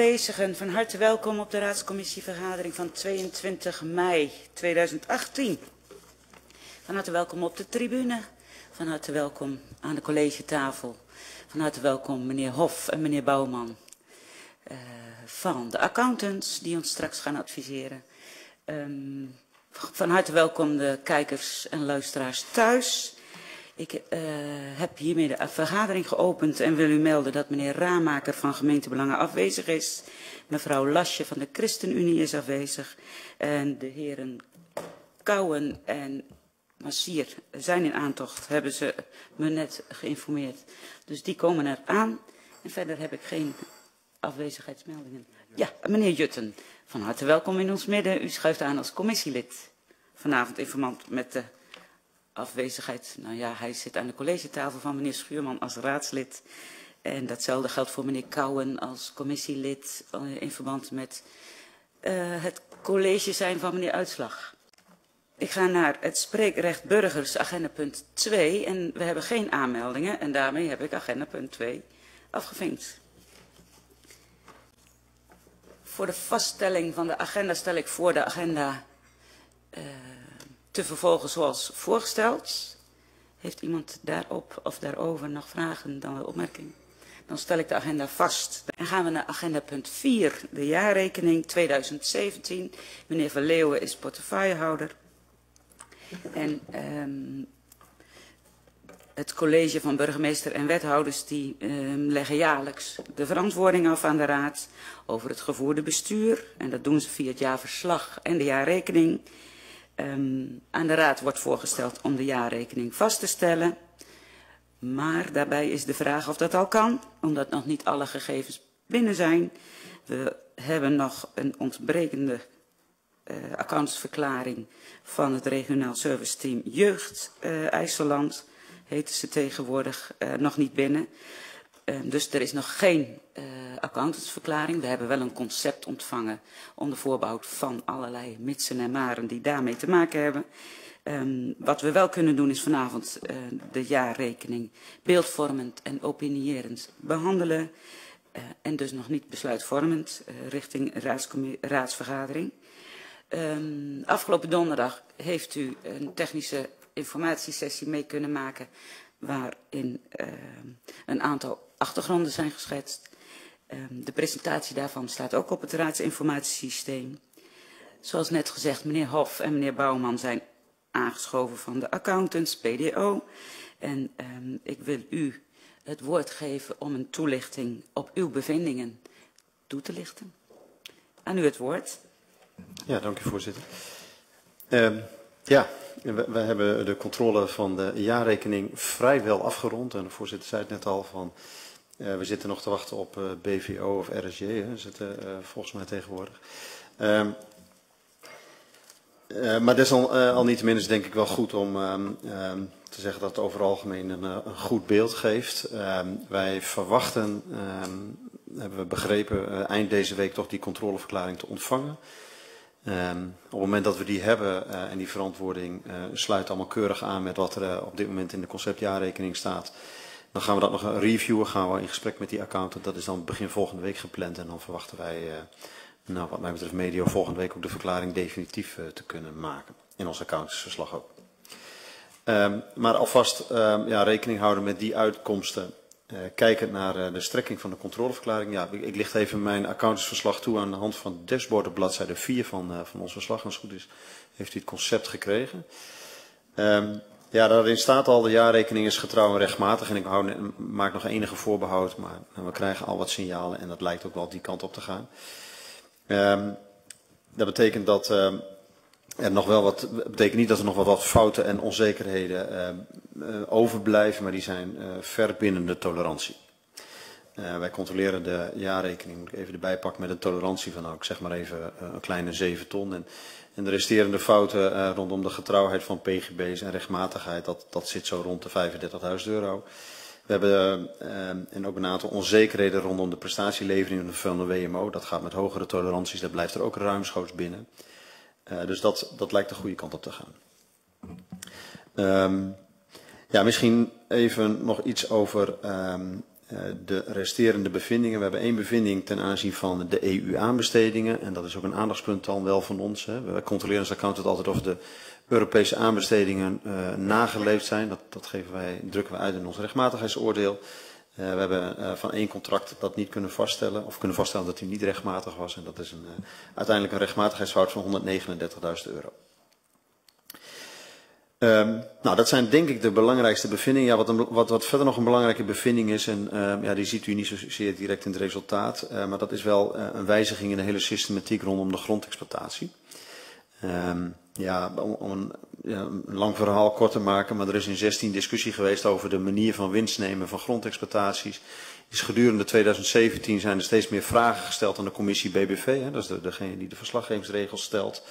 Van harte welkom op de raadscommissievergadering van 22 mei 2018. Van harte welkom op de tribune, van harte welkom aan de collegetafel. Van harte welkom meneer Hof en meneer Bouwman uh, van de accountants die ons straks gaan adviseren. Um, van harte welkom de kijkers en luisteraars thuis. Ik uh, heb hiermee de vergadering geopend en wil u melden dat meneer Ramaker van gemeentebelangen afwezig is. Mevrouw Lasje van de ChristenUnie is afwezig. En de heren Kouwen en Massier zijn in aantocht, hebben ze me net geïnformeerd. Dus die komen er aan. En verder heb ik geen afwezigheidsmeldingen. Ja, meneer Jutten, van harte welkom in ons midden. U schuift aan als commissielid. Vanavond in verband met de afwezigheid. Nou ja, hij zit aan de collegetafel van meneer Schuurman als raadslid. En datzelfde geldt voor meneer Kouwen als commissielid eh, in verband met uh, het college zijn van meneer Uitslag. Ik ga naar het spreekrecht burgers, agenda punt 2. En we hebben geen aanmeldingen en daarmee heb ik agenda punt 2 afgevinkt. Voor de vaststelling van de agenda stel ik voor de agenda uh, te vervolgen zoals voorgesteld. Heeft iemand daarop of daarover nog vragen dan wel opmerking? Dan stel ik de agenda vast. En gaan we naar agenda punt 4, de jaarrekening 2017. Meneer Van Leeuwen is portefeuillehouder. En um, het college van burgemeester en wethouders die um, leggen jaarlijks de verantwoording af aan de raad over het gevoerde bestuur. En dat doen ze via het jaarverslag en de jaarrekening. Um, aan de raad wordt voorgesteld om de jaarrekening vast te stellen. Maar daarbij is de vraag of dat al kan, omdat nog niet alle gegevens binnen zijn. We hebben nog een ontbrekende uh, accountsverklaring van het regionaal service team Jeugd uh, IJsseland. Heten ze tegenwoordig uh, nog niet binnen. Uh, dus er is nog geen uh, accountantsverklaring. We hebben wel een concept ontvangen onder voorbouw van allerlei mitsen en maren die daarmee te maken hebben. Um, wat we wel kunnen doen is vanavond uh, de jaarrekening beeldvormend en opinierend behandelen. Uh, en dus nog niet besluitvormend uh, richting raadsvergadering. Um, afgelopen donderdag heeft u een technische informatiesessie mee kunnen maken waarin een aantal achtergronden zijn geschetst. Um, de presentatie daarvan staat ook op het raadsinformatiesysteem. Zoals net gezegd, meneer Hof en meneer Bouwman zijn aangeschoven van de accountants, PDO. En um, ik wil u het woord geven om een toelichting op uw bevindingen toe te lichten. Aan u het woord. Ja, dank u voorzitter. Um, ja, we, we, hebben de controle van de jaarrekening vrijwel afgerond. En de voorzitter zei het net al van, we zitten nog te wachten op uh, BVO of RSJ, hè, zitten uh, volgens mij tegenwoordig. Uh, maar desalniettemin is denk ik wel goed om um, um, te zeggen dat het over algemeen een, een goed beeld geeft. Wij verwachten, hebben we begrepen, eind deze week toch die controleverklaring te ontvangen. Op het moment dat we die hebben en die verantwoording sluit allemaal keurig aan met wat er op dit moment in de conceptjaarrekening staat, dan gaan we dat nog reviewen, gaan we in gesprek met die accountant. Dat is dan begin volgende week gepland en dan verwachten wij, nou, wat mij betreft medio, volgende week ook de verklaring definitief te kunnen maken. In ons accountantsverslag ook. Um, maar alvast um, ja, rekening houden met die uitkomsten Uh, kijkend naar de strekking van de controleverklaring. Ja, ik, licht even mijn accountantsverslag toe aan de hand van het dashboard bladzijde 4 van, van ons verslag. Als het goed is, heeft u het concept gekregen. Um, ja, daarin staat al, de jaarrekening is getrouw en rechtmatig. En ik hou, maak nog enige voorbehoud, maar nou, we krijgen al wat signalen en dat lijkt ook wel die kant op te gaan. Um, dat betekent dat um, er nog wel wat, betekent niet dat er nog wel wat fouten en onzekerheden uh, uh, overblijven, maar die zijn uh, ver binnen de tolerantie. Uh, wij controleren de jaarrekening, moet ik even erbij pakken, met een tolerantie van, nou, ik zeg maar even een kleine 7 ton. En, en de resterende fouten uh, rondom de getrouwheid van PGB's en rechtmatigheid, dat, dat zit zo rond de 35.000 euro. We hebben uh, en ook een aantal onzekerheden rondom de prestatielevering van de WMO. Dat gaat met hogere toleranties, dat blijft er ook ruimschoots binnen. Uh, dus dat, dat lijkt de goede kant op te gaan. Um, ja, misschien even nog iets over um, de resterende bevindingen. We hebben één bevinding ten aanzien van de EU-aanbestedingen. En dat is ook een aandachtspunt dan wel van ons. Hè. We controleren als accountant altijd of de Europese aanbestedingen uh, nageleefd zijn. Dat, dat geven wij, drukken we uit in ons rechtmatigheidsoordeel. Uh, we hebben van één contract dat niet kunnen vaststellen, of kunnen vaststellen dat hij niet rechtmatig was. En dat is een, uiteindelijk een rechtmatigheidsfout van 139.000 euro. Um, nou, dat zijn denk ik de belangrijkste bevindingen. Ja, wat, wat, wat verder nog een belangrijke bevinding is, en uh, ja, die ziet u niet zozeer direct in het resultaat, uh, maar dat is wel uh, een wijziging in de hele systematiek rondom de grondexploitatie. Um, ja, om, een, ja, een, lang verhaal kort te maken, maar er is in 16 discussie geweest over de manier van winst nemen van grondexploitaties. Is gedurende 2017 zijn er steeds meer vragen gesteld aan de commissie BBV, hè, dat is de, degene die de verslaggevingsregels stelt.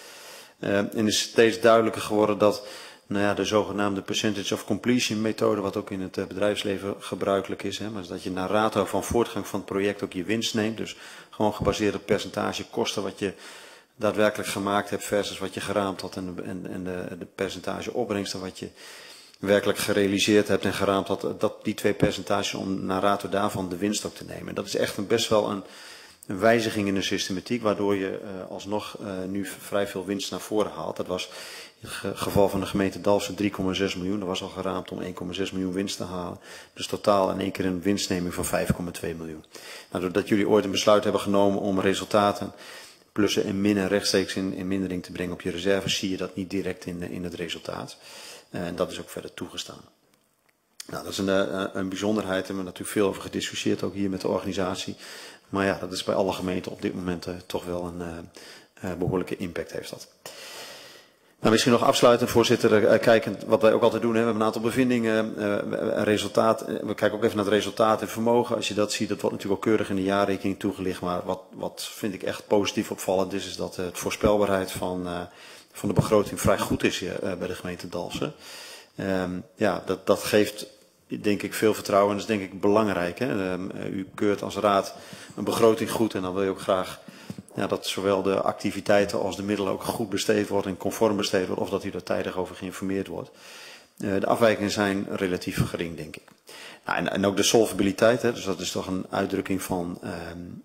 en is steeds duidelijker geworden dat nou ja, de zogenaamde percentage of completion methode, wat ook in het bedrijfsleven gebruikelijk is. Hè, maar dat je naar rato van voortgang van het project ook je winst neemt. Dus gewoon gebaseerd op percentage kosten wat je daadwerkelijk gemaakt hebt versus wat je geraamd had en en, en de, de percentage opbrengsten wat je werkelijk gerealiseerd hebt en geraamd had, dat die twee percentages om naar rato daarvan de winst ook te nemen. Dat is echt een, best wel een, een wijziging in de systematiek, waardoor je uh, alsnog uh, nu vrij veel winst naar voren haalt. Dat was in het geval van de gemeente Dalfsen 3,6 miljoen. Dat was al geraamd om 1,6 miljoen winst te halen. Dus totaal in één keer een winstneming van 5,2 miljoen. Nou, doordat jullie ooit een besluit hebben genomen om resultaten plussen en minnen rechtstreeks in, in mindering te brengen op je reserves, zie je dat niet direct in, in het resultaat. En dat is ook verder toegestaan. Nou, dat is een, een bijzonderheid. Daar hebben we natuurlijk veel over gediscussieerd, ook hier met de organisatie. Maar ja, dat is bij alle gemeenten op dit moment uh, toch wel een behoorlijke impact heeft dat. Nou, misschien nog afsluitend, voorzitter, uh, kijkend wat wij ook altijd doen. We hebben een aantal bevindingen, uh, een resultaat. We kijken ook even naar het resultaat en vermogen. Als je dat ziet, dat wordt natuurlijk ook keurig in de jaarrekening toegelicht. Maar wat, wat vind ik echt positief opvallend is, is dat het voorspelbaarheid van, van de begroting vrij goed is uh, bij de gemeente Dalfsen. Um, ja, dat, dat geeft denk ik veel vertrouwen en dat is denk ik belangrijk. Hè. Um, u keurt als raad een begroting goed en dan wil je ook graag dat zowel de activiteiten als de middelen ook goed besteed worden en conform besteed wordt, of dat u er tijdig over geïnformeerd wordt. Uh, de afwijkingen zijn relatief gering, denk ik. Nou, en, ook de solvabiliteit, hè, dus dat is toch een uitdrukking van uh,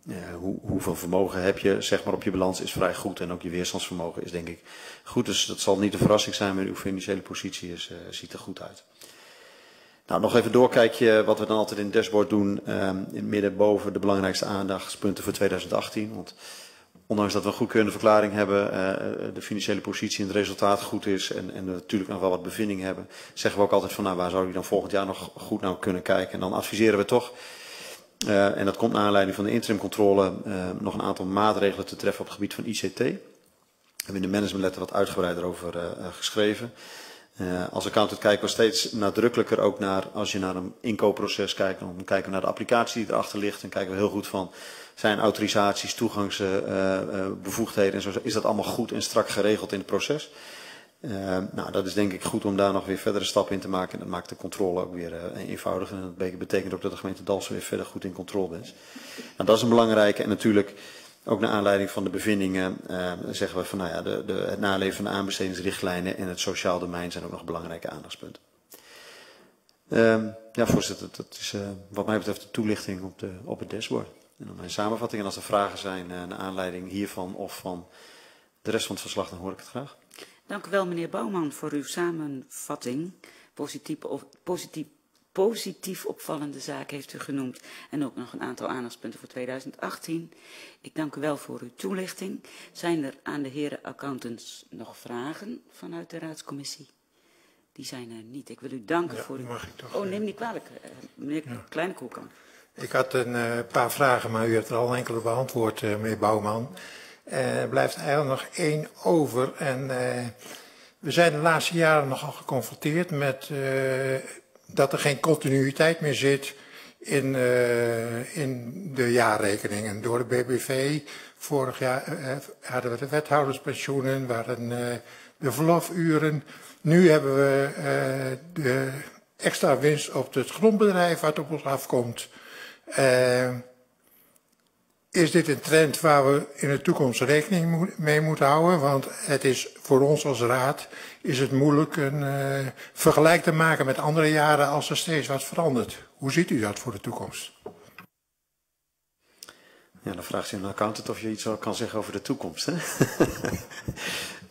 uh, hoe, hoeveel vermogen heb je zeg maar, op je balans is vrij goed. En ook je weerstandsvermogen is denk ik goed. Dus dat zal niet een verrassing zijn, maar uw financiële positie is, uh, ziet er goed uit. Nou, nog even doorkijkje wat we dan altijd in het dashboard doen. Um, in midden boven de belangrijkste aandachtspunten voor 2018. Want ondanks dat we een goedkeurende verklaring hebben, uh, de financiële positie en het resultaat goed is en, en natuurlijk nog wel wat bevindingen hebben, zeggen we ook altijd van nou waar zou je dan volgend jaar nog goed naar kunnen kijken. En dan adviseren we toch, uh, en dat komt naar aanleiding van de interimcontrole, nog een aantal maatregelen te treffen op het gebied van ICT. We hebben in de managementletter wat uitgebreider over geschreven. Als accountant kijken we steeds nadrukkelijker ook naar, als je naar een inkoopproces kijkt, dan kijken we naar de applicatie die erachter ligt en kijken we heel goed van, zijn autorisaties, toegangsbevoegdheden uh, uh, en zo, is dat allemaal goed en strak geregeld in het proces? nou, dat is denk ik goed om daar nog weer verdere stappen in te maken. En dat maakt de controle ook weer eenvoudiger. En dat betekent ook dat de gemeente Dalsen weer verder goed in controle is. Nou, dat is een belangrijke. En natuurlijk, ook naar aanleiding van de bevindingen uh, zeggen we van nou ja, de, de, het naleven van de aanbestedingsrichtlijnen en het sociaal domein zijn ook nog belangrijke aandachtspunten. Uh, ja, voorzitter, dat is wat mij betreft de toelichting op, de, op het dashboard. En dan mijn samenvatting. En als er vragen zijn uh, naar aanleiding hiervan of van de rest van het verslag, dan hoor ik het graag. Dank u wel, meneer Bouwman, voor uw samenvatting. Positief, positief positief opvallende zaken heeft u genoemd. En ook nog een aantal aandachtspunten voor 2018. Ik dank u wel voor uw toelichting. Zijn er aan de heren accountants nog vragen vanuit de raadscommissie? Die zijn er niet. Ik wil u danken ja, voor uw... Mag ik toch, oh, neem niet kwalijk, uh, meneer ja. Kleine Koelkamp. Ik had een uh, paar vragen, maar u heeft er al enkele beantwoord, uh, meneer Bouwman. Er blijft eigenlijk nog één over. En we zijn de laatste jaren nogal geconfronteerd met dat er geen continuïteit meer zit in, in de jaarrekeningen. Door de BBV, vorig jaar hadden we de wethouderspensioenen, waren de verlofuren. Nu hebben we de extra winst op het grondbedrijf wat op ons afkomt. Eh, is dit een trend waar we in de toekomst rekening mee moeten houden? Want het is voor ons als raad is het moeilijk een uh, vergelijk te maken met andere jaren als er steeds wat verandert. Hoe ziet u dat voor de toekomst? Ja, dan vraagt u een accountant of je iets kan zeggen over de toekomst. Hè?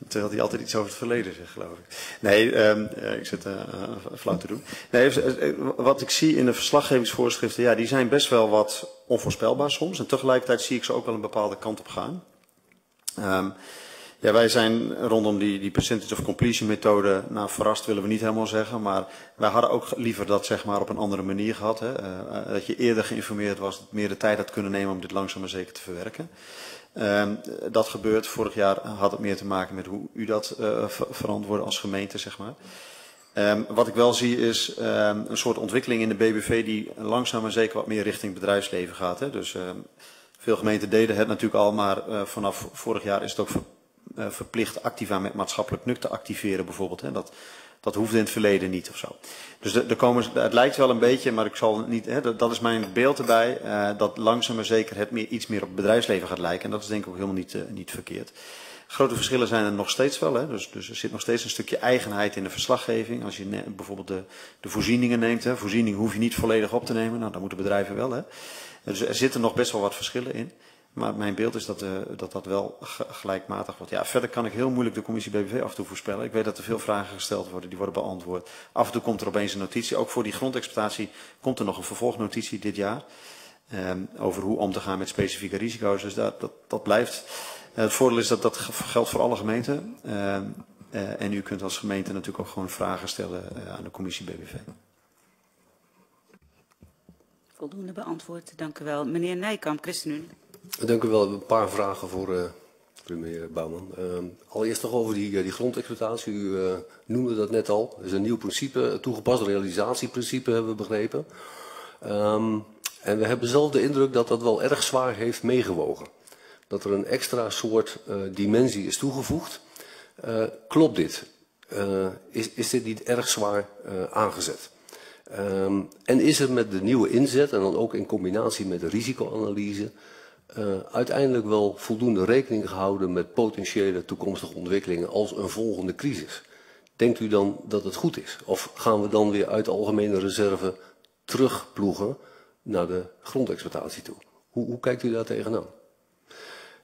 Terwijl hij altijd iets over het verleden zegt, geloof ik. Nee, um, ik zit uh, flauw te doen. Nee, wat ik zie in de verslaggevingsvoorschriften, ja, die zijn best wel wat onvoorspelbaar soms. En tegelijkertijd zie ik ze ook wel een bepaalde kant op gaan. Um, ja, wij zijn rondom die, die percentage of completion methode, nou verrast willen we niet helemaal zeggen, maar wij hadden ook liever dat zeg maar op een andere manier gehad. Hè? Dat je eerder geïnformeerd was, meer de tijd had kunnen nemen om dit langzaam maar zeker te verwerken. Uh, dat gebeurt. Vorig jaar had het meer te maken met hoe u dat uh, verantwoordde als gemeente, zeg maar. Um, wat ik wel zie is um, een soort ontwikkeling in de BBV die langzaam maar zeker wat meer richting bedrijfsleven gaat. Hè? Dus um, veel gemeenten deden het natuurlijk al, maar vanaf vorig jaar is het ook ver, verplicht activa met maatschappelijk nut te activeren bijvoorbeeld. Hè? Dat, dat hoefde in het verleden niet of zo. Dus er komen, het lijkt wel een beetje, maar ik zal niet, hè, dat, is mijn beeld erbij, uh, dat langzaam maar zeker het meer, iets meer op het bedrijfsleven gaat lijken. En dat is denk ik ook helemaal niet, uh, niet verkeerd. Grote verschillen zijn er nog steeds wel. Hè? Dus, dus er zit nog steeds een stukje eigenheid in de verslaggeving. Als je bijvoorbeeld de, de voorzieningen neemt. Hè? Voorziening hoef je niet volledig op te nemen. Nou, dat moeten bedrijven wel. Hè? Dus er zitten nog best wel wat verschillen in. Maar mijn beeld is dat uh, dat, dat wel gelijkmatig wordt. Ja, verder kan ik heel moeilijk de commissie BBV af en toe voorspellen. Ik weet dat er veel vragen gesteld worden, die worden beantwoord. Af en toe komt er opeens een notitie. Ook voor die grondexploitatie komt er nog een vervolgnotitie dit jaar. Um, over hoe om te gaan met specifieke risico's. Dus dat, dat, blijft. Uh, het voordeel is dat dat geldt voor alle gemeenten. Uh, uh, en u kunt als gemeente natuurlijk ook gewoon vragen stellen aan de commissie BBV. Voldoende beantwoord, dank u wel. Meneer Nijkamp, ChristenUnie. Dank u wel. Een paar vragen voor, uh, meneer Bouwman. Uh, allereerst nog over die, die grondexploitatie. U uh, noemde dat net al. Er is een nieuw principe, toegepast realisatieprincipe hebben we begrepen. Um, en we hebben zelf de indruk dat dat wel erg zwaar heeft meegewogen. Dat er een extra soort dimensie is toegevoegd. klopt dit? is, is dit niet erg zwaar aangezet? Um, en is er met de nieuwe inzet en dan ook in combinatie met de risicoanalyse uh, uiteindelijk wel voldoende rekening gehouden met potentiële toekomstige ontwikkelingen als een volgende crisis. Denkt u dan dat het goed is? Of gaan we dan weer uit de algemene reserve terugploegen naar de grondexploitatie toe? Hoe, hoe kijkt u daar tegenaan?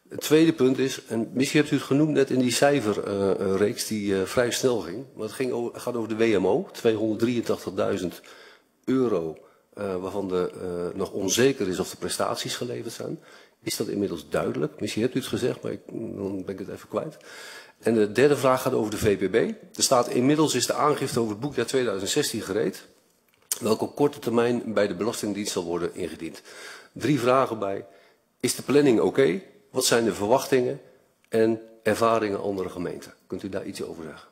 Het tweede punt is, en misschien hebt u het genoemd net in die cijferreeks die uh, vrij snel ging, maar het ging over, gaat over de WMO, 283.000 euro, uh, waarvan de, nog onzeker is of de prestaties geleverd zijn. Is dat inmiddels duidelijk? Misschien hebt u het gezegd, maar ik, dan ben ik het even kwijt. En de derde vraag gaat over de VPB. Er staat inmiddels is de aangifte over het boekjaar 2016 gereed. Welke op korte termijn bij de Belastingdienst zal worden ingediend. Drie vragen bij. Is de planning oké? Wat zijn de verwachtingen en ervaringen andere gemeenten? Kunt u daar iets over zeggen?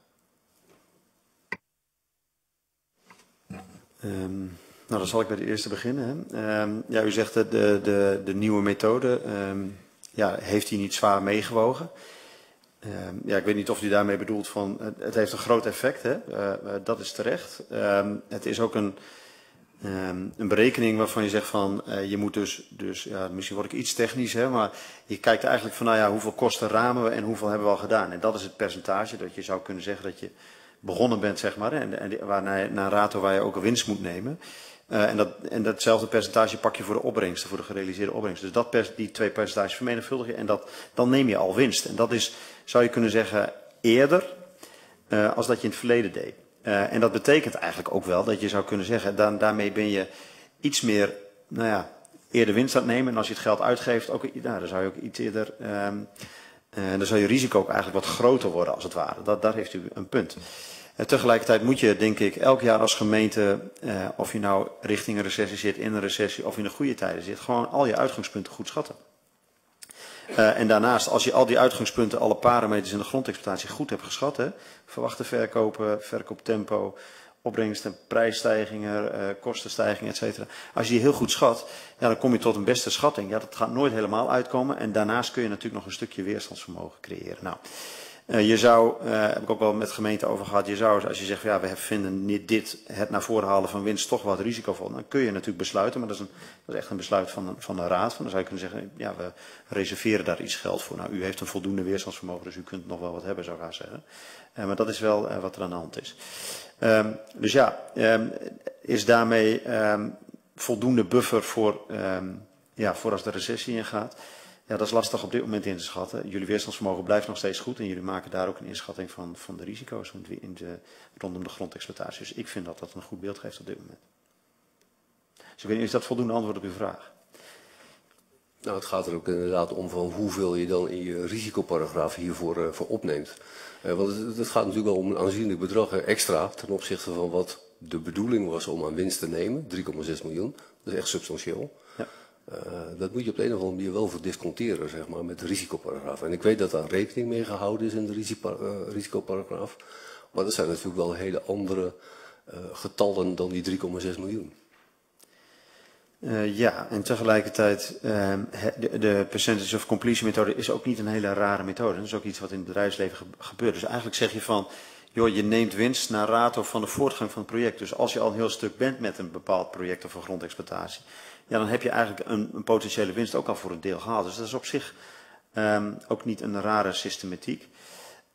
Um, nou, dan zal ik bij de eerste beginnen. Um, ja, u zegt dat de, de, de nieuwe methode, um, ja, heeft hij niet zwaar meegewogen? Um, ja, ik weet niet of u daarmee bedoelt van, het, heeft een groot effect, hè? Uh, uh, dat is terecht. het is ook een, een berekening waarvan je zegt van, uh, je moet dus, dus ja, misschien word ik iets technisch, hè, maar je kijkt eigenlijk van, nou ja, hoeveel kosten ramen we en hoeveel hebben we al gedaan? En dat is het percentage dat je zou kunnen zeggen dat je begonnen bent, zeg maar, en, en naar, naar rato waar je ook een winst moet nemen. Uh, en, dat, en datzelfde percentage pak je voor de opbrengsten, voor de gerealiseerde opbrengsten. Dus dat die twee percentages vermenigvuldig je en dat, dan neem je al winst. En dat is, zou je kunnen zeggen, eerder uh, als dat je in het verleden deed. Uh, en dat betekent eigenlijk ook wel dat je zou kunnen zeggen, dan, daarmee ben je iets meer, nou ja, eerder winst aan het nemen. En als je het geld uitgeeft, ook, nou, dan zou je ook iets eerder, um, dan zou je risico ook eigenlijk wat groter worden als het ware. Dat, daar heeft u een punt. En tegelijkertijd moet je, denk ik, elk jaar als gemeente, eh, of je nou richting een recessie zit, in een recessie of in de goede tijden zit, gewoon al je uitgangspunten goed schatten. Uh, en daarnaast, als je al die uitgangspunten, alle parameters in de grondexploitatie goed hebt geschat, hè, verwachte verkopen, verkooptempo, opbrengsten, prijsstijgingen, uh, kostenstijgingen, et cetera. Als je die heel goed schat, ja, dan kom je tot een beste schatting. Ja, dat gaat nooit helemaal uitkomen. En daarnaast kun je natuurlijk nog een stukje weerstandsvermogen creëren. Nou, Uh, je zou, uh, heb ik ook wel met gemeenten over gehad, je zou, als je zegt, ja, we vinden dit, het naar voren halen van winst, toch wat risicovol, dan kun je natuurlijk besluiten, maar dat is, een, dat is echt een besluit van, van de raad. Van, dan zou je kunnen zeggen, ja, we reserveren daar iets geld voor. Nou, u heeft een voldoende weerstandsvermogen, dus u kunt nog wel wat hebben, zou ik haar zeggen. Uh, maar dat is wel wat er aan de hand is. Um, dus ja, um, is daarmee um, voldoende buffer voor ja, voor als de recessie ingaat. Ja, dat is lastig op dit moment in te schatten. Jullie weerstandsvermogen blijft nog steeds goed en jullie maken daar ook een inschatting van, van de risico's in de, rondom de grondexploitatie. Dus ik vind dat dat een goed beeld geeft op dit moment. Dus ik weet niet, is dat voldoende antwoord op uw vraag? Nou, het gaat er ook inderdaad om van hoeveel je dan in je risicoparagraaf hiervoor uh, voor opneemt. Uh, want het, gaat natuurlijk wel om een aanzienlijk bedrag extra ten opzichte van wat de bedoeling was om aan winst te nemen, 3,6 miljoen. Dat is echt substantieel. Ja. dat moet je op de een of andere manier wel voor disconteren, zeg maar, met de risicoparagraaf. En ik weet dat daar rekening mee gehouden is in de risicoparagraaf. Maar dat zijn natuurlijk wel hele andere getallen dan die 3,6 miljoen. Uh, ja, en tegelijkertijd, uh, de, de, percentage of completion methode is ook niet een hele rare methode. Dat is ook iets wat in het bedrijfsleven ge gebeurt. Dus eigenlijk zeg je van, joh, je neemt winst naar rato van de voortgang van het project. Dus als je al een heel stuk bent met een bepaald project of een grondexploitatie, ja, dan heb je eigenlijk een, een potentiële winst ook al voor een deel gehaald. Dus dat is op zich um, ook niet een rare systematiek.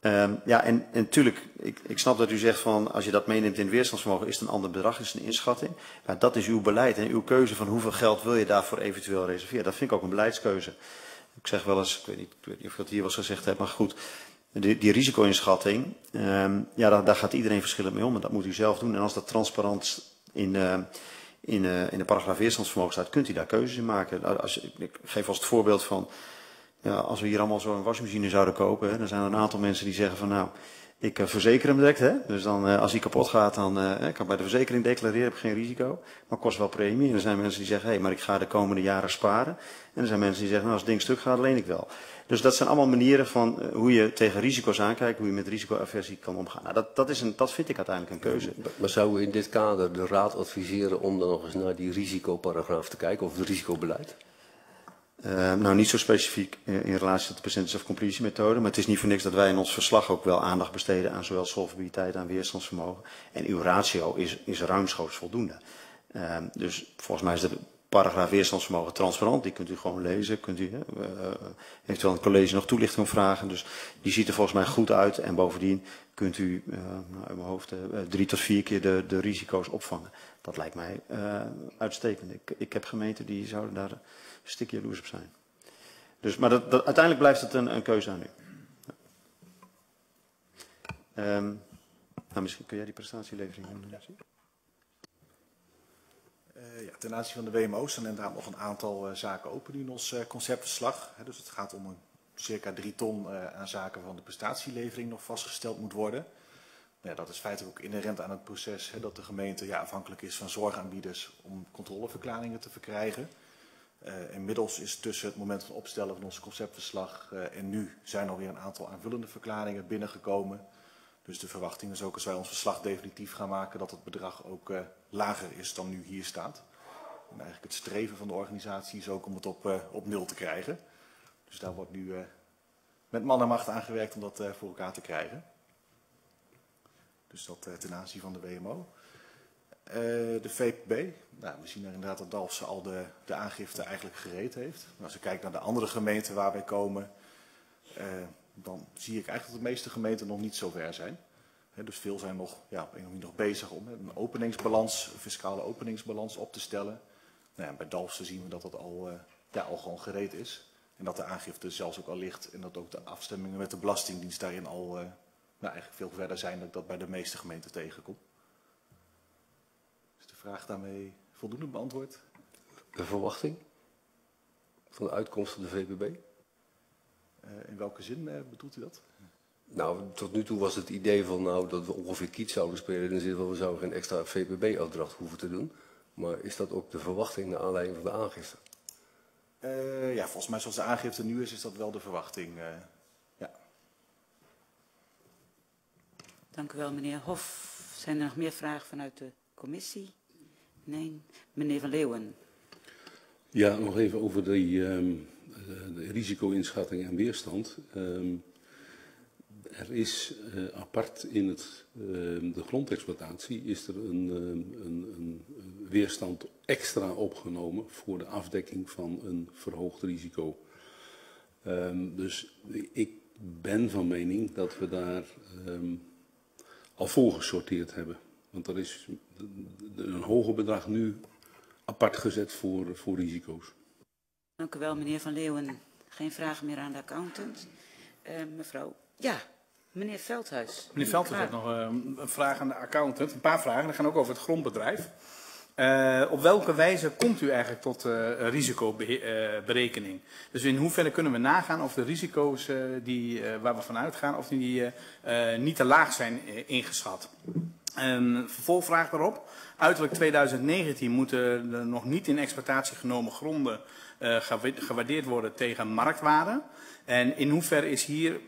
Um, ja, en, en tuurlijk, ik, ik snap dat u zegt van als je dat meeneemt in het weerstandsvermogen is het een ander bedrag, is een inschatting. Maar dat is uw beleid en uw keuze van hoeveel geld wil je daarvoor eventueel reserveren. Dat vind ik ook een beleidskeuze. Ik zeg wel eens, ik weet niet, ik weet niet of ik dat hier wel gezegd heb, maar goed. Die, die risico-inschatting, um, ja, daar, daar, gaat iedereen verschillend mee om en dat moet u zelf doen. En als dat transparant in, uh, in, uh, in de paragraaf weerstandsvermogen staat, kunt u daar keuzes in maken. Als, ik geef als het voorbeeld van ja, als we hier allemaal zo'n wasmachine zouden kopen, hè, dan zijn er een aantal mensen die zeggen van nou, ik uh, verzeker hem direct. Hè? Dus dan, uh, als hij kapot gaat, dan ik kan bij de verzekering declareren, heb geen risico, maar kost wel premie. En er zijn mensen die zeggen, hé, hey, maar ik ga de komende jaren sparen. En er zijn mensen die zeggen, nou, als het ding stuk gaat, leen ik wel. Dus dat zijn allemaal manieren van hoe je tegen risico's aankijkt, hoe je met risicoaversie kan omgaan. Nou, dat, dat, is een, dat vind ik uiteindelijk een keuze. Maar zou u in dit kader de raad adviseren om dan nog eens naar die risicoparagraaf te kijken, of het risicobeleid? Uh, nou, niet zo specifiek in, in relatie tot de percentage of completion methode, maar het is niet voor niks dat wij in ons verslag ook wel aandacht besteden aan zowel solvabiliteit en weerstandsvermogen. En uw ratio is, is ruimschoots voldoende. Uh, dus volgens mij is de paragraaf weerstandsvermogen transparant, die kunt u gewoon lezen, kunt u uh, eventueel een college nog toelichting vragen. Dus die ziet er volgens mij goed uit en bovendien kunt u uh, in mijn hoofd drie tot vier keer de, de risico's opvangen. Dat lijkt mij uitstekend. Ik, ik heb gemeenten die zouden daar stuk jaloers op zijn. Dus, maar dat, dat, uiteindelijk blijft het een, een keuze aan u. Um, nou, misschien kun jij die prestatielevering doen. Uh, ja, ten aanzien van de WMO's zijn inderdaad nog een aantal uh, zaken open in ons uh, conceptverslag. Dus het gaat om een circa drie ton aan zaken van de prestatielevering nog vastgesteld moet worden. Ja, dat is feitelijk ook inherent aan het proces dat de gemeente ja, afhankelijk is van zorgaanbieders om controleverklaringen te verkrijgen. Inmiddels is tussen het moment van opstellen van ons conceptverslag en nu zijn alweer een aantal aanvullende verklaringen binnengekomen. Dus de verwachting is ook als wij ons verslag definitief gaan maken dat het bedrag ook uh, lager is dan nu hier staat. En eigenlijk het streven van de organisatie is ook om het op, op nul te krijgen. Dus daar wordt nu met man en macht aan gewerkt om dat voor elkaar te krijgen. Dus dat ten aanzien van de WMO. De VPB, nou, we zien er inderdaad dat Dalfsen al de, de aangifte eigenlijk gereed heeft. Maar als ik kijk naar de andere gemeenten waar wij komen, dan zie ik eigenlijk dat de meeste gemeenten nog niet zo ver zijn. Dus veel zijn nog, ja, nog bezig om een openingsbalans, een fiscale openingsbalans op te stellen. Nou ja, bij Dalfsen zien we dat dat al, uh, ja, al gewoon gereed is. En dat de aangifte zelfs ook al ligt en dat ook de afstemmingen met de Belastingdienst daarin al nou, eigenlijk veel verder zijn dan dat bij de meeste gemeenten tegenkom vraag daarmee voldoende beantwoord? De verwachting van de uitkomst van de VBB? Uh, in welke zin uh, bedoelt u dat? Nou, tot nu toe was het idee van nou, dat we ongeveer kiet zouden spelen. In de zin van we zouden geen extra VBB-afdracht hoeven te doen. Maar is dat ook de verwachting naar aanleiding van de aangifte? Uh, ja, volgens mij zoals de aangifte nu is, is dat wel de verwachting. ja. Dank u wel, meneer Hof. Zijn er nog meer vragen vanuit de commissie? Nee, meneer Van Leeuwen. Ja, nog even over die, um, de risico-inschatting en weerstand. Um, er is uh, apart in het, uh, de grondexploitatie is er een, een, een, weerstand extra opgenomen voor de afdekking van een verhoogd risico. Dus ik ben van mening dat we daar al voor gesorteerd hebben. Want er is een hoger bedrag nu apart gezet voor, voor risico's. Dank u wel, meneer Van Leeuwen. Geen vragen meer aan de accountant. Uh, mevrouw, ja, meneer Veldhuis. Meneer Veldhuis heeft nog uh, een vraag aan de accountant. Een paar vragen, die gaan ook over het grondbedrijf. Uh, op welke wijze komt u eigenlijk tot risicoberekening? Dus in hoeverre kunnen we nagaan of de risico's die, waar we van uitgaan, of die niet te laag zijn ingeschat? Een vervolgvraag daarop. Uiterlijk 2019 moeten er nog niet in exploitatie genomen gronden gewaardeerd worden tegen marktwaarde. En in hoeverre is hier,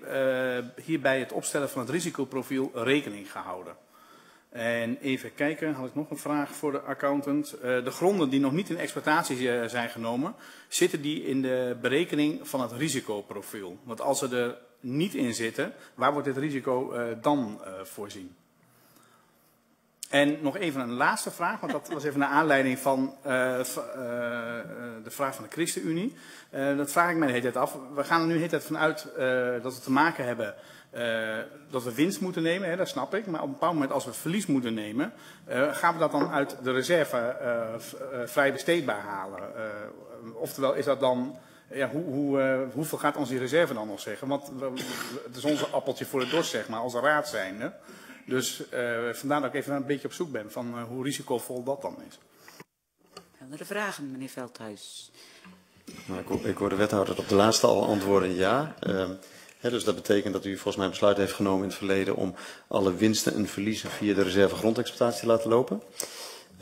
hierbij het opstellen van het risicoprofiel rekening gehouden? En even kijken, had ik nog een vraag voor de accountant. Uh, de gronden die nog niet in exploitatie zijn genomen, zitten die in de berekening van het risicoprofiel? Want als ze er niet in zitten, waar wordt dit risico dan voorzien? En nog even een laatste vraag, want dat was even naar aanleiding van de vraag van de ChristenUnie. dat vraag ik mij de hele tijd af. We gaan er nu de hele tijd vanuit dat we te maken hebben dat we winst moeten nemen, hè, dat snap ik. Maar op een bepaald moment als we verlies moeten nemen, gaan we dat dan uit de reserve vrij besteedbaar halen? oftewel is dat dan, ja, hoe, hoe, hoeveel gaat onze reserve dan nog zeggen? Want het is onze appeltje voor de dorst, zeg maar, als raad zijnde. Dus vandaar dat ik even een beetje op zoek ben van hoe risicovol dat dan is. Andere vragen, meneer Veldhuis? Nou, ik, ik hoor de wethouder op de laatste al antwoorden ja. Ehm, dus dat betekent dat u volgens mij besluit heeft genomen in het verleden om alle winsten en verliezen via de reserve grondexploitatie te laten lopen.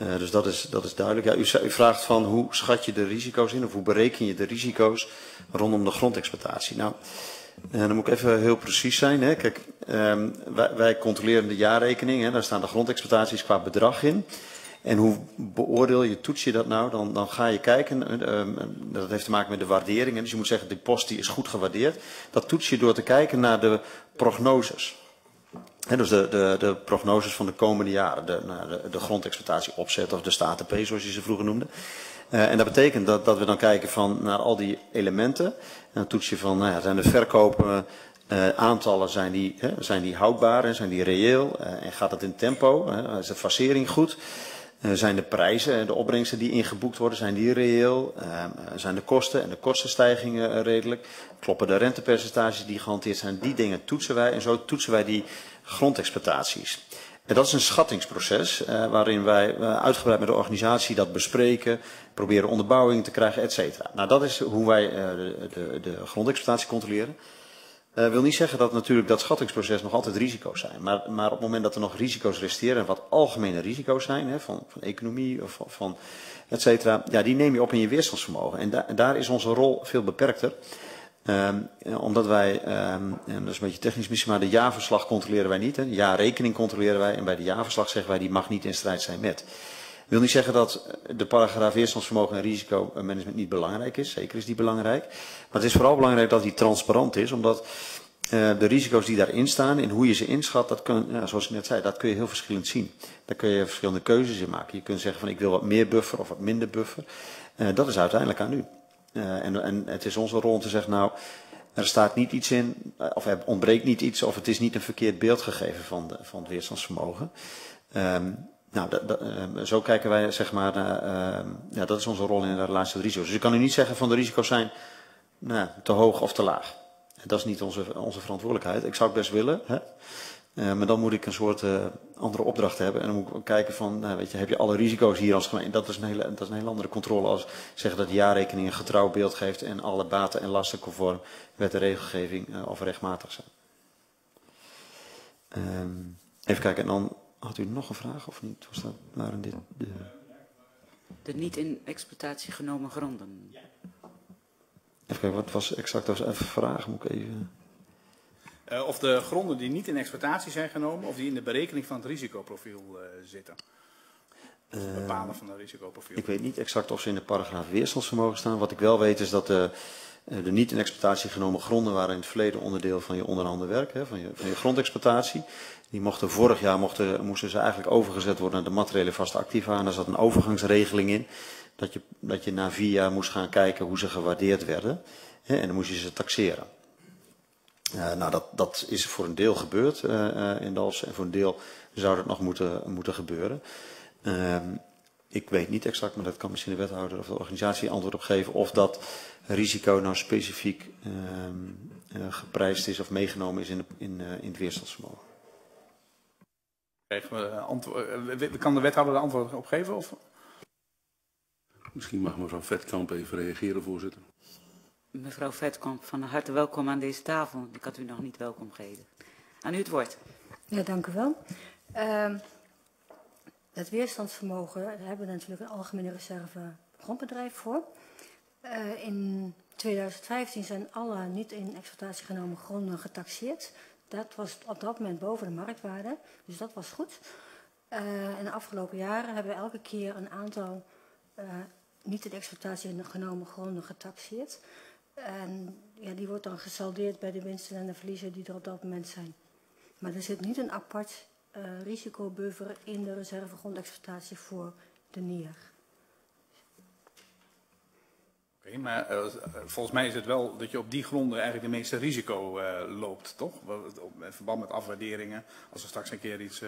Uh, dus dat is, dat is duidelijk. Ja, u, u, vraagt van hoe schat je de risico's in of hoe bereken je de risico's rondom de grondexploitatie. Nou, uh, dan moet ik even heel precies zijn. Hè. Kijk, um, wij, controleren de jaarrekening. Hè. Daar staan de grondexploitaties qua bedrag in. En hoe beoordeel je, toets je dat nou? Dan, dan ga je kijken, uh, dat heeft te maken met de waardering. Dus je moet zeggen, de post die is goed gewaardeerd. Dat toets je door te kijken naar de prognoses. Dus de, de, de, prognoses van de komende jaren, de, de, de grondexploitatie opzet of de staten P zoals je ze vroeger noemde. Uh, en dat betekent dat, dat we dan kijken van, naar al die elementen. En dan toets je van, nou ja, zijn de verkopen, uh, aantallen, zijn die, hè, zijn die houdbaar, zijn die reëel? Uh, en gaat dat in tempo? is de fasering goed? Zijn de prijzen, de opbrengsten die ingeboekt worden, zijn die reëel? Zijn de kosten en de kostenstijgingen redelijk? Kloppen de rentepercentages die gehanteerd zijn? Die dingen toetsen wij en zo toetsen wij die grondexploitaties. En dat is een schattingsproces waarin wij uitgebreid met de organisatie dat bespreken, proberen onderbouwing te krijgen, et cetera. Nou, dat is hoe wij de, de, de grondexploitatie controleren. Dat uh, wil niet zeggen dat natuurlijk dat schattingsproces nog altijd risico's zijn. Maar, maar op het moment dat er nog risico's resteren, wat algemene risico's zijn, hè, van, van economie of van et cetera, ja, die neem je op in je weerstandsvermogen. En, da daar is onze rol veel beperkter. Um, omdat wij, um, en dat is een beetje technisch misschien, maar de jaarverslag controleren wij niet. Hè. De jaarrekening controleren wij en bij de jaarverslag zeggen wij die mag niet in strijd zijn met. Wil niet zeggen dat de paragraaf weerstandsvermogen en risicomanagement niet belangrijk is. Zeker is die belangrijk. Maar het is vooral belangrijk dat die transparant is, omdat uh, de risico's die daarin staan en hoe je ze inschat, dat kun, zoals ik net zei, dat kun je heel verschillend zien. Daar kun je verschillende keuzes in maken. Je kunt zeggen van ik wil wat meer buffer of wat minder buffer. Uh, dat is uiteindelijk aan u. Uh, en, en het is onze rol om te zeggen, nou, er staat niet iets in, of er ontbreekt niet iets, of het is niet een verkeerd beeld gegeven van, de, van het weerstandsvermogen. Um, nou, dat, uh, zo kijken wij, zeg maar, uh, ja, dat is onze rol in de relatie tot risico's. Dus ik kan u niet zeggen van de risico's zijn nou, te hoog of te laag. Dat is niet onze, onze verantwoordelijkheid. Ik zou het best willen, hè? Uh, maar dan moet ik een soort andere opdracht hebben. En dan moet ik kijken van, nou, weet je, heb je alle risico's hier als gemeente? Dat is een hele, dat is een hele andere controle als zeggen dat de jaarrekening een getrouw beeld geeft en alle baten en lasten conform wet en regelgeving of rechtmatig zijn. Ehm, even kijken, en dan had u nog een vraag of niet? Was dat, waren dit de... De niet in exploitatie genomen gronden. Even kijken, wat was exact als even vragen? Moet ik even... Uh, of de gronden die niet in exploitatie zijn genomen, of die in de berekening van het risicoprofiel uh, zitten. Het bepalen van het risicoprofiel. Ik weet niet exact of ze in de paragraaf weerstandsvermogen staan. Wat ik wel weet is dat de, de niet in exploitatie genomen gronden waren in het verleden onderdeel van je onderhanden werk, hè, van, je, van je grondexploitatie. Die mochten vorig jaar mochten, moesten ze eigenlijk overgezet worden naar de materiële vaste activa. En daar zat een overgangsregeling in. Dat je, dat je na vier jaar moest gaan kijken hoe ze gewaardeerd werden. Hè, en dan moest je ze taxeren. Uh, nou, dat, dat is voor een deel gebeurd uh, in Dalfsen. En voor een deel zou dat nog moeten, moeten gebeuren. Uh, ik weet niet exact, maar dat kan misschien de wethouder of de organisatie antwoord op geven. Of dat risico nou specifiek ehm, eh, geprijsd is of meegenomen is in, de, in, eh, in het weerstandsvermogen. Krijgen we antwoord, eh, kan de wethouder er antwoord op geven? Of? Misschien mag mevrouw Vetkamp even reageren, voorzitter. Mevrouw Vetkamp, van harte welkom aan deze tafel. Ik had u nog niet welkom geheten. Aan u het woord. Ja, dank u wel. Uh, het weerstandsvermogen, daar hebben we natuurlijk een algemene reserve grondbedrijf voor. Uh, in 2015 zijn alle niet in exploitatie genomen gronden getaxeerd. Dat was op dat moment boven de marktwaarde, dus dat was goed. Uh, in de afgelopen jaren hebben we elke keer een aantal uh, niet in exploitatie genomen gronden getaxeerd. En ja, die wordt dan gesaldeerd bij de winsten en de verliezen die er op dat moment zijn. Maar er zit niet een apart uh, risicobuffer in de reservegrondexploitatie voor de NIR. Oké, okay, maar uh, volgens mij is het wel dat je op die gronden eigenlijk de meeste risico uh, loopt, toch? In verband met afwaarderingen, als er straks een keer iets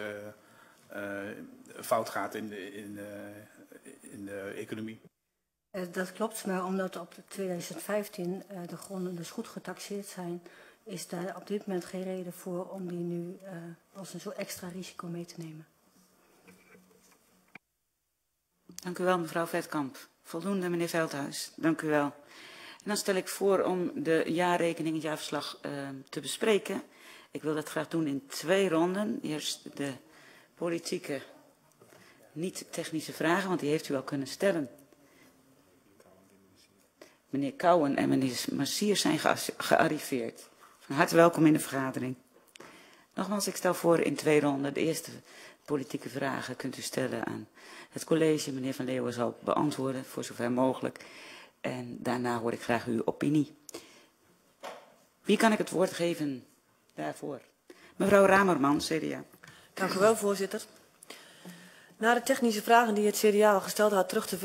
fout gaat in de, in, in de economie. Dat klopt, maar omdat op 2015 de gronden dus goed getaxeerd zijn, is daar op dit moment geen reden voor om die nu uh, als een soort extra risico mee te nemen. Dank u wel, mevrouw Vetkamp. Voldoende, meneer Veldhuis. Dank u wel. En dan stel ik voor om de jaarrekening, het jaarverslag uh, te bespreken. Ik wil dat graag doen in twee ronden. Eerst de politieke, niet technische vragen, want die heeft u al kunnen stellen. Meneer Kouwen en meneer Massier zijn gearriveerd. Van harte welkom in de vergadering. Nogmaals, ik stel voor in twee ronden. De eerste politieke vragen kunt u stellen aan het college. Meneer Van Leeuwen zal beantwoorden, voor zover mogelijk. En daarna hoor ik graag uw opinie. Wie kan ik het woord geven daarvoor? Mevrouw Ramerman, CDA. Dank u wel, voorzitter. Na de technische vragen die het CDA al gesteld had terug te,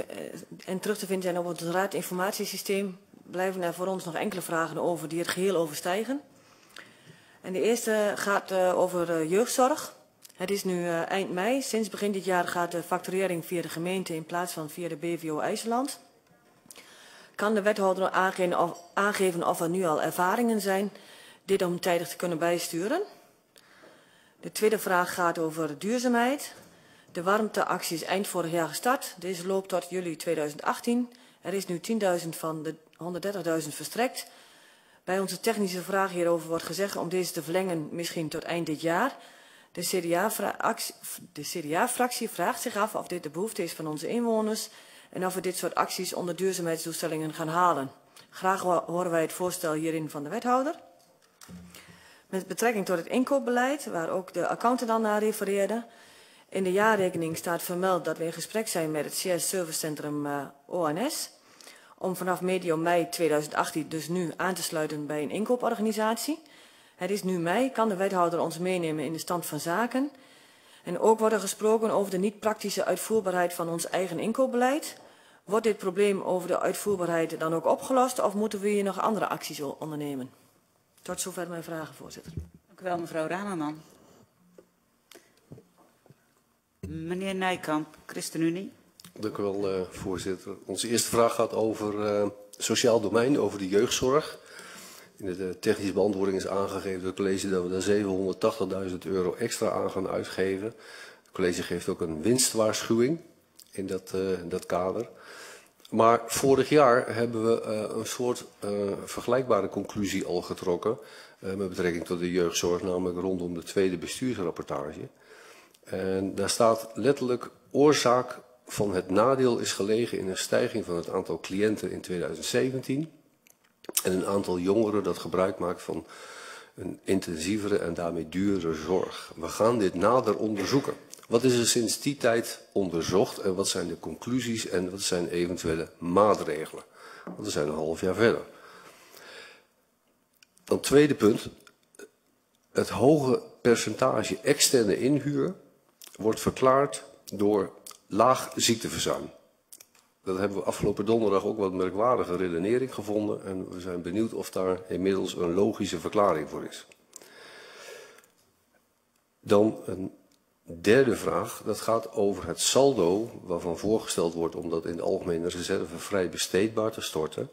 en terug te vinden zijn op het raadinformatiesysteem, blijven er voor ons nog enkele vragen over die het geheel overstijgen. En de eerste gaat uh, over uh, jeugdzorg. Het is nu uh, eind mei. Sinds begin dit jaar gaat de facturering via de gemeente in plaats van via de BVO IJsland. Kan de wethouder aangeven of er nu al ervaringen zijn dit om tijdig te kunnen bijsturen? De tweede vraag gaat over duurzaamheid. De warmteactie is eind vorig jaar gestart. Deze loopt tot juli 2018. Er is nu 10.000 van de 130.000 verstrekt. Bij onze technische vraag hierover wordt gezegd om deze te verlengen misschien tot eind dit jaar. De CDA-fractie CDA vraagt zich af of dit de behoefte is van onze inwoners en of we dit soort acties onder duurzaamheidsdoelstellingen gaan halen. Graag horen wij het voorstel hierin van de wethouder. Met betrekking tot het inkoopbeleid, waar ook de accountant al naar refereerde. In de jaarrekening staat vermeld dat we in gesprek zijn met het CS Servicecentrum uh, ONS om vanaf medio mei 2018 dus nu aan te sluiten bij een inkooporganisatie. Het is nu mei, kan de wethouder ons meenemen in de stand van zaken. En ook wordt er gesproken over de niet-praktische uitvoerbaarheid van ons eigen inkoopbeleid. Wordt dit probleem over de uitvoerbaarheid dan ook opgelost of moeten we hier nog andere acties ondernemen? Tot zover mijn vragen, voorzitter. Dank u wel, mevrouw Ramerman. Meneer Nijkamp, ChristenUnie. Dank u wel, uh, voorzitter. Onze eerste vraag gaat over uh, sociaal domein, over de jeugdzorg. In de technische beantwoording is aangegeven door het college dat we daar 780.000 euro extra aan gaan uitgeven. Het college geeft ook een winstwaarschuwing in dat, uh, in dat kader. Maar vorig jaar hebben we een soort vergelijkbare conclusie al getrokken met betrekking tot de jeugdzorg, namelijk rondom de tweede bestuursrapportage. En daar staat letterlijk oorzaak van het nadeel is gelegen in een stijging van het aantal cliënten in 2017 en een aantal jongeren dat gebruik maakt van een intensievere en daarmee duurdere zorg. We gaan dit nader onderzoeken. Wat is er sinds die tijd onderzocht en wat zijn de conclusies en wat zijn eventuele maatregelen? Want we zijn een half jaar verder. Dan tweede punt. Het hoge percentage externe inhuur wordt verklaard door laag ziekteverzuim. Dat hebben we afgelopen donderdag ook wat merkwaardige redenering gevonden en we zijn benieuwd of daar inmiddels een logische verklaring voor is. Dan een derde vraag, dat gaat over het saldo waarvan voorgesteld wordt om dat in de algemene reserve vrij besteedbaar te storten.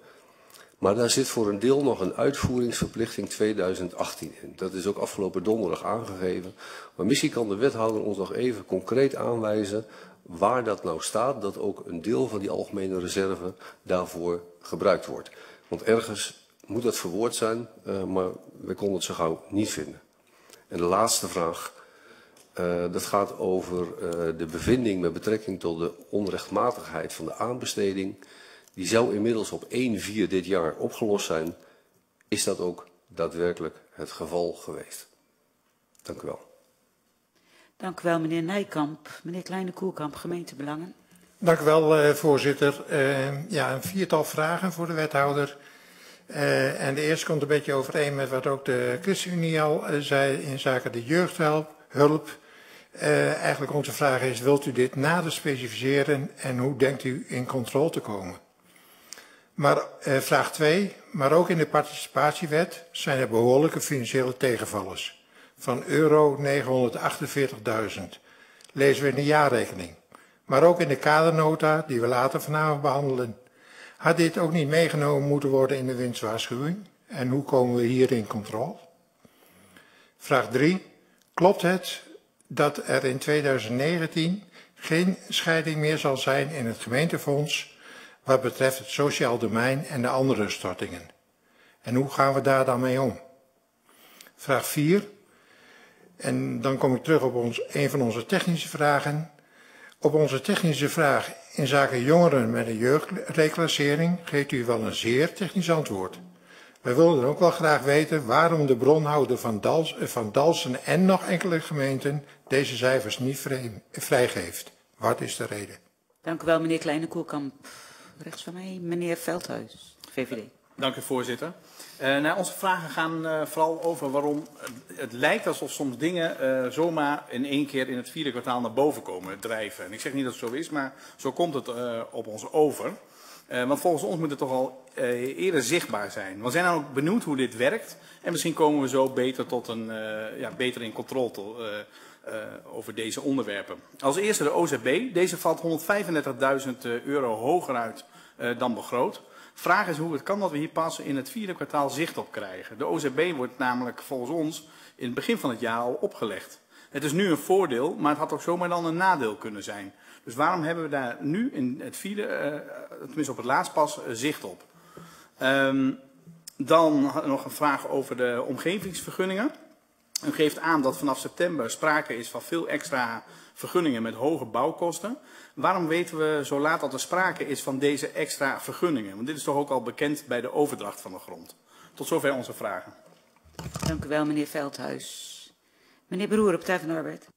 Maar daar zit voor een deel nog een uitvoeringsverplichting 2018 in. Dat is ook afgelopen donderdag aangegeven. Maar misschien kan de wethouder ons nog even concreet aanwijzen waar dat nou staat, dat ook een deel van die algemene reserve daarvoor gebruikt wordt. Want ergens moet dat verwoord zijn, uh, maar we konden het zo gauw niet vinden. En de laatste vraag, uh, dat gaat over uh, de bevinding met betrekking tot de onrechtmatigheid van de aanbesteding. Die zou inmiddels op 1-4 dit jaar opgelost zijn. Is dat ook daadwerkelijk het geval geweest? Dank u wel. Dank u wel, meneer Nijkamp. Meneer Kleine Koelkamp, gemeentebelangen. Dank u wel, uh, voorzitter. Uh, ja, een viertal vragen voor de wethouder. Uh, en de eerste komt een beetje overeen met wat ook de ChristenUnie al zei in zaken de jeugdhulp. Hulp. eigenlijk onze vraag is, wilt u dit nader specificeren en hoe denkt u in controle te komen? Maar vraag 2, maar ook in de participatiewet zijn er behoorlijke financiële tegenvallers van euro 948.000. Lezen we in de jaarrekening. Maar ook in de kadernota die we later vanavond behandelen. Had dit ook niet meegenomen moeten worden in de winstwaarschuwing? En hoe komen we hier in controle? Vraag 3. Klopt het dat er in 2019 geen scheiding meer zal zijn in het gemeentefonds wat betreft het sociaal domein en de andere stortingen? En hoe gaan we daar dan mee om? Vraag 4. En dan kom ik terug op ons, een van onze technische vragen. Op onze technische vraag in zaken jongeren met een jeugdreclassering geeft u wel een zeer technisch antwoord. Wij willen ook wel graag weten waarom de bronhouder van, Dals, van Dalsen en nog enkele gemeenten deze cijfers niet vrij, vrijgeeft. Wat is de reden? Dank u wel, meneer Kleine Koelkamp. Rechts van mij, meneer Veldhuis, VVD. Dank u, voorzitter. Uh, onze vragen gaan uh, vooral over waarom het lijkt alsof soms dingen uh, zomaar in één keer in het vierde kwartaal naar boven komen drijven. En ik zeg niet dat het zo is, maar zo komt het op ons over. want volgens ons moet het toch al eerder zichtbaar zijn. We zijn ook benieuwd hoe dit werkt. En misschien komen we zo beter, tot een, ja, beter in controle over deze onderwerpen. Als eerste de OZB. Deze valt 135.000 euro hoger uit dan begroot. Vraag is hoe het kan dat we hier pas in het vierde kwartaal zicht op krijgen. De OZB wordt namelijk volgens ons in het begin van het jaar al opgelegd. Het is nu een voordeel, maar het had ook zomaar dan een nadeel kunnen zijn. Dus waarom hebben we daar nu in het vierde, uh, tenminste op het laatst pas, uh, zicht op? Um, dan nog een vraag over de omgevingsvergunningen. U geeft aan dat vanaf september sprake is van veel extra vergunningen met hoge bouwkosten. Waarom weten we zo laat dat er sprake is van deze extra vergunningen? Want dit is toch ook al bekend bij de overdracht van de grond. Tot zover onze vragen. Dank u wel, meneer Veldhuis. Meneer Broer, op Partij van de Arbeid.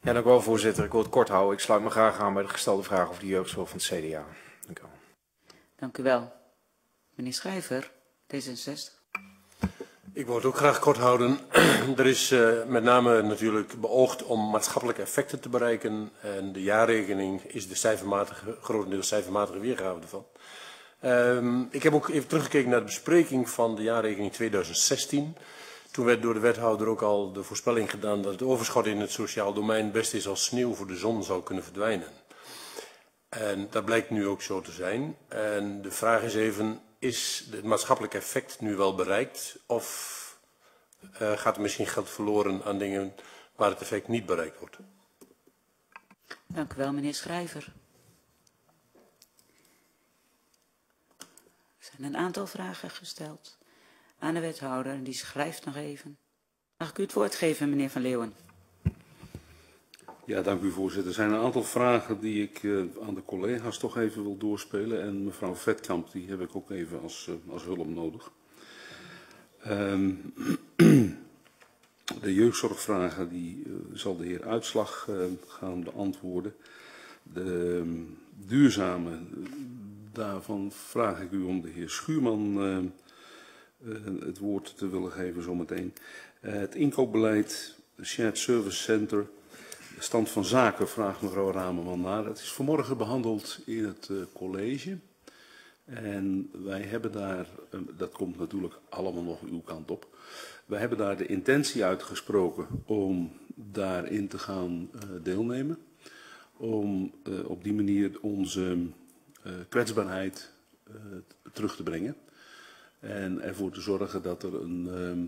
Ja, dank u wel, voorzitter. Ik wil het kort houden. Ik sluit me graag aan bij de gestelde vraag over de jeugdzorg van het CDA. Dank u wel. Dank u wel. Meneer Schrijver, D66. Ik wil het ook graag kort houden. er is uh, met name natuurlijk beoogd om maatschappelijke effecten te bereiken. En de jaarrekening is de cijfermatige, grotendeels cijfermatige weergave ervan. Um, ik heb ook even teruggekeken naar de bespreking van de jaarrekening 2016. Toen werd door de wethouder ook al de voorspelling gedaan dat het overschot in het sociaal domein best is als sneeuw voor de zon zou kunnen verdwijnen. En dat blijkt nu ook zo te zijn. En de vraag is even, is het maatschappelijk effect nu wel bereikt? Of uh, gaat er misschien geld verloren aan dingen waar het effect niet bereikt wordt? Dank u wel, meneer Schrijver. Er zijn een aantal vragen gesteld aan de wethouder. Die schrijft nog even. Mag ik u het woord geven, meneer Van Leeuwen? Ja, dank u voorzitter. Er zijn een aantal vragen die ik uh, aan de collega's toch even wil doorspelen. En mevrouw Vetkamp, die heb ik ook even als, uh, als hulp nodig. Um, de jeugdzorgvragen die uh, zal de heer Uitslag gaan beantwoorden. De um, duurzame, daarvan vraag ik u om de heer Schuurman het woord te willen geven zometeen. het inkoopbeleid, Shared Service Center... Stand van zaken vraagt mevrouw Rameman naar. Het is vanmorgen behandeld in het uh, college. En wij hebben daar, uh, dat komt natuurlijk allemaal nog uw kant op. Wij hebben daar de intentie uitgesproken om daarin te gaan uh, deelnemen. Om op die manier onze kwetsbaarheid terug te brengen. En ervoor te zorgen dat er een, ehm,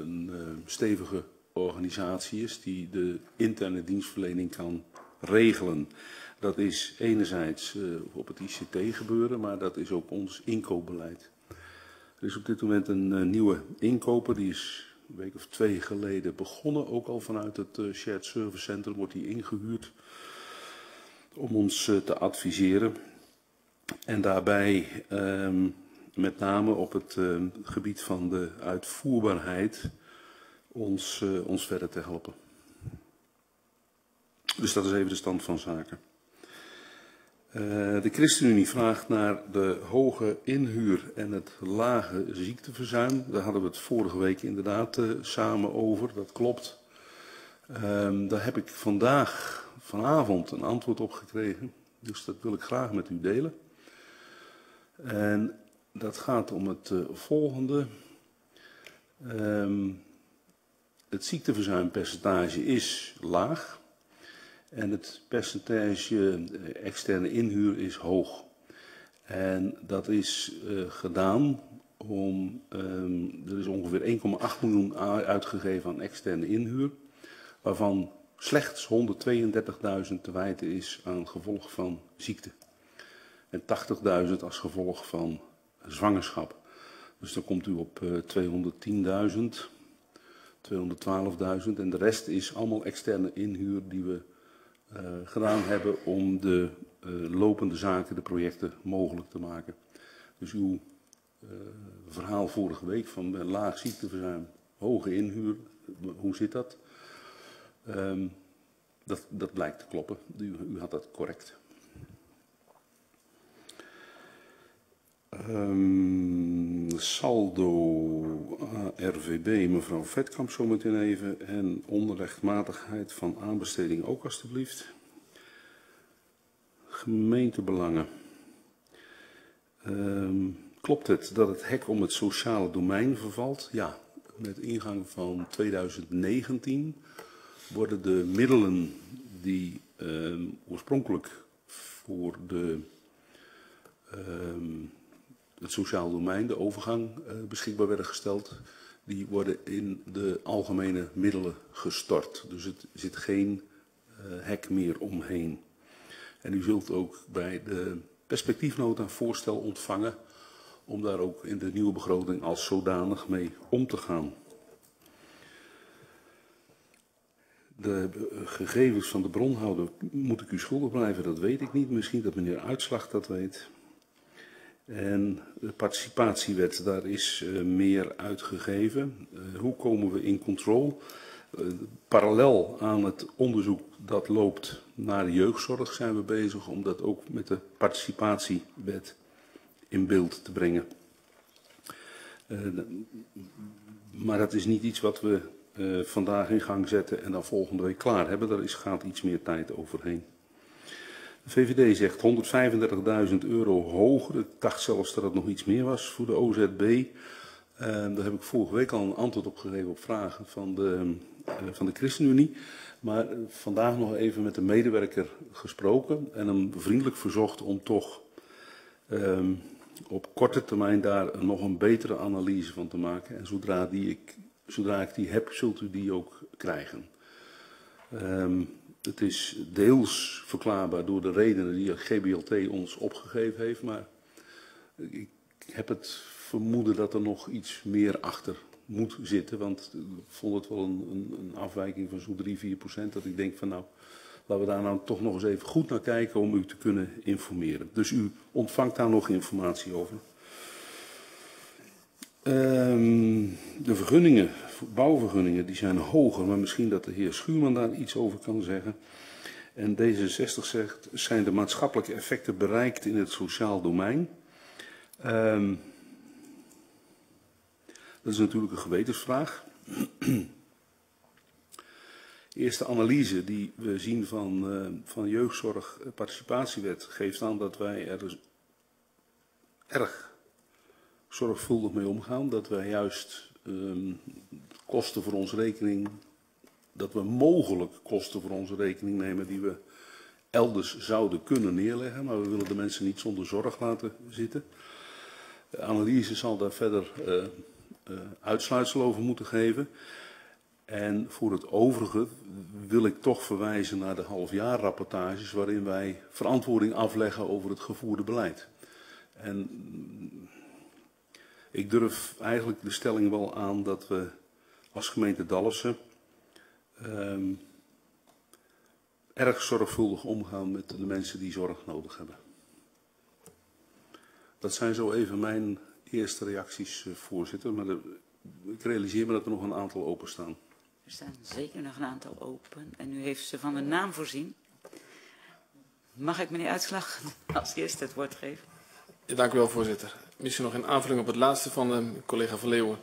een ehm, stevige organisatie is die de interne dienstverlening kan regelen. Dat is enerzijds uh, op het ICT gebeuren, maar dat is ook ons inkoopbeleid. Er is op dit moment een uh, nieuwe inkoper, die is een week of twee geleden begonnen. Ook al vanuit het uh, Shared Service Center wordt die ingehuurd om ons te adviseren. En daarbij um, met name op het uh, gebied van de uitvoerbaarheid ons, uh, ons verder te helpen. Dus dat is even de stand van zaken. Uh, de ChristenUnie vraagt naar de hoge inhuur en het lage ziekteverzuim. Daar hadden we het vorige week inderdaad samen over, dat klopt. Ehm, daar heb ik vandaag, vanavond, een antwoord op gekregen. Dus dat wil ik graag met u delen. En dat gaat om het uh, volgende. Um, het ziekteverzuimpercentage is laag en het percentage externe inhuur is hoog. En dat is uh, gedaan om, um, er is ongeveer 1,8 miljoen uitgegeven aan externe inhuur, waarvan slechts 132.000 te wijten is aan gevolg van ziekte. En 80.000 als gevolg van zwangerschap. Dus dan komt u op uh, 210.000, 212.000 en de rest is allemaal externe inhuur die we uh, gedaan hebben om de uh, lopende zaken, de projecten mogelijk te maken. Dus uw verhaal vorige week van laag ziekteverzuim, hoge inhuur, hoe zit dat? Um, dat, dat blijkt te kloppen. U, u had dat correct. Um, saldo RVB, mevrouw Vetkamp zometeen even. En onrechtmatigheid van aanbesteding ook alstublieft. Gemeentebelangen. Um, klopt het dat het hek om het sociale domein vervalt? Ja, met ingang van 2019 worden de middelen die um, oorspronkelijk voor de het sociaal domein, de overgang, uh, beschikbaar werden gesteld. Die worden in de algemene middelen gestort. Dus het zit geen uh, hek meer omheen. En u zult ook bij de perspectiefnota voorstel ontvangen om daar ook in de nieuwe begroting als zodanig mee om te gaan. De gegevens van de bronhouder moet ik u schuldig blijven, dat weet ik niet. Misschien dat meneer Uitslag dat weet. En de participatiewet, daar is uh, meer uitgegeven. Uh, hoe komen we in controle? Uh, parallel aan het onderzoek dat loopt naar de jeugdzorg zijn we bezig om dat ook met de participatiewet in beeld te brengen. maar dat is niet iets wat we vandaag in gang zetten en dan volgende week klaar hebben. Daar is, gaat iets meer tijd overheen. De VVD zegt 135.000 euro hoger. Ik dacht zelfs dat het nog iets meer was voor de OZB. Uh, daar heb ik vorige week al een antwoord op gegeven op vragen van de, uh, van de ChristenUnie. Maar uh, vandaag nog even met de medewerker gesproken en hem vriendelijk verzocht om toch um, op korte termijn daar nog een betere analyse van te maken. En zodra, die ik, zodra ik die heb, zult u die ook krijgen. Um, het is deels verklaarbaar door de redenen die GBLT ons opgegeven heeft, maar ik heb het vermoeden dat er nog iets meer achter moet zitten, want ik vond het wel een, een, een afwijking van zo'n 3, 4 procent, dat ik denk van nou, laten we daar nou toch nog eens even goed naar kijken om u te kunnen informeren. Dus u ontvangt daar nog informatie over. Um, de vergunningen, bouwvergunningen, die zijn hoger, maar misschien dat de heer Schuurman daar iets over kan zeggen. En D66 zegt, zijn de maatschappelijke effecten bereikt in het sociaal domein? Um, dat is natuurlijk een gewetensvraag. Eerste analyse die we zien van, uh, van jeugdzorg participatiewet geeft aan dat wij er dus erg zorgvuldig mee omgaan. Dat wij juist um, kosten voor onze rekening, dat we mogelijk kosten voor onze rekening nemen die we elders zouden kunnen neerleggen. Maar we willen de mensen niet zonder zorg laten zitten. De analyse zal daar verder uh, uh, uitsluitsel over moeten geven. En voor het overige wil ik toch verwijzen naar de halfjaarrapportages waarin wij verantwoording afleggen over het gevoerde beleid. En ik durf eigenlijk de stelling wel aan dat we als gemeente Dalfsen um, erg zorgvuldig omgaan met de mensen die zorg nodig hebben. Dat zijn zo even mijn eerste reacties, uh, voorzitter. Maar de, ik realiseer me dat er nog een aantal openstaan. Er staan zeker nog een aantal open. En u heeft ze van een naam voorzien. Mag ik meneer Uitslag als eerste het woord geven? Dank u wel, voorzitter. Misschien nog een aanvulling op het laatste van de collega Van Leeuwen.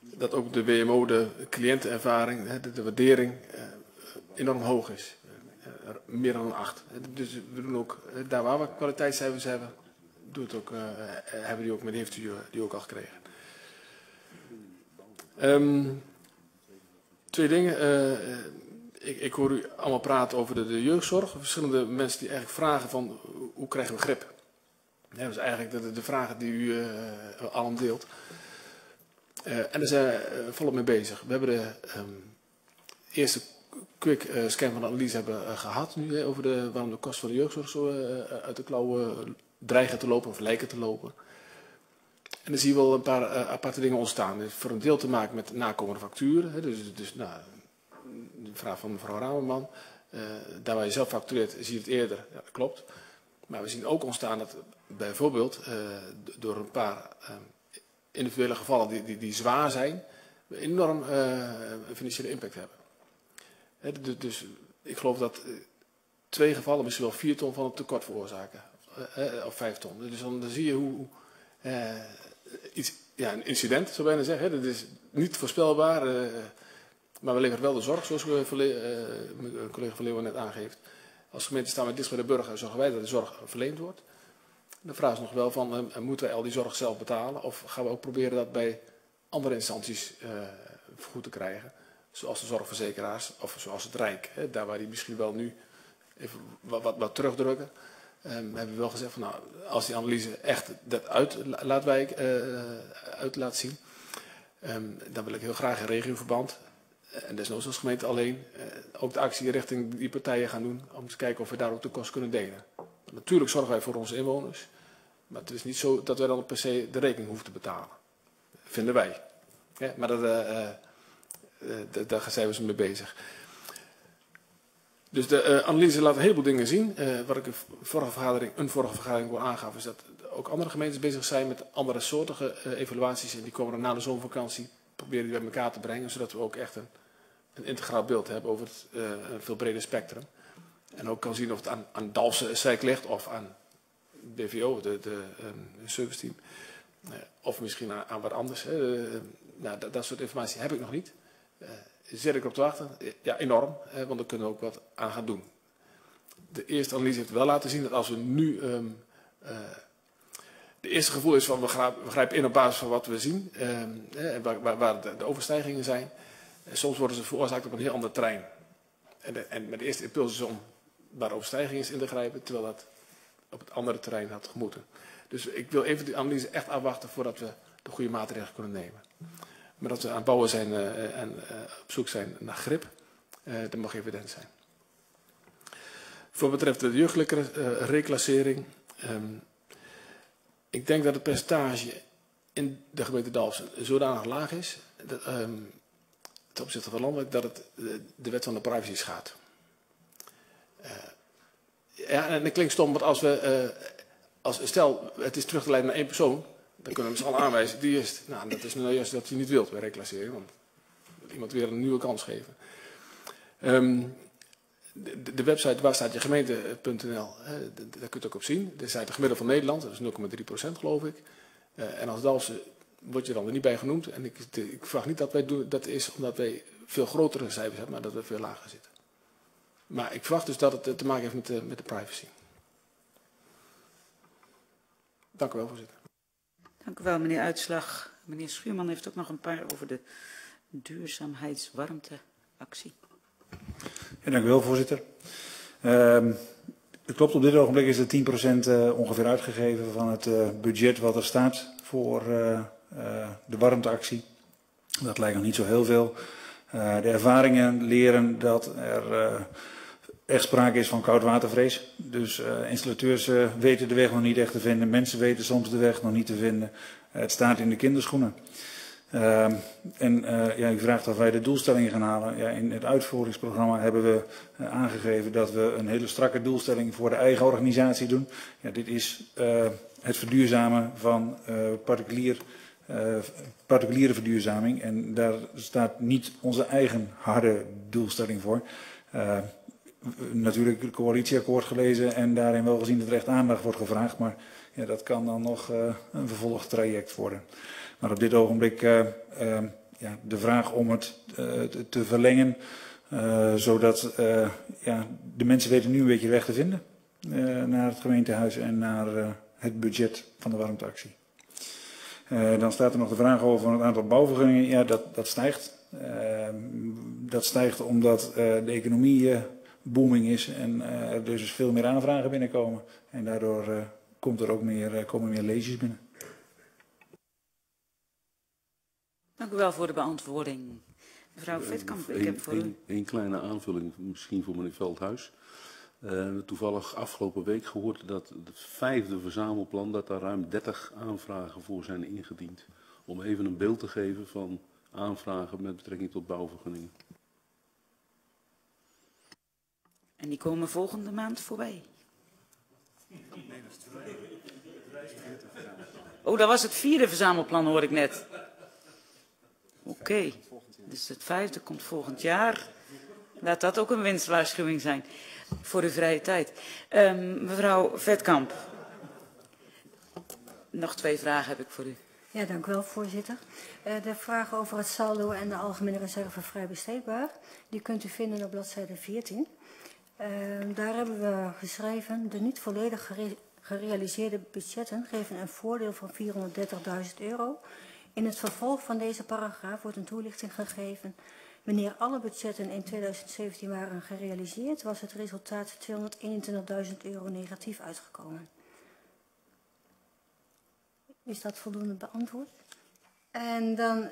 Dat ook de WMO, de cliëntenervaring, de, de waardering eh, enorm hoog is. Uh, meer dan acht. Dus we doen ook, daar waar we kwaliteitscijfers hebben, doet ook, hebben die ook, met heeft die ook al gekregen. Um, twee dingen. Ik, ik, hoor u allemaal praten over de, de, jeugdzorg. Verschillende mensen die eigenlijk vragen van hoe krijgen we grip? Dat is eigenlijk de, de vragen die u uh, allen deelt. Uh, en daar zijn we volop mee bezig. We hebben de um, eerste quick scan van de analyse hebben, gehad nu over de, waarom de kosten van de jeugdzorg zo uit de klauwen dreigen te lopen of lijken te lopen. En dan zie je wel een paar aparte dingen ontstaan. Het voor een deel te maken met nakomende facturen. Hè, dus dus nou, de vraag van mevrouw Ramerman. Daar waar je zelf factureert, zie je het eerder. Ja, dat klopt. Maar we zien ook ontstaan dat bijvoorbeeld uh, door een paar individuele gevallen die, die, die zwaar zijn, we enorm financiële impact hebben. Dus, ik geloof dat twee gevallen misschien wel vier ton van het tekort veroorzaken. of vijf ton. Dus dan, zie je hoe, iets, ja, een incident, zou bijna zeggen. Dat is niet voorspelbaar, maar we leveren wel de zorg, zoals mijn collega Van Leeuwen net aangeeft. Als gemeente staan we dicht bij de burger, zorgen wij dat de zorg verleend wordt. De vraag is nog wel van, moeten wij al die zorg zelf betalen? Of gaan we ook proberen dat bij andere instanties vergoed te krijgen? Zoals de zorgverzekeraars of zoals het Rijk. Hè, daar waar die misschien wel nu even wat, wat, terugdrukken. Um, hebben we wel gezegd van nou, als die analyse echt dat uit laat, uh, uit laat zien, um, dan wil ik heel graag in regioverband, en desnoods als gemeente alleen, uh, ook de actie richting die partijen gaan doen, om te kijken of we daar ook de kost kunnen delen. Natuurlijk zorgen wij voor onze inwoners, maar het is niet zo dat wij dan per se de rekening hoeven te betalen. Vinden wij. Ja, maar dat, uh, daar zijn we ze mee bezig. Dus de uh, analyse laat een heleboel dingen zien. Uh, wat ik een vorige vergadering, een vorige vergadering wil aangaf, is dat ook andere gemeentes bezig zijn met andere soortige uh, evaluaties. En die komen er na de zomervakantie, proberen die bij elkaar te brengen, zodat we ook echt een, een integraal beeld hebben over het een veel breder spectrum. En ook kan zien of het aan, aan Dalfse Zijk ligt of aan BVO, de, de um, service team. of misschien aan, aan wat anders. Hè. nou, dat, soort informatie heb ik nog niet zit ik op te wachten? Ja, enorm, hè, want daar kunnen we ook wat aan gaan doen. De eerste analyse heeft wel laten zien dat als we nu... Uh, de eerste gevoel is van we grijpen in op basis van wat we zien, um, hè, waar, waar de, overstijgingen zijn. En soms worden ze veroorzaakt op een heel ander terrein. En, de, en met de eerste impuls is om waar overstijging is in te grijpen, terwijl dat op het andere terrein had gemoeten. Dus ik wil even die analyse echt afwachten voordat we de goede maatregelen kunnen nemen. Maar dat we aan bouwen zijn uh, en uh, op zoek zijn naar grip, uh, dat mag evident zijn. Voor betreft de jeugdelijke reclassering. Ik denk dat het percentage in de gemeente Dalfsen zodanig laag is, dat, um, ten opzichte van landelijk, dat het de wet van de privacy schaadt. ja, en dat klinkt stom, want als we, als, stel het is terug te leiden naar één persoon, dan kunnen we hem al aanwijzen, die is Nou, dat is nou juist dat je niet wilt bij reclasseren, want iemand weer een nieuwe kans geven. Um, de, de, website waar staat je gemeente.nl, daar kun je ook op zien. Dit is het gemiddelde van Nederland, dat is 0,3% geloof ik. Uh, en als Dalfsen word je dan er niet bij genoemd. En ik, de, ik vraag niet dat wij doen, dat is omdat wij veel grotere cijfers hebben, maar dat we veel lager zitten. Maar ik verwacht dus dat het te maken heeft met de, met de privacy. Dank u wel, voorzitter. Dank u wel, meneer Uitslag. Meneer Schuurman heeft ook nog een paar over de duurzaamheidswarmteactie. Ja, dank u wel, voorzitter. Uh, het klopt, op dit ogenblik is er 10% uh, ongeveer uitgegeven van het uh, budget wat er staat voor uh, de warmteactie. Dat lijkt nog niet zo heel veel. De ervaringen leren dat er echt sprake is van koudwatervrees. Dus installateurs weten de weg nog niet echt te vinden. Mensen weten soms de weg nog niet te vinden. het staat in de kinderschoenen. Uh, en uh, ja, u vraagt of wij de doelstellingen gaan halen. Ja, in het uitvoeringsprogramma hebben we uh, aangegeven dat we een hele strakke doelstelling voor de eigen organisatie doen. Ja, dit is uh, het verduurzamen van particulier, particuliere verduurzaming. En daar staat niet onze eigen harde doelstelling voor. natuurlijk het coalitieakkoord gelezen en daarin wel gezien dat er echt aandacht wordt gevraagd. Maar ja, dat kan dan nog een vervolgtraject worden. Maar op dit ogenblik uh, uh, ja, de vraag om het uh, te verlengen, zodat ja, de mensen weten nu een beetje weg te vinden naar het gemeentehuis en naar het budget van de warmteactie. dan staat er nog de vraag over het aantal bouwvergunningen. Ja, dat, dat stijgt. dat stijgt omdat de economie booming is en er dus veel meer aanvragen binnenkomen. En daardoor komt er ook meer, komen meer leges binnen. Dank u wel voor de beantwoording. Mevrouw Vetkamp, ik heb voor u... Een kleine aanvulling, misschien voor meneer Veldhuis. Uh, toevallig afgelopen week gehoord dat het vijfde verzamelplan, dat daar ruim 30 aanvragen voor zijn ingediend. Om even een beeld te geven van aanvragen met betrekking tot bouwvergunningen. En die komen volgende maand voorbij. Oh, dat was het vierde verzamelplan, hoor ik net. Oké, dus het vijfde komt volgend jaar. Laat dat ook een winstwaarschuwing zijn voor uw vrije tijd. Um, mevrouw Vetkamp, nog twee vragen heb ik voor u. Ja, dank u wel, voorzitter. Uh, de vraag over het saldo en de algemene reserve vrij besteedbaar, die kunt u vinden op bladzijde 14. Uh, daar hebben we geschreven, de niet volledig gere gerealiseerde budgetten geven een voordeel van 430.000 euro in het vervolg van deze paragraaf wordt een toelichting gegeven. Wanneer alle budgetten in 2017 waren gerealiseerd, was het resultaat 221.000 euro negatief uitgekomen. Is dat voldoende beantwoord? En dan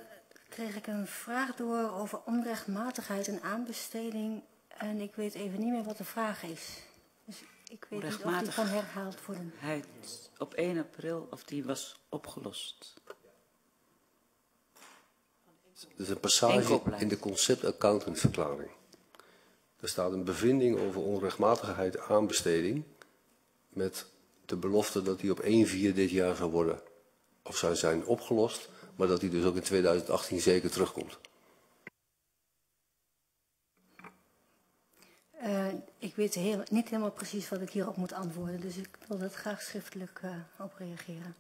kreeg ik een vraag door over onrechtmatigheid en aanbesteding. En ik weet even niet meer wat de vraag is. Dus ik weet niet of die kan herhaald worden. Op 1 april of die was opgelost. Er is een passage in de concept-accountantverklaring. Er staat een bevinding over onrechtmatigheid aanbesteding met de belofte dat die op 1-4 dit jaar zou worden of zou zijn opgelost, maar dat die dus ook in 2018 zeker terugkomt. Uh, ik weet heel, niet helemaal precies wat ik hierop moet antwoorden, dus ik wil dat graag schriftelijk uh, op reageren.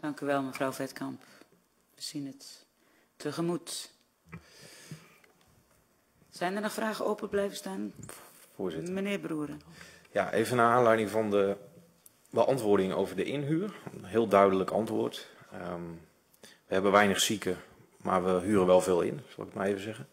Dank u wel, mevrouw Vetkamp. Zien het tegemoet. Zijn er nog vragen open blijven staan? Voorzitter. Meneer Broeren. Ja, even naar aanleiding van de beantwoording over de inhuur. Een heel duidelijk antwoord. Um, we hebben weinig zieken, maar we huren wel veel in, zal ik maar even zeggen.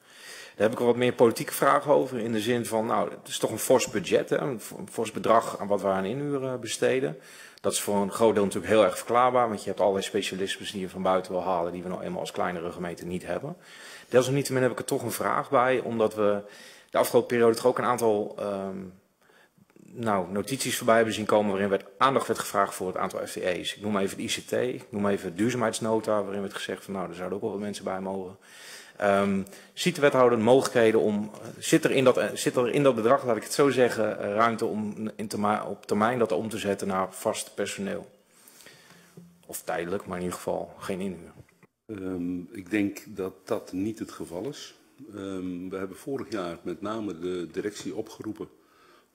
Daar heb ik wat meer politieke vragen over. In de zin van, nou, het is toch een fors budget, hè? een fors bedrag aan wat we aan inhuur eh, besteden. Dat is voor een groot deel natuurlijk heel erg verklaarbaar, want je hebt allerlei specialismes die je van buiten wil halen, die we nou eenmaal als kleinere gemeente niet hebben. Desalniettemin heb ik er toch een vraag bij, omdat we de afgelopen periode toch ook een aantal um, nou, notities voorbij hebben zien komen waarin werd, aandacht werd gevraagd voor het aantal FTE's. Ik noem even het ICT, ik noem even de duurzaamheidsnota, waarin werd gezegd van nou, er zouden ook wel wat mensen bij mogen. Um, ziet de wethouder mogelijkheden om, zit er, in dat, zit er in dat bedrag, laat ik het zo zeggen, eh, ruimte om in op termijn dat om te zetten naar vast personeel? Of tijdelijk, maar in ieder geval geen inhuur. Um, ik denk dat dat niet het geval is. Um, we hebben vorig jaar met name de directie opgeroepen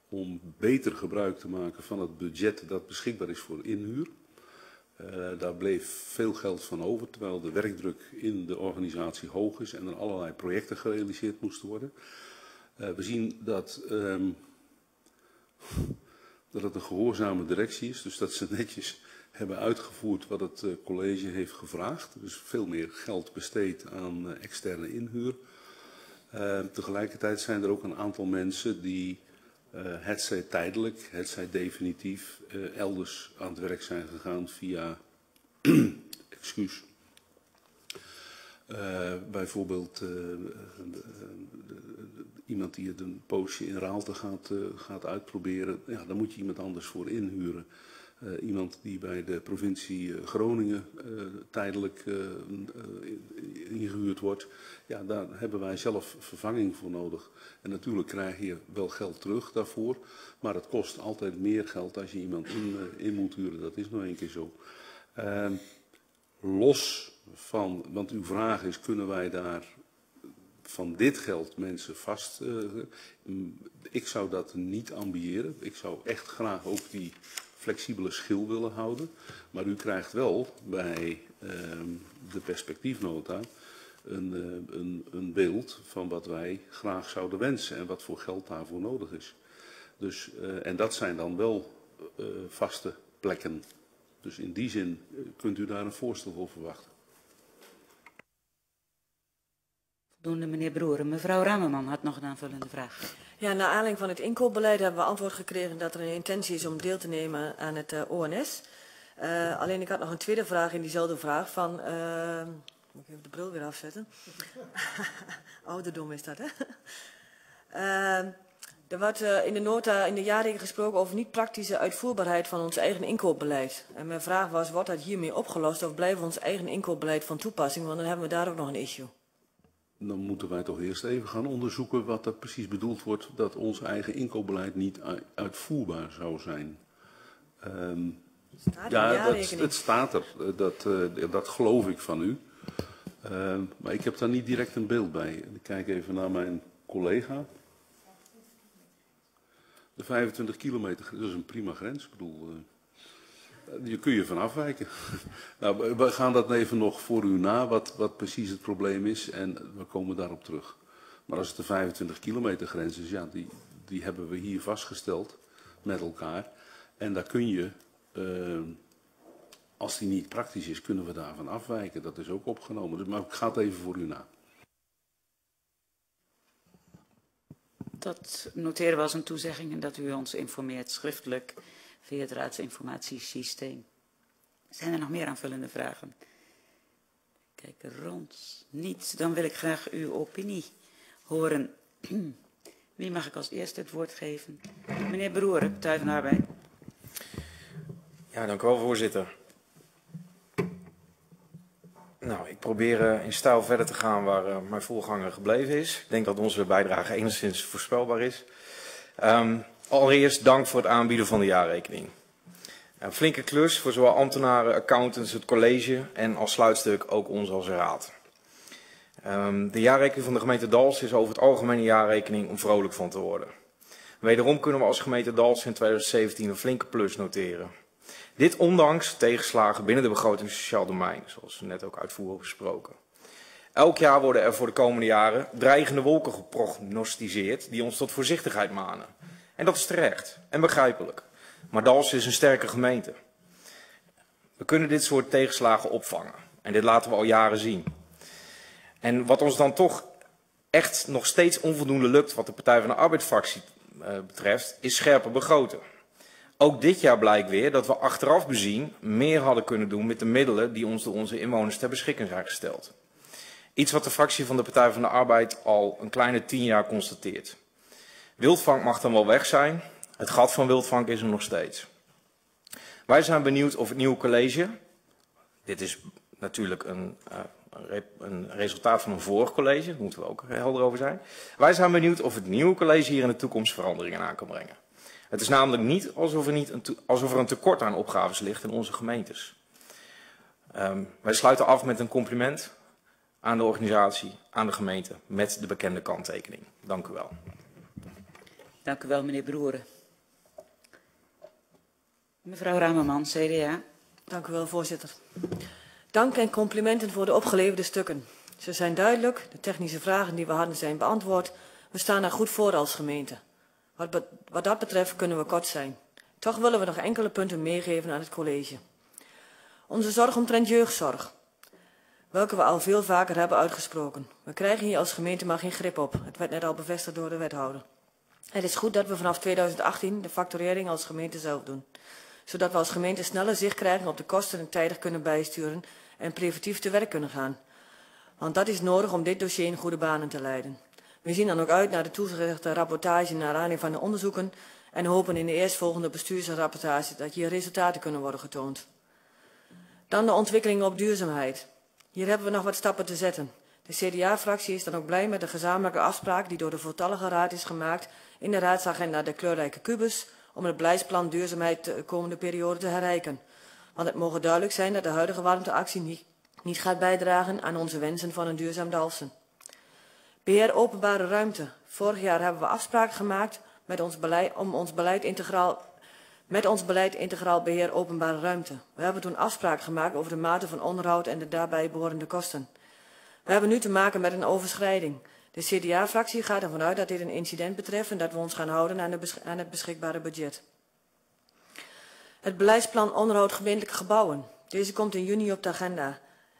om beter gebruik te maken van het budget dat beschikbaar is voor inhuur. Uh, daar bleef veel geld van over, terwijl de werkdruk in de organisatie hoog is en er allerlei projecten gerealiseerd moesten worden. Uh, we zien dat, um, dat het een gehoorzame directie is, dus dat ze netjes hebben uitgevoerd wat het uh, college heeft gevraagd. Dus veel meer geld besteed aan externe inhuur. tegelijkertijd zijn er ook een aantal mensen die het zij tijdelijk, het zij definitief uh, elders aan het werk zijn gegaan via, excuus, uh, bijvoorbeeld iemand die het een poosje in Raalte gaat, gaat uitproberen. Ja, daar moet je iemand anders voor inhuren. Uh, iemand die bij de provincie uh, Groningen uh, tijdelijk ingehuurd wordt. Ja, daar hebben wij zelf vervanging voor nodig. En natuurlijk krijg je wel geld terug daarvoor. Maar het kost altijd meer geld als je iemand in, in moet huren. Dat is nog een keer zo. Ehm, los van, want uw vraag is, kunnen wij daar van dit geld mensen vast. ik zou dat niet ambiëren. Ik zou echt graag ook die flexibele schil willen houden. Maar u krijgt wel bij uh, de perspectiefnota een, uh, een, een, beeld van wat wij graag zouden wensen en wat voor geld daarvoor nodig is. Dus, uh, en dat zijn dan wel eh, vaste plekken. Dus in die zin kunt u daar een voorstel voor verwachten. Meneer Broeren. Mevrouw Rameman had nog een aanvullende vraag. Ja, naar aanleiding van het inkoopbeleid hebben we antwoord gekregen dat er een intentie is om deel te nemen aan het uh, ONS. Uh, alleen ik had nog een tweede vraag in diezelfde vraag van... Uh, moet ik even de bril weer afzetten? Ouderdom is dat, hè? er wordt in de nota in de jaarrekening gesproken over niet praktische uitvoerbaarheid van ons eigen inkoopbeleid. En mijn vraag was, wordt dat hiermee opgelost of blijven ons eigen inkoopbeleid van toepassing? Want dan hebben we daar ook nog een issue dan moeten wij toch eerst even gaan onderzoeken wat er precies bedoeld wordt dat ons eigen inkoopbeleid niet uitvoerbaar zou zijn. Um, ja, dat, het staat er. Dat, uh, dat geloof ik van u. Uh, maar ik heb daar niet direct een beeld bij. Ik kijk even naar mijn collega. De 25 kilometer, dat is een prima grens. Ik bedoel, uh, je kun je van afwijken. nou, we gaan dat even nog voor u na, wat, wat precies het probleem is. En we komen daarop terug. Maar als het de 25 kilometer grens is, ja, die, die hebben we hier vastgesteld met elkaar. En daar kun je, uh, als die niet praktisch is, kunnen we daarvan afwijken. Dat is ook opgenomen. Dus, maar ik ga het even voor u na. Dat noteren we als een toezegging en dat u ons informeert schriftelijk via het raadsinformatiesysteem. Zijn er nog meer aanvullende vragen? Kijk rond. Niet. Dan wil ik graag uw opinie horen. Wie mag ik als eerste het woord geven? Meneer Broeren, Partij van Arbeid. Ja, dank u wel, voorzitter. Nou, ik probeer uh, in stijl verder te gaan waar uh, mijn voorganger gebleven is. Ik denk dat onze bijdrage enigszins voorspelbaar is. Um, Allereerst dank voor het aanbieden van de jaarrekening. Een flinke klus voor zowel ambtenaren, accountants, het college en als sluitstuk ook ons als raad. Um, de jaarrekening van de gemeente Dals is over het algemeen een jaarrekening om vrolijk van te worden. Wederom kunnen we als gemeente Dals in 2017 een flinke plus noteren. Dit ondanks tegenslagen binnen de begroting sociaal domein, zoals we net ook uitvoerig besproken. Elk jaar worden er voor de komende jaren dreigende wolken geprognosticeerd die ons tot voorzichtigheid manen. En dat is terecht en begrijpelijk. Maar Dals is een sterke gemeente. We kunnen dit soort tegenslagen opvangen. En dit laten we al jaren zien. En wat ons dan toch echt nog steeds onvoldoende lukt, wat de Partij van de Arbeidsfractie uh, betreft, is scherper begroten. Ook dit jaar blijkt weer dat we achteraf bezien meer hadden kunnen doen met de middelen die ons door onze inwoners ter beschikking zijn gesteld. Iets wat de fractie van de Partij van de Arbeid al een kleine tien jaar constateert. Wildvang mag dan wel weg zijn. Het gat van wildvang is er nog steeds. Wij zijn benieuwd of het nieuwe college, dit is natuurlijk een, uh, een resultaat van een vorig college, daar moeten we ook helder over zijn. Wij zijn benieuwd of het nieuwe college hier in de toekomst veranderingen aan kan brengen. Het is namelijk niet alsof er, niet een, alsof er een tekort aan opgaves ligt in onze gemeentes. Um, wij sluiten af met een compliment aan de organisatie, aan de gemeente, met de bekende kanttekening. Dank u wel. Dank u wel, meneer Broeren. Mevrouw Ramerman, CDA. Dank u wel, voorzitter. Dank en complimenten voor de opgeleverde stukken. Ze zijn duidelijk, de technische vragen die we hadden zijn beantwoord. We staan er goed voor als gemeente. Wat, wat dat betreft kunnen we kort zijn. Toch willen we nog enkele punten meegeven aan het college. Onze zorg omtrent jeugdzorg, welke we al veel vaker hebben uitgesproken. We krijgen hier als gemeente maar geen grip op. Het werd net al bevestigd door de wethouder. Het is goed dat we vanaf 2018 de facturering als gemeente zelf doen. Zodat we als gemeente sneller zicht krijgen op de kosten en tijdig kunnen bijsturen en preventief te werk kunnen gaan. Want dat is nodig om dit dossier in goede banen te leiden. We zien dan ook uit naar de toegerichte rapportage naar aanleiding van de onderzoeken en hopen in de eerstvolgende bestuursrapportage dat hier resultaten kunnen worden getoond. Dan de ontwikkeling op duurzaamheid. Hier hebben we nog wat stappen te zetten. De CDA-fractie is dan ook blij met de gezamenlijke afspraak die door de voltallige raad is gemaakt in de raadsagenda de kleurrijke kubus om het beleidsplan duurzaamheid de komende periode te herrijken. Want het mogen duidelijk zijn dat de huidige warmteactie niet, niet gaat bijdragen aan onze wensen van een duurzaam Dalsen. Beheer openbare ruimte. Vorig jaar hebben we afspraken gemaakt met ons beleid, om ons beleid integraal, met ons beleid integraal beheer openbare ruimte. We hebben toen afspraken gemaakt over de mate van onderhoud en de daarbij behorende kosten. We hebben nu te maken met een overschrijding. De CDA-fractie gaat ervan uit dat dit een incident betreft en dat we ons gaan houden aan, de aan het beschikbare budget. Het beleidsplan onderhoud gemeentelijke gebouwen. Deze komt in juni op de agenda.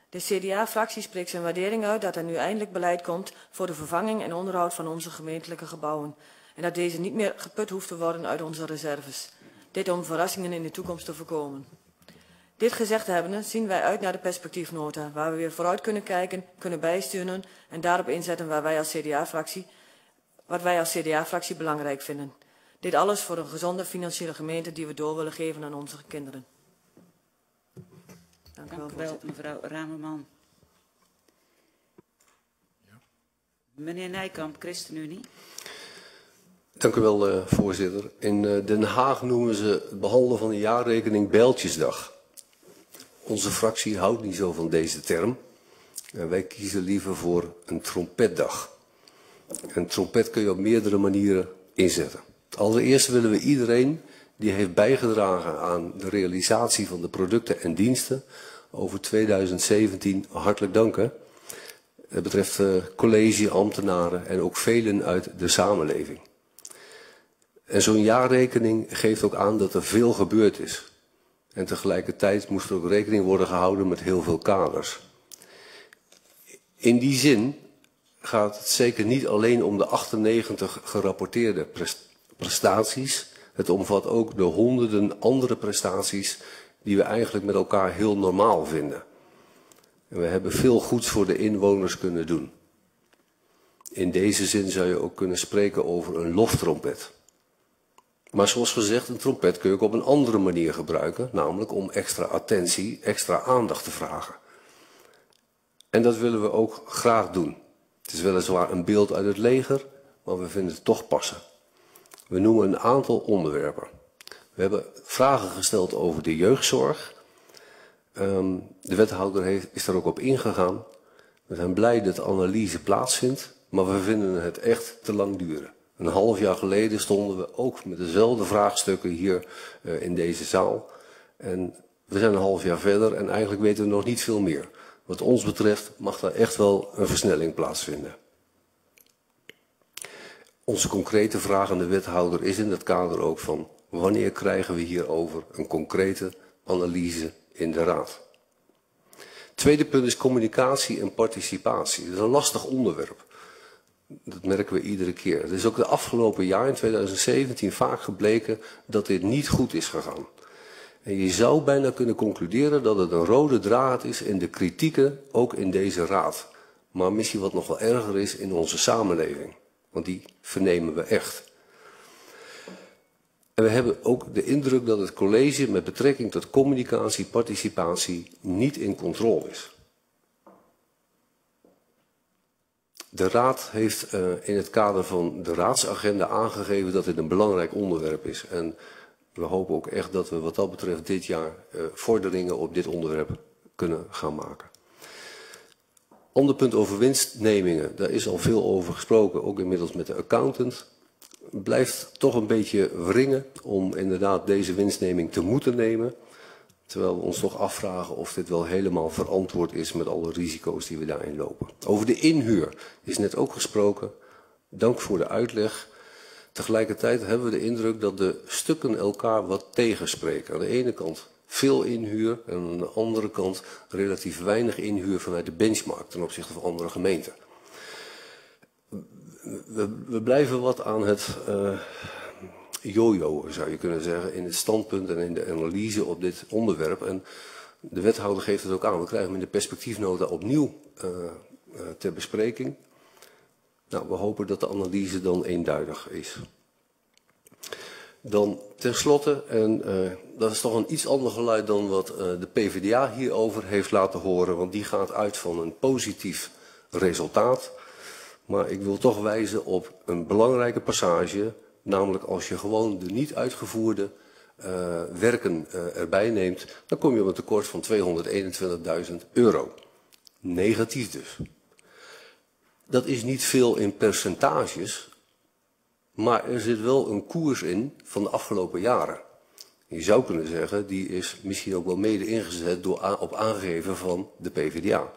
De CDA-fractie spreekt zijn waardering uit dat er nu eindelijk beleid komt voor de vervanging en onderhoud van onze gemeentelijke gebouwen. En dat deze niet meer geput hoeft te worden uit onze reserves. Dit om verrassingen in de toekomst te voorkomen. Dit gezegd hebbende zien wij uit naar de perspectiefnota, waar we weer vooruit kunnen kijken, kunnen bijsturen en daarop inzetten waar wij als CDA-fractie, wat wij als CDA-fractie belangrijk vinden. Dit alles voor een gezonde financiële gemeente die we door willen geven aan onze kinderen. Dank u wel, wel mevrouw Ramerman. Meneer Nijkamp, ChristenUnie. Dank u wel, uh, voorzitter. In uh, Den Haag noemen ze het behandelen van de jaarrekening Bijltjesdag. Onze fractie houdt niet zo van deze term. En wij kiezen liever voor een trompetdag. Een trompet kun je op meerdere manieren inzetten. Allereerst willen we iedereen die heeft bijgedragen aan de realisatie van de producten en diensten over 2017 hartelijk danken. Het betreft uh, college, ambtenaren en ook velen uit de samenleving. En zo'n jaarrekening geeft ook aan dat er veel gebeurd is. En tegelijkertijd moest er ook rekening worden gehouden met heel veel kaders. In die zin gaat het zeker niet alleen om de 98 gerapporteerde prestaties. Het omvat ook de honderden andere prestaties die we eigenlijk met elkaar heel normaal vinden. En we hebben veel goeds voor de inwoners kunnen doen. In deze zin zou je ook kunnen spreken over een loftrompet. Maar zoals gezegd, een trompet kun je ook op een andere manier gebruiken, namelijk om extra attentie, extra aandacht te vragen. En dat willen we ook graag doen. Het is weliswaar een beeld uit het leger, maar we vinden het toch passen. We noemen een aantal onderwerpen. We hebben vragen gesteld over de jeugdzorg. Um, de wethouder is daar ook op ingegaan. We zijn blij dat de analyse plaatsvindt, maar we vinden het echt te lang duren. Een half jaar geleden stonden we ook met dezelfde vraagstukken hier uh, in deze zaal. En we zijn een half jaar verder en eigenlijk weten we nog niet veel meer. Wat ons betreft mag daar echt wel een versnelling plaatsvinden. Onze concrete vraag aan de wethouder is in dat kader ook van wanneer krijgen we hierover een concrete analyse in de raad. Tweede punt is communicatie en participatie. Dat is een lastig onderwerp. Dat merken we iedere keer. Het is ook de afgelopen jaar, in 2017, vaak gebleken dat dit niet goed is gegaan. En je zou bijna kunnen concluderen dat het een rode draad is in de kritieken, ook in deze raad. Maar misschien wat nog wel erger is in onze samenleving. Want die vernemen we echt. En we hebben ook de indruk dat het college met betrekking tot communicatie, participatie niet in controle is. De Raad heeft uh, in het kader van de raadsagenda aangegeven dat dit een belangrijk onderwerp is. En we hopen ook echt dat we wat dat betreft dit jaar uh, vorderingen op dit onderwerp kunnen gaan maken. Ander punt over winstnemingen, daar is al veel over gesproken, ook inmiddels met de accountant. Blijft toch een beetje wringen om inderdaad deze winstneming te moeten nemen. Terwijl we ons toch afvragen of dit wel helemaal verantwoord is met alle risico's die we daarin lopen. Over de inhuur is net ook gesproken. Dank voor de uitleg. Tegelijkertijd hebben we de indruk dat de stukken elkaar wat tegenspreken. Aan de ene kant veel inhuur en aan de andere kant relatief weinig inhuur vanuit de benchmark ten opzichte van andere gemeenten. we, we, blijven wat aan het uh, jojo, zou je kunnen zeggen, in het standpunt en in de analyse op dit onderwerp. En de wethouder geeft het ook aan. We krijgen hem in de perspectiefnota opnieuw uh, uh, ter bespreking. Nou, we hopen dat de analyse dan eenduidig is. Dan tenslotte, en uh, dat is toch een iets ander geluid dan wat de PvdA hierover heeft laten horen, want die gaat uit van een positief resultaat. Maar ik wil toch wijzen op een belangrijke passage, namelijk als je gewoon de niet uitgevoerde uh, werken erbij neemt, dan kom je op een tekort van 221.000 euro. Negatief dus. Dat is niet veel in percentages, maar er zit wel een koers in van de afgelopen jaren. Je zou kunnen zeggen, die is misschien ook wel mede ingezet door, op aangeven van de PvdA.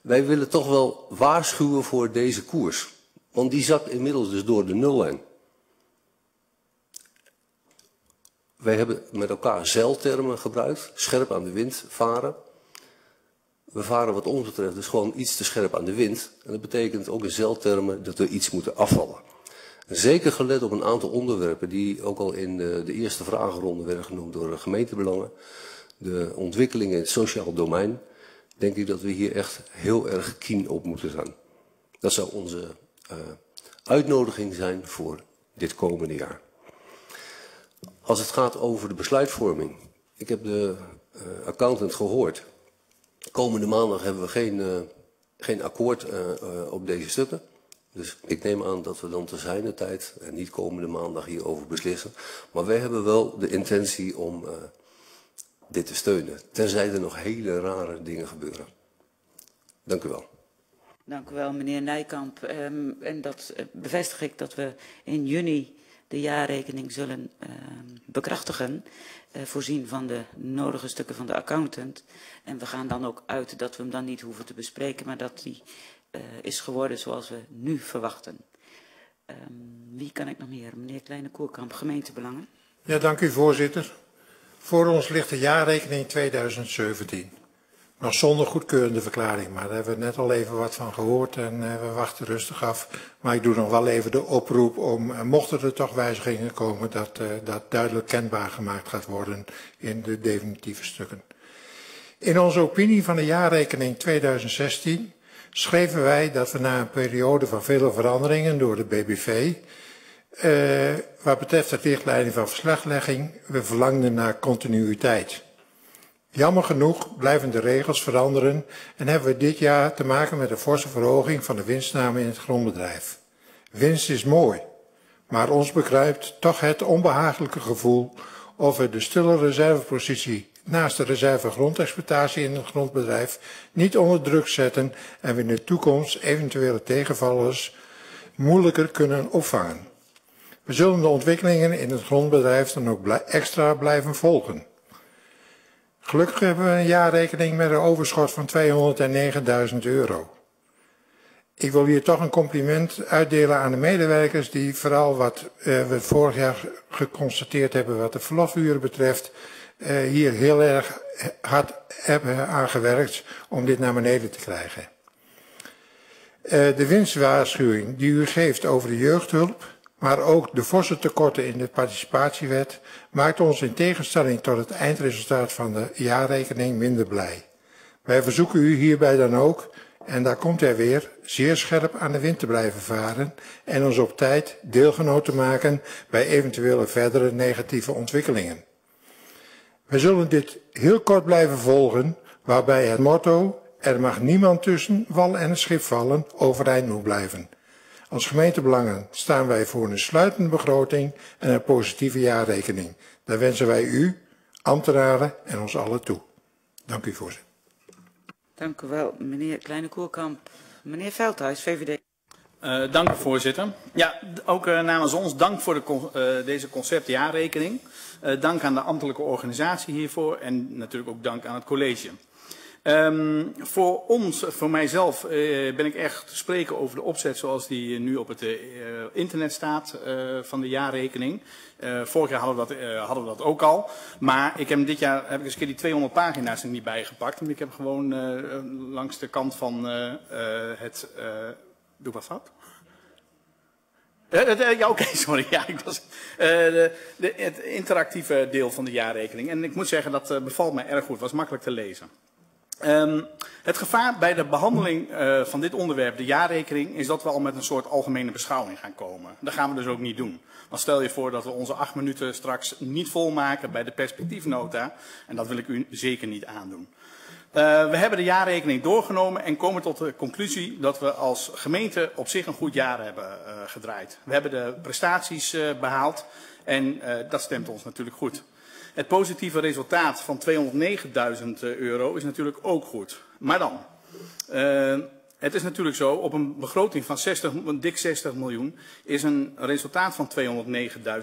Wij willen toch wel waarschuwen voor deze koers. Want die zakt inmiddels dus door de nullijn. Wij hebben met elkaar zeiltermen gebruikt, scherp aan de wind varen. We varen wat ons betreft dus gewoon iets te scherp aan de wind. En dat betekent ook in zeiltermen dat we iets moeten afvallen. Zeker gelet op een aantal onderwerpen die ook al in de, de eerste vragenronde werden genoemd door de gemeentebelangen. De ontwikkelingen in het sociaal domein. Denk ik dat we hier echt heel erg keen op moeten zijn. Dat zou onze uh, uitnodiging zijn voor dit komende jaar. Als het gaat over de besluitvorming. Ik heb de uh, accountant gehoord. Komende maandag hebben we geen, uh, geen akkoord op deze stukken. Dus ik neem aan dat we dan te zijner tijd en niet komende maandag hierover beslissen. Maar wij hebben wel de intentie om dit te steunen. Tenzij er nog hele rare dingen gebeuren. Dank u wel. Dank u wel, meneer Nijkamp. Um, en dat bevestig ik dat we in juni de jaarrekening zullen uh, bekrachtigen. Uh, voorzien van de nodige stukken van de accountant. En we gaan dan ook uit dat we hem dan niet hoeven te bespreken, maar dat die uh, is geworden zoals we nu verwachten. Um, wie kan ik nog meer? Meneer Kleine Koerkamp, gemeentebelangen. Ja, dank u voorzitter. Voor ons ligt de jaarrekening 2017. Nog zonder goedkeurende verklaring, maar daar hebben we net al even wat van gehoord en uh, we wachten rustig af. Maar ik doe nog wel even de oproep om, uh, mochten er toch wijzigingen komen, dat uh, dat duidelijk kenbaar gemaakt gaat worden in de definitieve stukken. In onze opinie van de jaarrekening 2016 schreven wij dat we na een periode van vele veranderingen door de BBV, wat betreft de richtlijnen van verslaglegging, we verlangden naar continuïteit. Jammer genoeg blijven de regels veranderen en hebben we dit jaar te maken met een forse verhoging van de winstname in het grondbedrijf. Winst is mooi, maar ons begrijpt toch het onbehagelijke gevoel of we de stille reservepositie naast de reserve grondexploitatie in het grondbedrijf niet onder druk zetten en we in de toekomst eventuele tegenvallers moeilijker kunnen opvangen. We zullen de ontwikkelingen in het grondbedrijf dan ook extra blijven volgen. Gelukkig hebben we een jaarrekening met een overschot van 209.000 euro. Ik wil hier toch een compliment uitdelen aan de medewerkers die vooral wat uh, we vorig jaar geconstateerd hebben wat de verlofuren betreft, uh, hier heel erg hard hebben aangewerkt om dit naar beneden te krijgen. Uh, de winstwaarschuwing die u geeft over de jeugdhulp, maar ook de forse tekorten in de participatiewet, maakt ons in tegenstelling tot het eindresultaat van de jaarrekening minder blij. Wij verzoeken u hierbij dan ook, en daar komt hij weer, zeer scherp aan de wind te blijven varen en ons op tijd deelgenoot te maken bij eventuele verdere negatieve ontwikkelingen. We zullen dit heel kort blijven volgen, waarbij het motto er mag niemand tussen wal en schip vallen overeind moet blijven. Als gemeentebelangen staan wij voor een sluitende begroting en een positieve jaarrekening. Daar wensen wij u, ambtenaren en ons allen toe. Dank u voorzitter. Dank u wel, meneer Kleine Koerkamp. Meneer Veldhuis, VVD. Uh, dank u voorzitter. Ja, ook uh, namens ons dank voor de, uh, deze conceptjaarrekening. Uh, dank aan de ambtelijke organisatie hiervoor en natuurlijk ook dank aan het college. Um, voor ons, voor mijzelf, uh, ben ik echt te spreken over de opzet zoals die nu op het uh, internet staat van de jaarrekening. vorig jaar hadden we, dat, hadden we dat ook al. Maar ik heb dit jaar heb ik eens een keer die 200 pagina's er niet bijgepakt. En ik heb gewoon langs de kant van het... doe ik wat fout? Eh, eh, eh, ja, oké, sorry. Ja, ik was, eh, de, het interactieve deel van de jaarrekening. En ik moet zeggen, dat eh, bevalt mij erg goed. was makkelijk te lezen. Ehm, het gevaar bij de behandeling eh, van dit onderwerp, de jaarrekening, is dat we al met een soort algemene beschouwing gaan komen. Dat gaan we dus ook niet doen. Dan stel je voor dat we onze acht minuten straks niet volmaken bij de perspectiefnota. En dat wil ik u zeker niet aandoen. Uh, we hebben de jaarrekening doorgenomen en komen tot de conclusie dat we als gemeente op zich een goed jaar hebben uh, gedraaid. We hebben de prestaties uh, behaald en dat stemt ons natuurlijk goed. Het positieve resultaat van 209.000 euro is natuurlijk ook goed. Maar dan, het is natuurlijk zo, op een begroting van 60, dik 60 miljoen is een resultaat van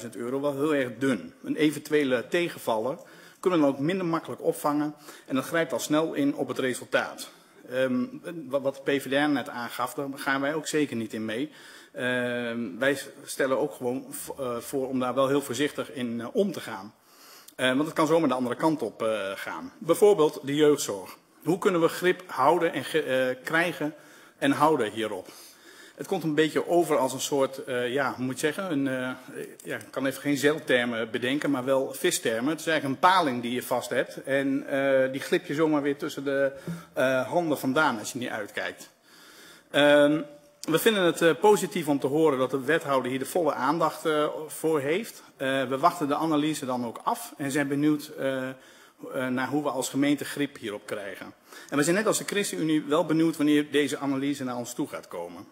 209.000 euro wel heel erg dun. Een eventuele tegenvaller kunnen we ook minder makkelijk opvangen. En dat grijpt al snel in op het resultaat. Um, wat de PvdA net aangaf, daar gaan wij ook zeker niet in mee. Uh, wij stellen ook gewoon uh, voor om daar wel heel voorzichtig in om te gaan. Uh, want het kan zomaar de andere kant op gaan. Bijvoorbeeld de jeugdzorg. Hoe kunnen we grip houden en krijgen en houden hierop? Het komt een beetje over als een soort, uh, ja, hoe moet je zeggen, een, uh, ja, ik kan even geen zeiltermen bedenken, maar wel vistermen. Het is eigenlijk een paling die je vast hebt en uh, die glip je zomaar weer tussen de handen vandaan als je niet uitkijkt. Ehm, we vinden het positief om te horen dat de wethouder hier de volle aandacht voor heeft. we wachten de analyse dan ook af en zijn benieuwd naar hoe we als gemeente grip hierop krijgen. En we zijn net als de ChristenUnie wel benieuwd wanneer deze analyse naar ons toe gaat komen.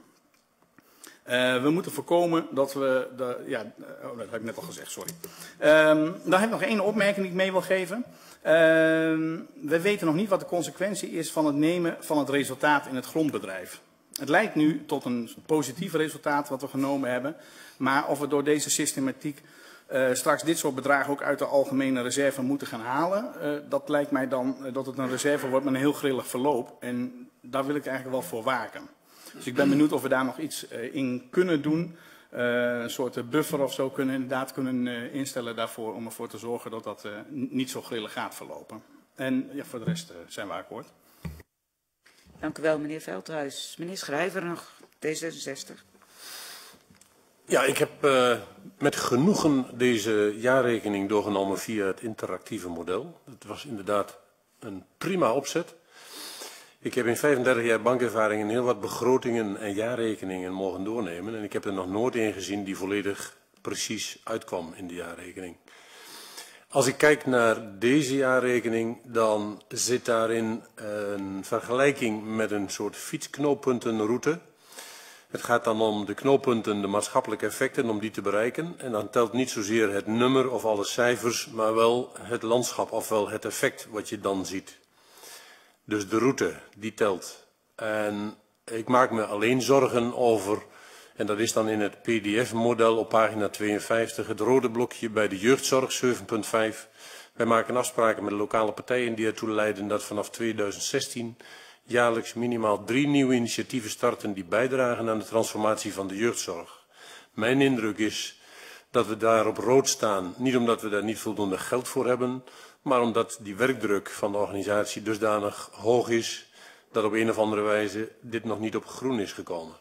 Uh, we moeten voorkomen dat we. De, ja, oh, dat heb ik net al gezegd, sorry. Um, dan heb ik nog één opmerking die ik mee wil geven. Um, we weten nog niet wat de consequentie is van het nemen van het resultaat in het grondbedrijf. Het leidt nu tot een positief resultaat wat we genomen hebben. Maar of we door deze systematiek uh, straks dit soort bedragen ook uit de algemene reserve moeten gaan halen, uh, dat lijkt mij dan dat het een reserve wordt met een heel grillig verloop. En daar wil ik eigenlijk wel voor waken. Dus ik ben benieuwd of we daar nog iets in kunnen doen. Een soort buffer of zo kunnen inderdaad kunnen instellen daarvoor om ervoor te zorgen dat dat niet zo grillig gaat verlopen. En ja, voor de rest zijn we akkoord. Dank u wel, meneer Veldhuis. Meneer Schrijver nog, D66. Ja, ik heb uh, met genoegen deze jaarrekening doorgenomen via het interactieve model. Het was inderdaad een prima opzet. Ik heb in 35 jaar bankervaring in heel wat begrotingen en jaarrekeningen mogen doornemen. En ik heb er nog nooit een gezien die volledig precies uitkwam in de jaarrekening. Als ik kijk naar deze jaarrekening, dan zit daarin een vergelijking met een soort fietsknooppuntenroute. Het gaat dan om de knooppunten, de maatschappelijke effecten, om die te bereiken. En dan telt niet zozeer het nummer of alle cijfers, maar wel het landschap, ofwel het effect wat je dan ziet. Dus de route, die telt. En ik maak me alleen zorgen over, en dat is dan in het PDF-model op pagina 52, het rode blokje bij de jeugdzorg 7.5. Wij maken afspraken met de lokale partijen die ertoe leiden dat vanaf 2016 jaarlijks minimaal drie nieuwe initiatieven starten die bijdragen aan de transformatie van de jeugdzorg. Mijn indruk is dat we daar op rood staan, niet omdat we daar niet voldoende geld voor hebben, maar omdat die werkdruk van de organisatie dusdanig hoog is dat op een of andere wijze dit nog niet op groen is gekomen.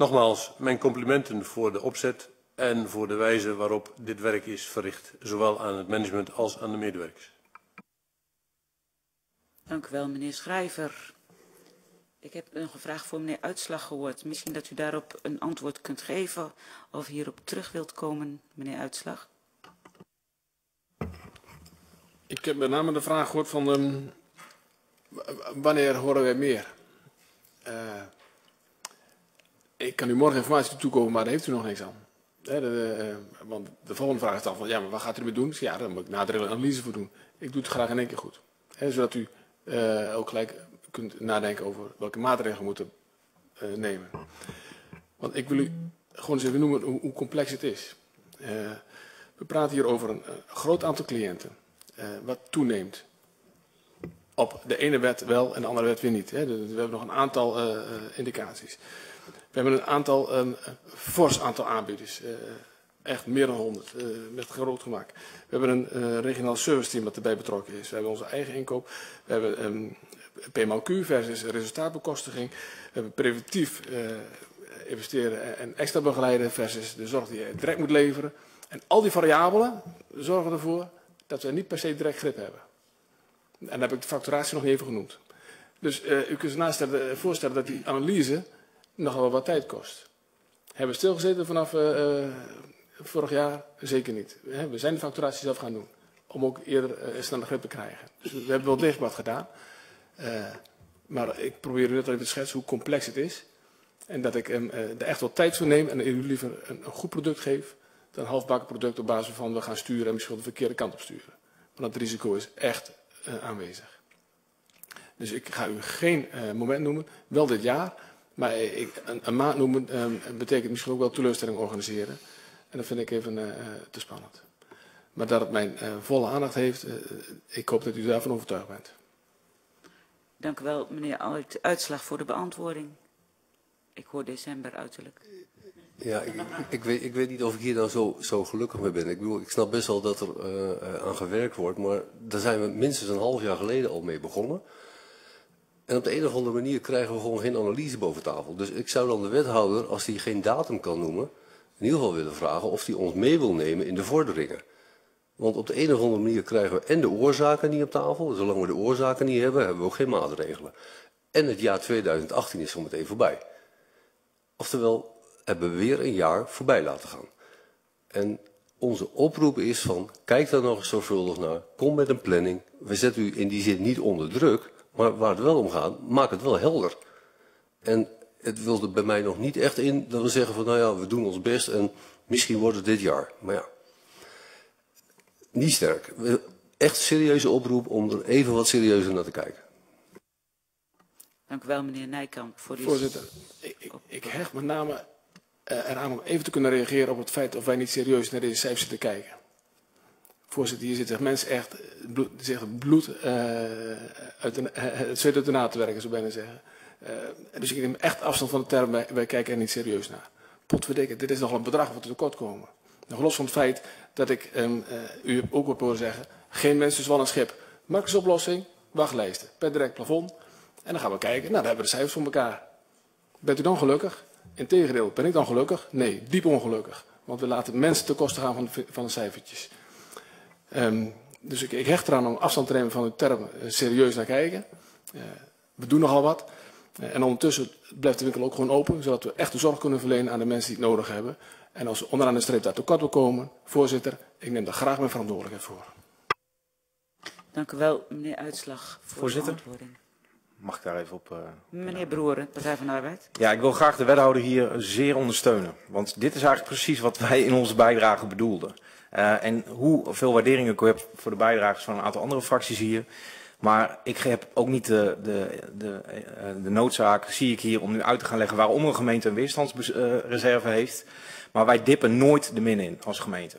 Nogmaals, mijn complimenten voor de opzet en voor de wijze waarop dit werk is verricht, zowel aan het management als aan de medewerkers. Dank u wel, meneer Schrijver. Ik heb nog een vraag voor meneer Uitslag gehoord. Misschien dat u daarop een antwoord kunt geven of hierop terug wilt komen, meneer Uitslag. Ik heb met name de vraag gehoord van um, wanneer horen wij meer? Uh, ik kan u morgen informatie toekomen, maar daar heeft u nog niks aan. Uh, want de volgende vraag is dan van, ja, maar wat gaat u ermee doen? Ja, daar moet ik nader een analyse voor doen. Ik doe het graag in één keer goed. Zodat u uh, ook gelijk kunt nadenken over welke maatregelen moeten nemen. Want ik wil u gewoon eens even noemen hoe, complex het is. we praten hier over een groot aantal cliënten wat toeneemt. Op de ene wet wel en de andere wet weer niet. We hebben nog een aantal indicaties. We hebben een aantal, een fors aantal aanbieders. Uh, echt meer dan 100, uh, met groot gemak. We hebben een uh, regionaal service team dat erbij betrokken is. We hebben onze eigen inkoop. We hebben um, PMLQ versus resultaatbekostiging. We hebben preventief investeren en, extra begeleiden versus de zorg die je direct moet leveren. En al die variabelen zorgen ervoor dat we niet per se direct grip hebben. En dan heb ik de facturatie nog niet even genoemd. Dus u kunt zich voorstellen dat die analyse nogal wat tijd kost. Hebben we stilgezeten vanaf uh, uh, vorig jaar? Zeker niet. We zijn de facturatie zelf gaan doen. Om ook eerder uh, sneller grip te krijgen. Dus we hebben wel wat gedaan. maar ik probeer u net even te schetsen hoe complex het is. En dat ik hem er echt wat tijd voor neem en u liever een, een goed product geef dan een halfbakken product op basis van we gaan sturen en misschien de verkeerde kant op sturen. Want dat risico is echt aanwezig. Dus ik ga u geen moment noemen, wel dit jaar. Maar ik, een, een, maand noemen uh, betekent misschien ook wel teleurstelling organiseren. En dat vind ik even uh, te spannend. Maar dat het mijn uh, volle aandacht heeft, ik hoop dat u daarvan overtuigd bent. Dank u wel, meneer Uitslag, voor de beantwoording. Ik hoor december uiterlijk. Ja, ik, ik, weet, ik weet niet of ik hier dan zo, zo gelukkig mee ben. Ik bedoel, ik snap best wel dat er aan gewerkt wordt, maar daar zijn we minstens een half jaar geleden al mee begonnen. En op de een of andere manier krijgen we gewoon geen analyse boven tafel. Dus ik zou dan de wethouder, als hij geen datum kan noemen, in ieder geval willen vragen of hij ons mee wil nemen in de vorderingen. Want op de een of andere manier krijgen we en de oorzaken niet op tafel. Zolang we de oorzaken niet hebben, hebben we ook geen maatregelen. En het jaar 2018 is zo meteen voorbij. Oftewel, hebben we weer een jaar voorbij laten gaan. En onze oproep is van, kijk daar nog eens zorgvuldig naar. Kom met een planning. We zetten u in die zin niet onder druk. Maar waar het wel om gaat, maak het wel helder. En het wilde bij mij nog niet echt in dat we zeggen van nou ja, we doen ons best en misschien wordt het dit jaar. Maar ja, niet sterk. Echt een serieuze oproep om er even wat serieuzer naar te kijken. Dank u wel, meneer Nijkamp. Voor die... Voorzitter, ik, ik, ik hecht met name uh, eraan om even te kunnen reageren op het feit of wij niet serieus naar deze cijfers zitten kijken. Voorzitter, hier zitten mensen echt bloed, bloed uh, uit de, uh, het zweet uit de na te werken, zou ik bijna zeggen. Uh, dus ik neem echt afstand van de term, wij, kijken er niet serieus naar. Potverdikke, dit is nogal een bedrag wat er tekort komen. Nog los van het feit dat ik um, u ook op horen zeggen, geen mensen wel een schip. Marktsoplossing, wachtlijsten, per direct plafond. En dan gaan we kijken, nou dan hebben we de cijfers voor elkaar. Bent u dan gelukkig? Integendeel, ben ik dan gelukkig? Nee, diep ongelukkig. Want we laten mensen ten koste gaan van van de cijfertjes. Um, dus ik, ik, hecht eraan om afstand te nemen van de term uh, serieus naar kijken. Uh, we doen nogal wat. Uh, en ondertussen blijft de winkel ook gewoon open, zodat we echt de zorg kunnen verlenen aan de mensen die het nodig hebben. En als we onderaan de streep daar tekort wil komen, voorzitter, ik neem daar graag mijn verantwoordelijkheid voor. Dank u wel, meneer Uitslag, voor voorzitter. Mag ik daar even op... Uh, Meneer Broeren, Partij van de Arbeid. Ja, ik wil graag de wethouder hier zeer ondersteunen. Want dit is eigenlijk precies wat wij in onze bijdrage bedoelden. Uh, en hoeveel waardering ik heb voor de bijdragers van een aantal andere fracties hier. Maar ik heb ook niet de, de, de, de noodzaak, zie ik hier, om nu uit te gaan leggen waarom een gemeente een weerstandsreserve heeft. Maar wij dippen nooit de min in als gemeente.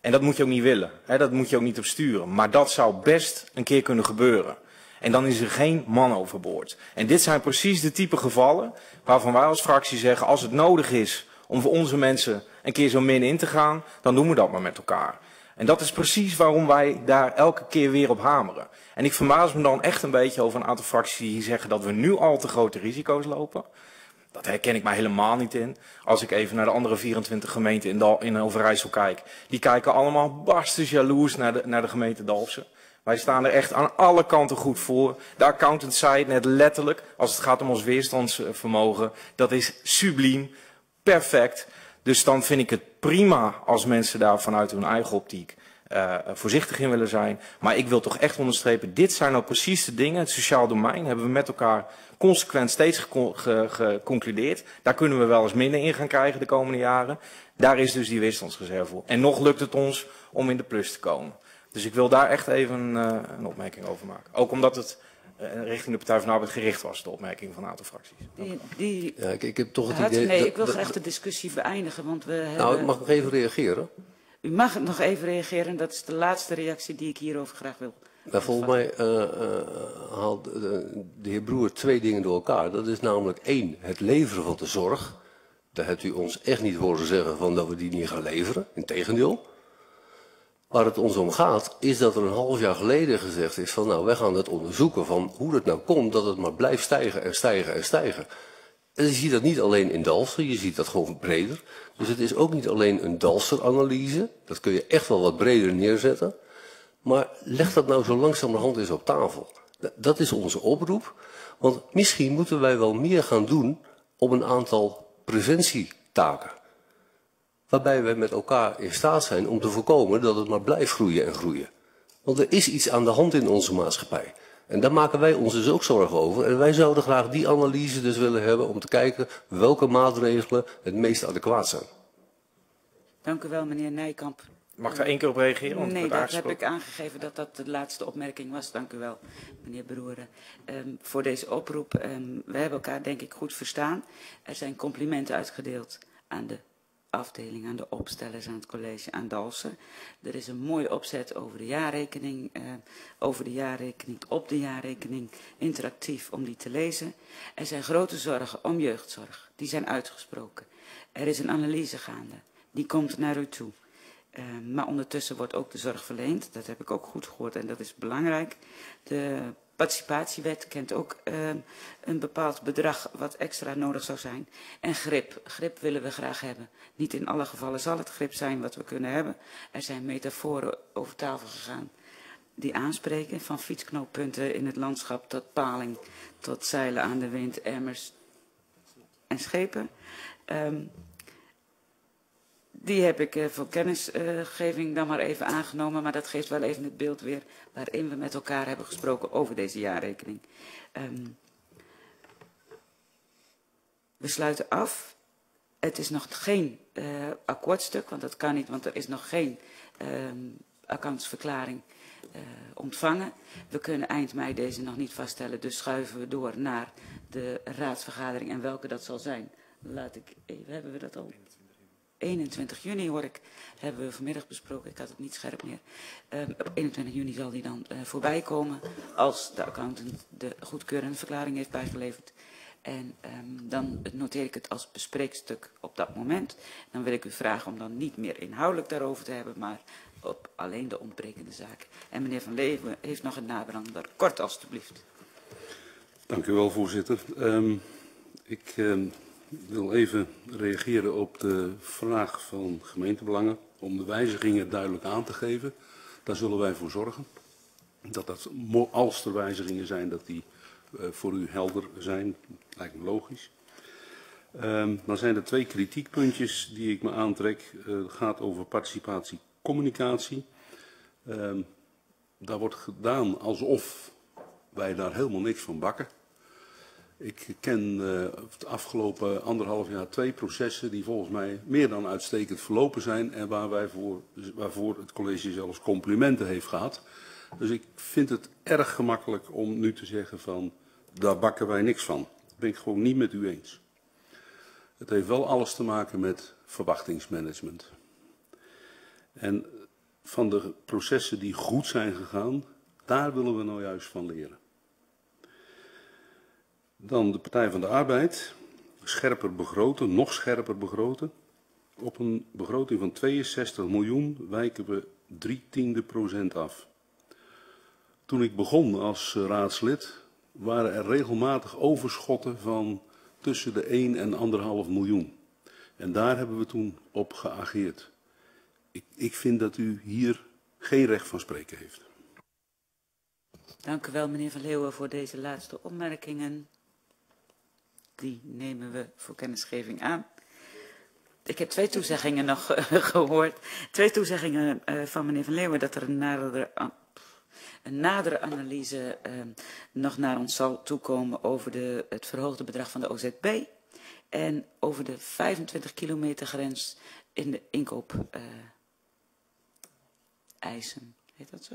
En dat moet je ook niet willen. Hè? Dat moet je ook niet op sturen. Maar dat zou best een keer kunnen gebeuren. En dan is er geen man overboord. En dit zijn precies de type gevallen waarvan wij als fractie zeggen, als het nodig is om voor onze mensen een keer zo min in te gaan, dan doen we dat maar met elkaar. En dat is precies waarom wij daar elke keer weer op hameren. En ik verbaas me dan echt een beetje over een aantal fracties die zeggen dat we nu al te grote risico's lopen. Dat herken ik mij helemaal niet in. Als ik even naar de andere 24 gemeenten in, Dal, in Overijssel kijk. Die kijken allemaal barstens jaloers naar de, naar de gemeente Dalfsen. Wij staan er echt aan alle kanten goed voor. De accountant zei het net letterlijk, als het gaat om ons weerstandsvermogen. Dat is subliem, perfect. Dus dan vind ik het prima als mensen daar vanuit hun eigen optiek uh, voorzichtig in willen zijn. Maar ik wil toch echt onderstrepen, dit zijn nou precies de dingen. Het sociaal domein hebben we met elkaar consequent steeds geconcludeerd. Daar kunnen we wel eens minder in gaan krijgen de komende jaren. Daar is dus die weerstandsreserve voor. En nog lukt het ons om in de plus te komen. Dus ik wil daar echt even een opmerking over maken. Ook omdat het richting de Partij van de Arbeid gericht was, de opmerking van een aantal fracties. Die, die ja, ik, ik, heb toch het idee... Nee, dat, ik wil graag de discussie beëindigen, want we hebben... Nou, ik mag nog even reageren. U mag nog even reageren, dat is de laatste reactie die ik hierover graag wil. Nou, volgens mij uh, uh, haalt de, de heer Broer twee dingen door elkaar. Dat is namelijk één, het leveren van de zorg. Daar hebt u ons echt niet horen zeggen van dat we die niet gaan leveren. Integendeel. Waar het ons om gaat, is dat er een half jaar geleden gezegd is van nou, wij gaan het onderzoeken van hoe het nou komt dat het maar blijft stijgen en stijgen en stijgen. En je ziet dat niet alleen in Dalfsen, je ziet dat gewoon breder. Dus het is ook niet alleen een Dalfser-analyse. Dat kun je echt wel wat breder neerzetten. Maar leg dat nou zo langzamerhand eens op tafel. Dat is onze oproep. Want misschien moeten wij wel meer gaan doen op een aantal preventietaken. Waarbij wij met elkaar in staat zijn om te voorkomen dat het maar blijft groeien en groeien. Want er is iets aan de hand in onze maatschappij. En daar maken wij ons dus ook zorgen over. En wij zouden graag die analyse dus willen hebben om te kijken welke maatregelen het meest adequaat zijn. Dank u wel, meneer Nijkamp. Mag ik daar één keer op reageren? Want nee, wordt heb ik aangegeven dat dat de laatste opmerking was. Dank u wel, meneer Broeren, Ehm, voor deze oproep. Ehm, we hebben elkaar denk ik goed verstaan. Er zijn complimenten uitgedeeld aan de afdeling, aan de opstellers, aan het college, aan Dalsen. Er is een mooie opzet over de jaarrekening, eh, over de jaarrekening, op de jaarrekening, interactief om die te lezen. Er zijn grote zorgen om jeugdzorg, die zijn uitgesproken. Er is een analyse gaande, die komt naar u toe. Uh, maar ondertussen wordt ook de zorg verleend. Dat heb ik ook goed gehoord en dat is belangrijk. De participatiewet kent ook uh, een bepaald bedrag wat extra nodig zou zijn. En grip. Grip willen we graag hebben. Niet in alle gevallen zal het grip zijn wat we kunnen hebben. Er zijn metaforen over tafel gegaan die aanspreken. Van fietsknooppunten in het landschap tot paling, tot zeilen aan de wind, emmers en schepen. Um, die heb ik uh, voor kennisgeving dan maar even aangenomen, maar dat geeft wel even het beeld weer waarin we met elkaar hebben gesproken over deze jaarrekening. Um, we sluiten af. Het is nog geen uh, akkoordstuk, want dat kan niet, want er is nog geen um, accountsverklaring uh, ontvangen. We kunnen eind mei deze nog niet vaststellen, dus schuiven we door naar de raadsvergadering en welke dat zal zijn. Laat ik even, hebben we dat al? 21 juni hoor ik, hebben we vanmiddag besproken, ik had het niet scherp meer. Um, op 21 juni zal die dan uh, voorbij komen als de accountant de goedkeurende verklaring heeft bijgeleverd. En um, dan noteer ik het als bespreekstuk op dat moment. Dan wil ik u vragen om dan niet meer inhoudelijk daarover te hebben, maar op alleen de ontbrekende zaken. En meneer Van Leeuwen heeft nog een nabrander. Kort alstublieft. Dank u wel, voorzitter. Um, ik... Ik wil even reageren op de vraag van gemeentebelangen om de wijzigingen duidelijk aan te geven. Daar zullen wij voor zorgen. Dat dat, als er wijzigingen zijn, dat die uh, voor u helder zijn. Lijkt me logisch. Um, dan zijn er twee kritiekpuntjes die ik me aantrek. Uh, het gaat over participatie communicatie. Um, daar wordt gedaan alsof wij daar helemaal niks van bakken. Ik ken het afgelopen anderhalf jaar twee processen die volgens mij meer dan uitstekend verlopen zijn en waar wij voor, waarvoor het college zelfs complimenten heeft gehad. Dus ik vind het erg gemakkelijk om nu te zeggen van daar bakken wij niks van. Dat ben ik gewoon niet met u eens. Het heeft wel alles te maken met verwachtingsmanagement. En van de processen die goed zijn gegaan, daar willen we nou juist van leren. Dan de Partij van de Arbeid. Scherper begroten, nog scherper begroten. Op een begroting van 62 miljoen wijken we drie tiende procent af. Toen ik begon als raadslid waren er regelmatig overschotten van tussen de 1 en 1,5 miljoen. En daar hebben we toen op geageerd. Ik, ik vind dat u hier geen recht van spreken heeft. Dank u wel, meneer Van Leeuwen, voor deze laatste opmerkingen. Die nemen we voor kennisgeving aan. Ik heb twee toezeggingen nog uh, gehoord. Twee toezeggingen uh, van meneer Van Leeuwen dat er een nadere, een nadere analyse nog naar ons zal toekomen over de, het verhoogde bedrag van de OZB. En over de 25 kilometer grens in de inkoop eisen. Heet dat zo?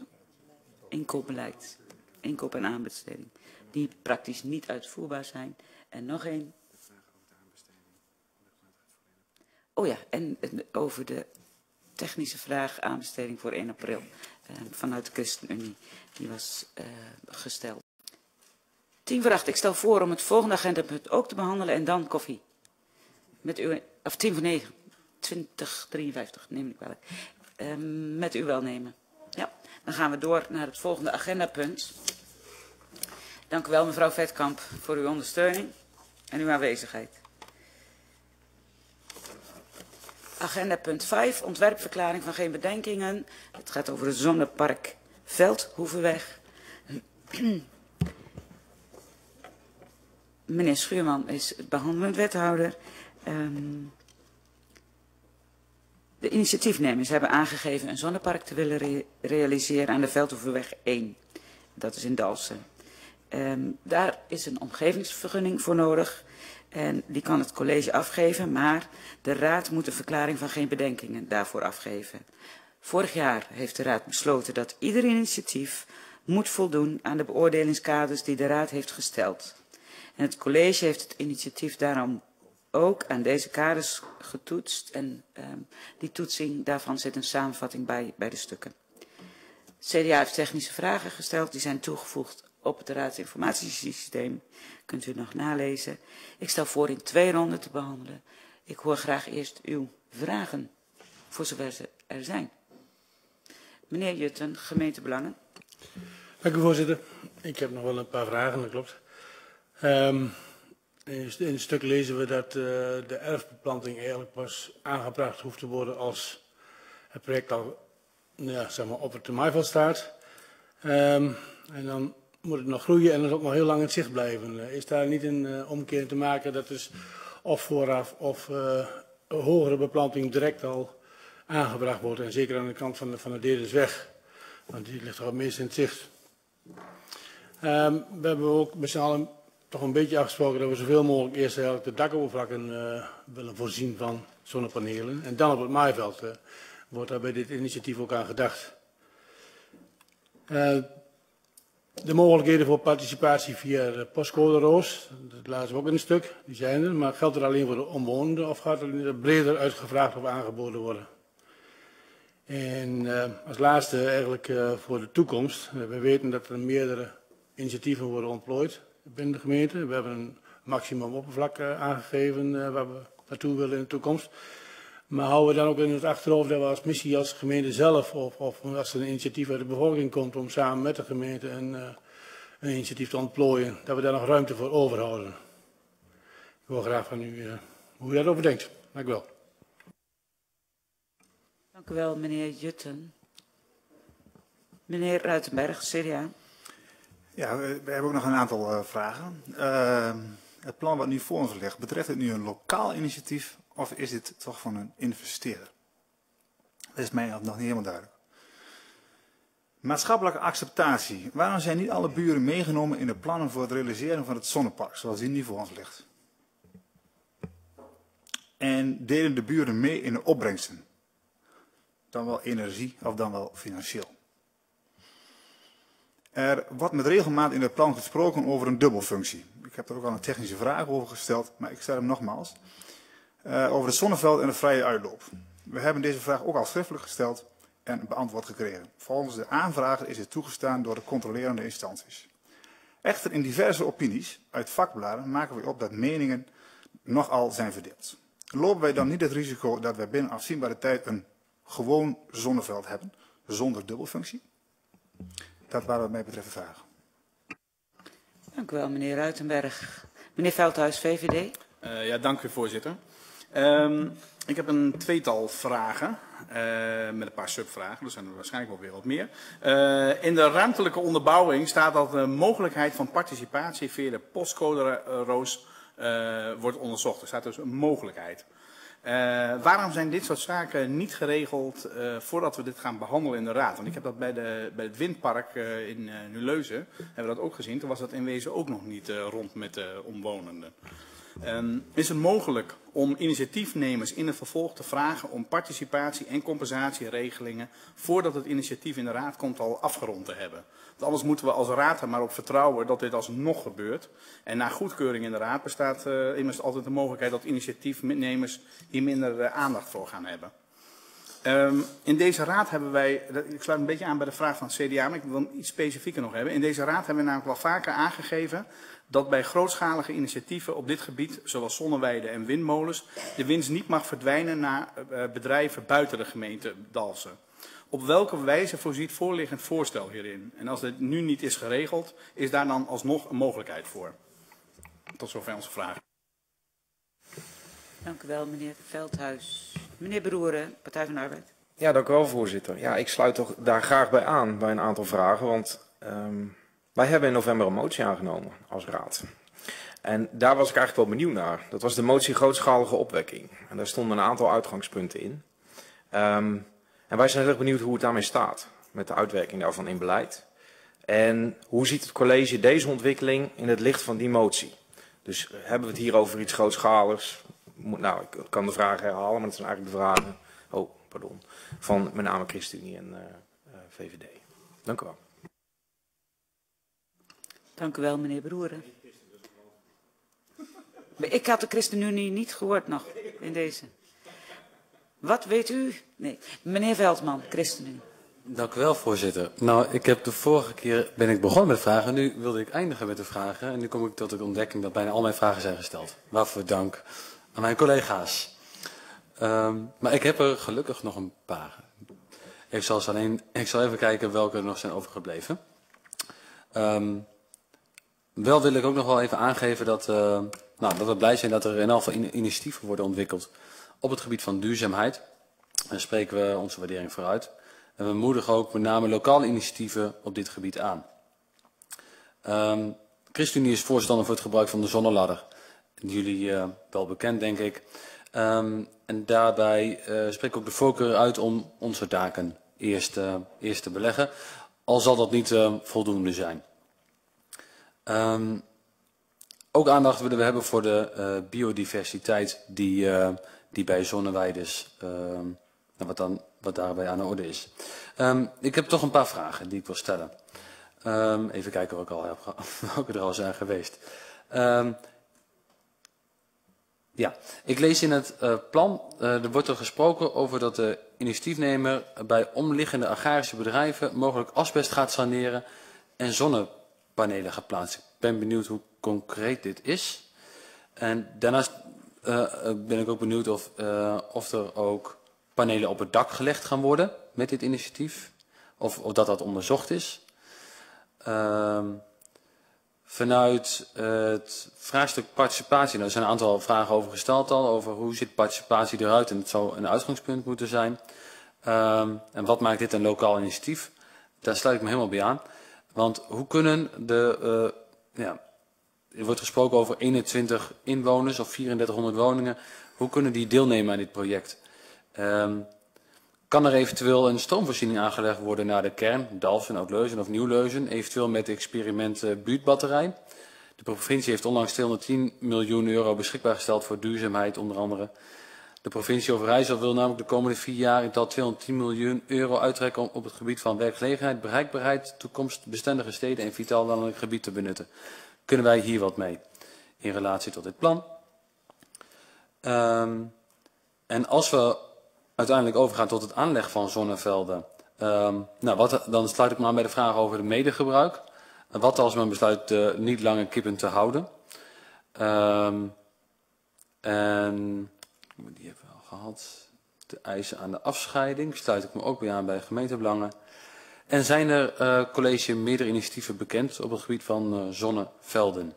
Inkoopbeleid. Inkoop en aanbesteding. Die praktisch niet uitvoerbaar zijn. En nog één. Oh ja, en over de technische vraag aanbesteding voor 1 april uh, vanuit de ChristenUnie. Die was uh, gesteld. Tien voor acht. Ik stel voor om het volgende agendapunt ook te behandelen en dan koffie. Met u, of tien voor negen. 2053, neem ik wel. Uh, met uw welnemen. Ja, dan gaan we door naar het volgende agendapunt. Dank u wel, mevrouw Vetkamp, voor uw ondersteuning. En uw aanwezigheid. Agenda punt 5, ontwerpverklaring van geen bedenkingen. Het gaat over het zonnepark Veldhoevenweg. Meneer Schuurman is behandelend wethouder. Um, de initiatiefnemers hebben aangegeven een zonnepark te willen re realiseren aan de Veldhoevenweg 1. Dat is in Dalsen. Um, daar is een omgevingsvergunning voor nodig. En die kan het college afgeven, maar de raad moet een verklaring van geen bedenkingen daarvoor afgeven. Vorig jaar heeft de raad besloten dat ieder initiatief moet voldoen aan de beoordelingskaders die de raad heeft gesteld. En het college heeft het initiatief daarom ook aan deze kaders getoetst. En um, die toetsing, daarvan zit een samenvatting bij, bij de stukken. CDA heeft technische vragen gesteld, die zijn toegevoegd op het raadsinformatiesysteem. Kunt u nog nalezen. Ik stel voor in twee ronden te behandelen. Ik hoor graag eerst uw vragen, voor zover ze er zijn. Meneer Jutten, gemeentebelangen. Dank u voorzitter. Ik heb nog wel een paar vragen, dat klopt. Um, in het stuk lezen we dat uh, de erfbeplanting eigenlijk pas aangebracht hoeft te worden als het project al ja, zeg maar op het maaiveld staat. Um, en dan moet het nog groeien en dan ook nog heel lang in het zicht blijven. Uh, is daar niet een uh, omkeer te maken dat dus of vooraf of uh, hogere beplanting direct al aangebracht wordt. En zeker aan de kant van de, van de. Want die ligt toch het meest in het zicht. Um, we hebben ook met z'n allen toch een beetje afgesproken dat we zoveel mogelijk eerst eigenlijk de dakoppervlakken willen voorzien van zonnepanelen. En dan op het maaiveld wordt daar bij dit initiatief ook aan gedacht. De mogelijkheden voor participatie via de postcode roos, dat we ook in een stuk, die zijn er. Maar geldt er alleen voor de omwonenden of gaat er breder uitgevraagd of aangeboden worden? En uh, als laatste eigenlijk uh, voor de toekomst. we weten dat er meerdere initiatieven worden ontplooid binnen de gemeente. We hebben een maximum oppervlak aangegeven waar we naartoe willen in de toekomst. Maar houden we dan ook in het achterhoofd dat we als missie als gemeente zelf of, of als er een initiatief uit de bevolking komt om samen met de gemeente een, uh, een initiatief te ontplooien, dat we daar nog ruimte voor overhouden. Ik wil graag van u hoe u daarover denkt. Dank u wel. Dank u wel, meneer Jutten. Meneer Ruitenberg, CDA. Ja, we, we hebben ook nog een aantal uh, vragen. Uh, het plan wat nu voor ons ligt, betreft het nu een lokaal initiatief of is dit toch van een investeerder? Dat is mij nog niet helemaal duidelijk. Maatschappelijke acceptatie. Waarom zijn niet alle buren meegenomen in de plannen voor het realiseren van het zonnepark, zoals die nu voor ons ligt? En delen de buren mee in de opbrengsten? Dan wel energie of dan wel financieel? Er wordt met regelmaat in het plan gesproken over een dubbelfunctie. Ik heb er ook al een technische vraag over gesteld, maar ik stel hem nogmaals. Uh, over het zonneveld en de vrije uitloop. We hebben deze vraag ook al schriftelijk gesteld en beantwoord gekregen. Volgens de aanvrager is het toegestaan door de controlerende instanties. Echter in diverse opinies uit vakbladen maken we op dat meningen nogal zijn verdeeld. Lopen wij dan niet het risico dat wij binnen afzienbare tijd een gewoon zonneveld hebben, zonder dubbelfunctie? Dat waren wat mij betreft de vragen. Dank u wel, meneer Ruitenberg. Meneer Veldhuis, VVD. Uh, ja, dank u, voorzitter. Um, ik heb een tweetal vragen, uh, met een paar subvragen, er zijn er waarschijnlijk wel weer wat meer. Uh, in de ruimtelijke onderbouwing staat dat de mogelijkheid van participatie via de postcode roos uh, wordt onderzocht. Er staat dus een mogelijkheid. Waarom zijn dit soort zaken niet geregeld voordat we dit gaan behandelen in de Raad? Want ik heb dat bij, de, bij het windpark in Nuleuzen, hebben we dat ook gezien. Toen was dat in wezen ook nog niet rond met de omwonenden. Um, is het mogelijk om initiatiefnemers in het vervolg te vragen om participatie en compensatieregelingen voordat het initiatief in de Raad komt al afgerond te hebben? Want anders moeten we als Raad er maar op vertrouwen dat dit alsnog gebeurt. En na goedkeuring in de Raad bestaat uh, immers altijd de mogelijkheid dat initiatiefnemers hier minder uh, aandacht voor gaan hebben. Um, in deze raad hebben wij, ik sluit een beetje aan bij de vraag van het CDA, maar ik wil iets specifieker nog hebben. In deze raad hebben we namelijk wel vaker aangegeven dat bij grootschalige initiatieven op dit gebied, zoals zonneweiden en windmolens, de winst niet mag verdwijnen naar uh, bedrijven buiten de gemeente Dalsen. Op welke wijze voorziet voorliggend voorstel hierin? En als dit nu niet is geregeld, is daar dan alsnog een mogelijkheid voor? Tot zover onze vraag. Dank u wel, meneer Veldhuis. Meneer Broeren, Partij van de Arbeid. Ja, dank u wel, voorzitter. Ja, ik sluit toch daar graag bij aan, bij een aantal vragen. Want ehm, wij hebben in november een motie aangenomen als raad. En daar was ik eigenlijk wel benieuwd naar. Dat was de motie grootschalige opwekking. En daar stonden een aantal uitgangspunten in. Ehm, en wij zijn heel erg benieuwd hoe het daarmee staat. Met de uitwerking daarvan in beleid. En hoe ziet het college deze ontwikkeling in het licht van die motie? Dus hebben we het hier over iets grootschaligs? Nou, ik kan de vragen herhalen, maar het zijn eigenlijk de vragen oh, pardon, van met name ChristenUnie en eh, eh, VVD. Dank u wel. Dank u wel, meneer Broeren. Ik had de ChristenUnie niet gehoord nog in deze. Wat weet u? Nee, meneer Veldman, ChristenUnie. Dank u wel, voorzitter. Nou, ik heb de vorige keer ben ik begonnen met vragen. Nu wilde ik eindigen met de vragen. En nu kom ik tot de ontdekking dat bijna al mijn vragen zijn gesteld. Waarvoor dank aan mijn collega's. Ehm, maar ik heb er gelukkig nog een paar. Ik zal, alleen, ik zal even kijken welke er nog zijn overgebleven. Ehm, wel wil ik ook nog wel even aangeven dat, eh, nou, dat we blij zijn dat er in ieder initiatieven worden ontwikkeld op het gebied van duurzaamheid. Daar spreken we onze waardering voor uit. En we moedigen ook met name lokale initiatieven op dit gebied aan. Ehm ChristenUnie is voorstander voor het gebruik van de zonneladder. Jullie eh, wel bekend, denk ik. Ehm, en daarbij eh spreek ik ook de voorkeur uit om onze taken eerst, eerst te beleggen. Al zal dat niet voldoende zijn. Ehm, ook aandacht willen we hebben voor de eh, biodiversiteit die, eh, die bij zonneweides, ehm, nou, wat, dan, wat daarbij aan de orde is. Ehm, ik heb toch een paar vragen die ik wil stellen. Even kijken welke, al heb, welke er al zijn geweest. Ja, ik lees in het eh, plan, er wordt er gesproken over dat de initiatiefnemer bij omliggende agrarische bedrijven mogelijk asbest gaat saneren en zonnepanelen gaat plaatsen. Ik ben benieuwd hoe concreet dit is. En daarnaast eh, ben ik ook benieuwd of, eh, of er ook panelen op het dak gelegd gaan worden met dit initiatief. Of, of dat dat onderzocht is. Ehm, vanuit het vraagstuk participatie, nou, er zijn een aantal vragen over gesteld al, over hoe ziet participatie eruit en het zou een uitgangspunt moeten zijn. Ehm, en wat maakt dit een lokaal initiatief? Daar sluit ik me helemaal bij aan. Want hoe kunnen de, eh, ja, er wordt gesproken over 21 inwoners of 3400 woningen, hoe kunnen die deelnemen aan dit project? Ehm, kan er eventueel een stroomvoorziening aangelegd worden naar de kern, Dalfsen, Oud-Leuzen of Nieuw-Leuzen, eventueel met experiment eh, buurtbatterij? De provincie heeft onlangs 210 miljoen euro beschikbaar gesteld voor duurzaamheid onder andere. De provincie Overijssel wil namelijk de komende vier jaar in totaal 210 miljoen euro uittrekken om op het gebied van werkgelegenheid, bereikbaarheid, toekomstbestendige steden en vitaal landelijk gebied te benutten. Kunnen wij hier wat mee in relatie tot dit plan? Ehm, en als we uiteindelijk overgaan tot het aanleg van zonnevelden, ehm, nou, wat, dan sluit ik me aan bij de vraag over het medegebruik. Wat als men besluit eh, niet langer kippen te houden? Ehm, en die hebben we al gehad. De eisen aan de afscheiding sluit ik me ook bij aan bij gemeentebelangen. En zijn er eh, college meerdere initiatieven bekend op het gebied van eh, zonnevelden?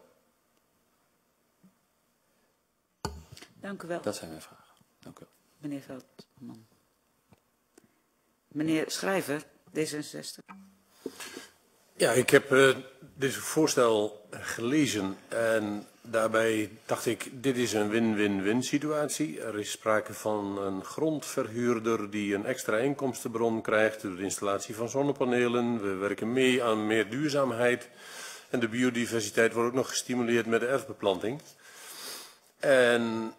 Dank u wel. Dat zijn mijn vragen. Dank u wel. Meneer Veldman. Meneer Schrijver, D66. Ja, ik heb eh dit voorstel gelezen en daarbij dacht ik, dit is een win-win-win situatie. Er is sprake van een grondverhuurder die een extra inkomstenbron krijgt door de installatie van zonnepanelen. We werken mee aan meer duurzaamheid en de biodiversiteit wordt ook nog gestimuleerd met de erfbeplanting. En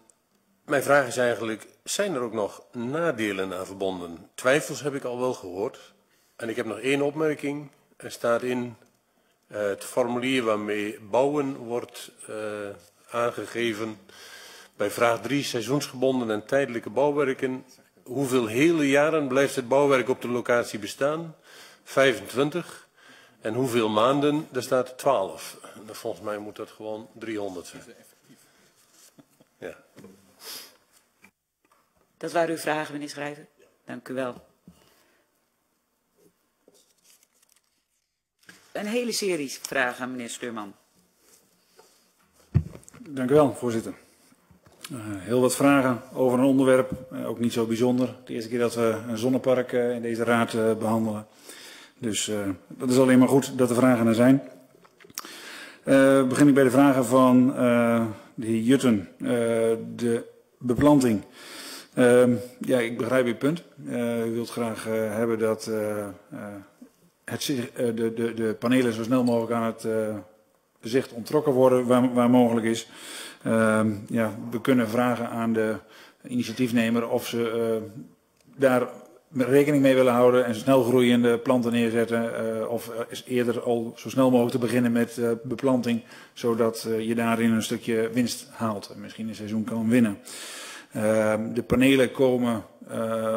mijn vraag is eigenlijk, zijn er ook nog nadelen aan verbonden? Twijfels heb ik al wel gehoord. En ik heb nog één opmerking. Er staat in het formulier waarmee bouwen wordt eh, aangegeven. Bij vraag 3 seizoensgebonden en tijdelijke bouwwerken. Hoeveel hele jaren blijft het bouwwerk op de locatie bestaan? 25. En hoeveel maanden? Daar staat 12. En volgens mij moet dat gewoon 300 zijn. Ja. Dat waren uw vragen, meneer Schrijver. Dank u wel. Een hele serie vragen meneer Stuurman. Dank u wel, voorzitter. Uh, heel wat vragen over een onderwerp, uh, ook niet zo bijzonder. De eerste keer dat we een zonnepark uh, in deze raad behandelen. Dus dat is alleen maar goed dat er vragen er zijn. begin ik bij de vragen van de heer Jutten. de beplanting. ja, ik begrijp uw punt. u wilt graag hebben dat het, de, de, de panelen zo snel mogelijk aan het zicht ontrokken worden waar, waar mogelijk is. Uh, ja, we kunnen vragen aan de initiatiefnemer of ze uh, daar rekening mee willen houden en snel groeiende planten neerzetten. Of eerder al zo snel mogelijk te beginnen met beplanting, zodat je daarin een stukje winst haalt en misschien een seizoen kan winnen. Ehm, de panelen komen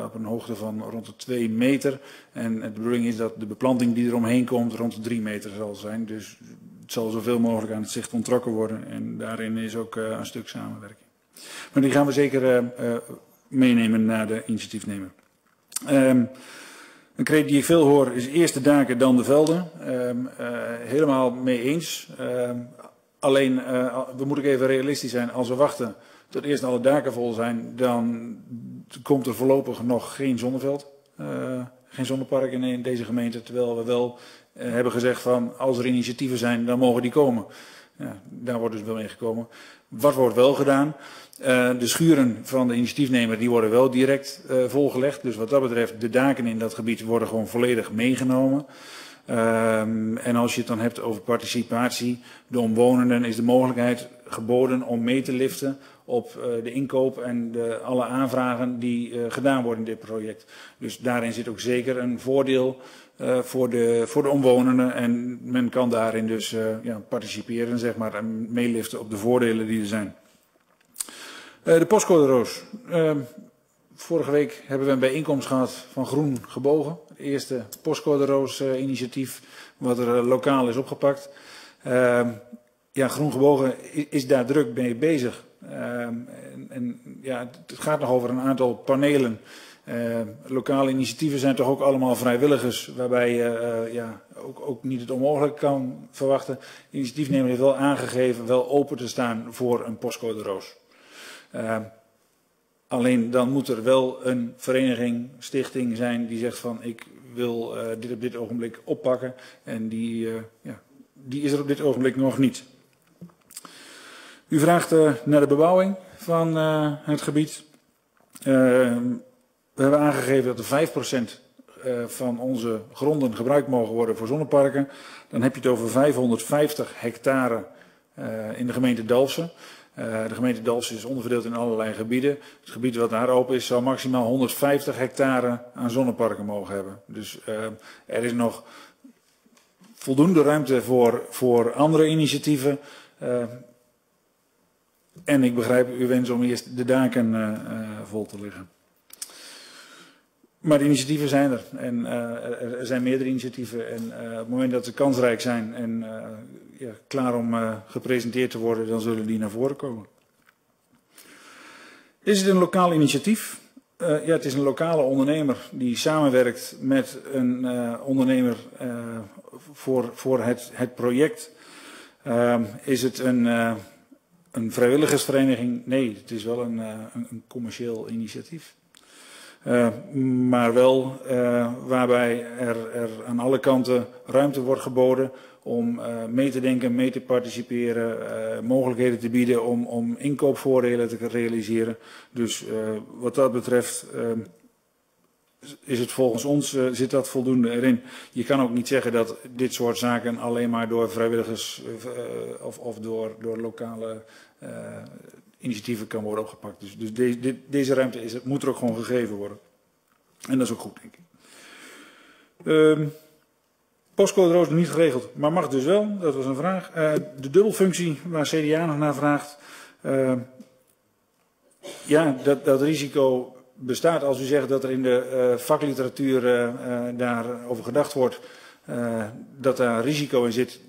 op een hoogte van rond de 2 meter. En de bedoeling is dat de beplanting die eromheen komt rond de 3 meter zal zijn. Dus het zal zoveel mogelijk aan het zicht ontrokken worden. En daarin is ook uh, een stuk samenwerking. Maar die gaan we zeker uh, meenemen naar de initiatiefnemer. Um, een kreet die ik veel hoor is eerst de daken, dan de velden. Um, helemaal mee eens. Um, alleen, we moeten even realistisch zijn. Als we wachten tot eerst alle daken vol zijn, dan komt er voorlopig nog geen zonneveld. geen zonnepark in, deze gemeente. Terwijl we wel uh, hebben gezegd van als er initiatieven zijn, dan mogen die komen. Ja, daar wordt dus wel gekomen. Wat wordt wel gedaan? Uh, de schuren van de initiatiefnemer die worden wel direct uh, volgelegd. Dus wat dat betreft, de daken in dat gebied worden gewoon volledig meegenomen. Um, en als je het dan hebt over participatie, de omwonenden is de mogelijkheid geboden om mee te liften op uh, de inkoop en de, alle aanvragen die uh, gedaan worden in dit project. Dus daarin zit ook zeker een voordeel uh, voor, de, voor de omwonenden. En men kan daarin dus uh, ja, participeren zeg maar, en meeliften op de voordelen die er zijn. Uh, de postcode roos. vorige week hebben we een bijeenkomst gehad van Groen Gebogen. Het eerste postcode roos initiatief wat er lokaal is opgepakt. ja, Groen Gebogen is daar druk mee bezig. En, en ja, het gaat nog over een aantal panelen uh, lokale initiatieven zijn toch ook allemaal vrijwilligers, waarbij je uh, ja, ook, ook niet het onmogelijk kan verwachten. De initiatiefnemer wel aangegeven wel open te staan voor een postcode roos. Uh, alleen dan moet er wel een vereniging, stichting zijn die zegt van ik wil dit op dit ogenblik oppakken. En die, ja, die is er op dit ogenblik nog niet. U vraagt naar de bebouwing van het gebied. We hebben aangegeven dat er 5% eh, van onze gronden gebruikt mogen worden voor zonneparken. Dan heb je het over 550 hectare in de gemeente Dalfsen. Uh, de gemeente Dalfsen is onderverdeeld in allerlei gebieden. Het gebied wat daar open is, zou maximaal 150 hectare aan zonneparken mogen hebben. Dus uh, er is nog voldoende ruimte voor, voor andere initiatieven. Uh, en ik begrijp uw wens om eerst de daken vol te liggen. Maar de initiatieven zijn er. En uh, er zijn meerdere initiatieven. En op het moment dat ze kansrijk zijn en ja, klaar om gepresenteerd te worden, dan zullen die naar voren komen. Is het een lokaal initiatief? ja, het is een lokale ondernemer die samenwerkt met een ondernemer voor, voor het, het project. Ehm, is het een, een vrijwilligersvereniging? Nee, het is wel een, een, een commercieel initiatief. Uh, maar wel uh, waarbij er, er, aan alle kanten ruimte wordt geboden om mee te denken, mee te participeren, mogelijkheden te bieden om, om inkoopvoordelen te realiseren. Dus wat dat betreft is het volgens ons zit dat voldoende erin. Je kan ook niet zeggen dat dit soort zaken alleen maar door vrijwilligers of, of door, door lokale initiatieven kan worden opgepakt. Dus, dus de, de, deze ruimte is, moet er ook gewoon gegeven worden. En dat is ook goed, denk ik. Um, postcode roos niet geregeld, maar mag dus wel. Dat was een vraag. De dubbelfunctie waar CDA nog naar vraagt. Uh, ja, dat, dat risico bestaat als u zegt dat er in de uh, vakliteratuur uh, daarover gedacht wordt dat daar risico in zit.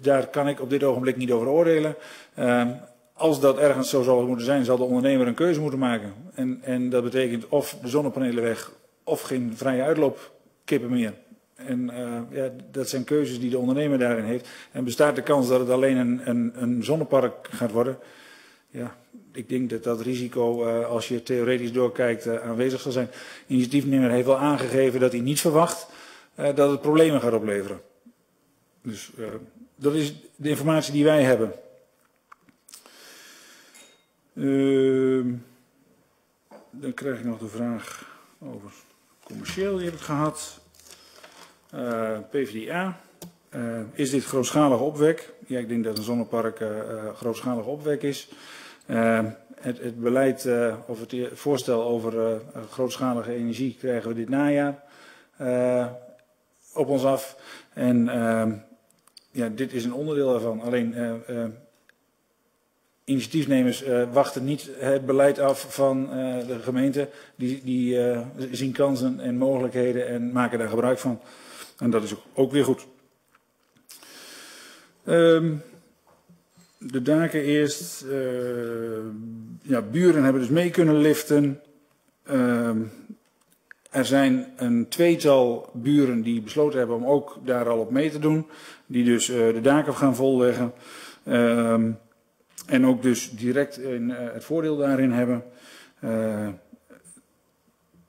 Daar kan ik op dit ogenblik niet over oordelen. Uh, als dat ergens zo zal moeten zijn, zal de ondernemer een keuze moeten maken. En, en dat betekent of de zonnepanelen weg, of geen vrije uitloopkippen meer. En ja, dat zijn keuzes die de ondernemer daarin heeft. En bestaat de kans dat het alleen een, een, een zonnepark gaat worden? ja, ik denk dat dat risico, uh, als je theoretisch doorkijkt, uh, aanwezig zal zijn. Initiatiefnemer heeft wel aangegeven dat hij niet verwacht uh, dat het problemen gaat opleveren. Dus dat is de informatie die wij hebben. Ehm, dan krijg ik nog de vraag over commercieel, die heb ik gehad. PvdA. is dit grootschalig opwek? Ja, ik denk dat een zonnepark grootschalig opwek is. Uh, het, het, beleid uh, of het voorstel over uh, grootschalige energie krijgen we dit najaar op ons af. En ehm, ja, dit is een onderdeel ervan. Alleen initiatiefnemers wachten niet het beleid af van de gemeente. Die, die zien kansen en mogelijkheden en maken daar gebruik van. En dat is ook, ook weer goed. Um, de daken eerst. Uh, ja, buren hebben dus mee kunnen liften. Uh, er zijn een tweetal buren die besloten hebben om ook daar al op mee te doen. Die dus uh, de daken gaan volleggen. Uh, en ook dus direct uh, het voordeel daarin hebben.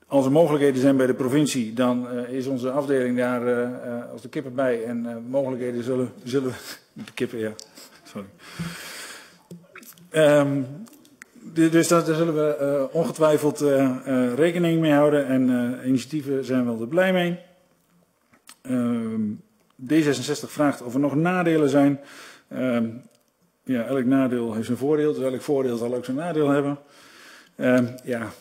als er mogelijkheden zijn bij de provincie, dan is onze afdeling daar als de kippen bij. En mogelijkheden zullen, zullen de kippen, ja. Um, dus daar, zullen we uh, ongetwijfeld uh, uh, rekening mee houden en initiatieven zijn we wel er blij mee. Um, D66 vraagt of er nog nadelen zijn. Um, ja, elk nadeel heeft zijn voordeel, dus elk voordeel zal ook zijn nadeel hebben. ja,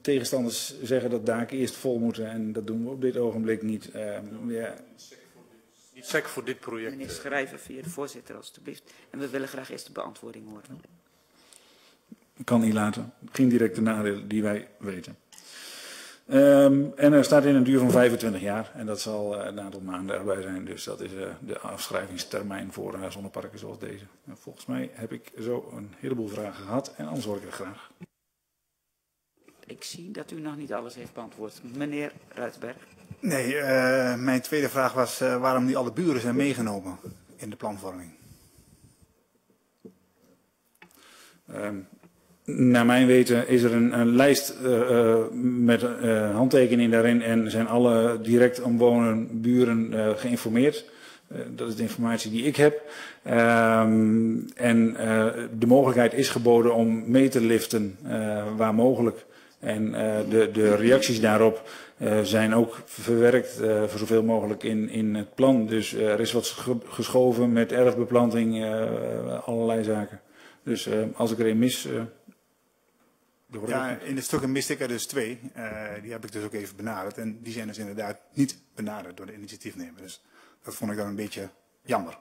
tegenstanders zeggen dat daken eerst vol moeten en dat doen we op dit ogenblik niet. Niet sec voor dit project. Meneer Schrijver, via de voorzitter, alstublieft. En we willen graag eerst de beantwoording horen. Ik kan niet laten. Geen directe nadelen die wij weten. Um, en er staat in een duur van 25 jaar. En dat zal uh, een aantal maanden erbij zijn. Dus dat is uh, de afschrijvingstermijn voor uh, zonneparken zoals deze. En volgens mij heb ik zo een heleboel vragen gehad. En antwoord ik er graag. Ik zie dat u nog niet alles heeft beantwoord. Meneer Ruitberg. Nee, uh, mijn tweede vraag was uh, waarom niet alle buren zijn meegenomen in de planvorming. Um, naar mijn weten is er een, een lijst uh, met handtekeningen daarin en zijn alle direct omwonende buren geïnformeerd. dat is de informatie die ik heb. Um, en de mogelijkheid is geboden om mee te liften waar mogelijk. En de, de reacties daarop uh, zijn ook verwerkt uh, voor zoveel mogelijk in, in het plan. Dus uh, er is wat geschoven met erfbeplanting, allerlei zaken. Dus als ik er een mis... ja, in de stukken miste ik er dus twee. die heb ik dus ook even benaderd. En die zijn dus inderdaad niet benaderd door de initiatiefnemer. Dus dat vond ik dan een beetje jammer.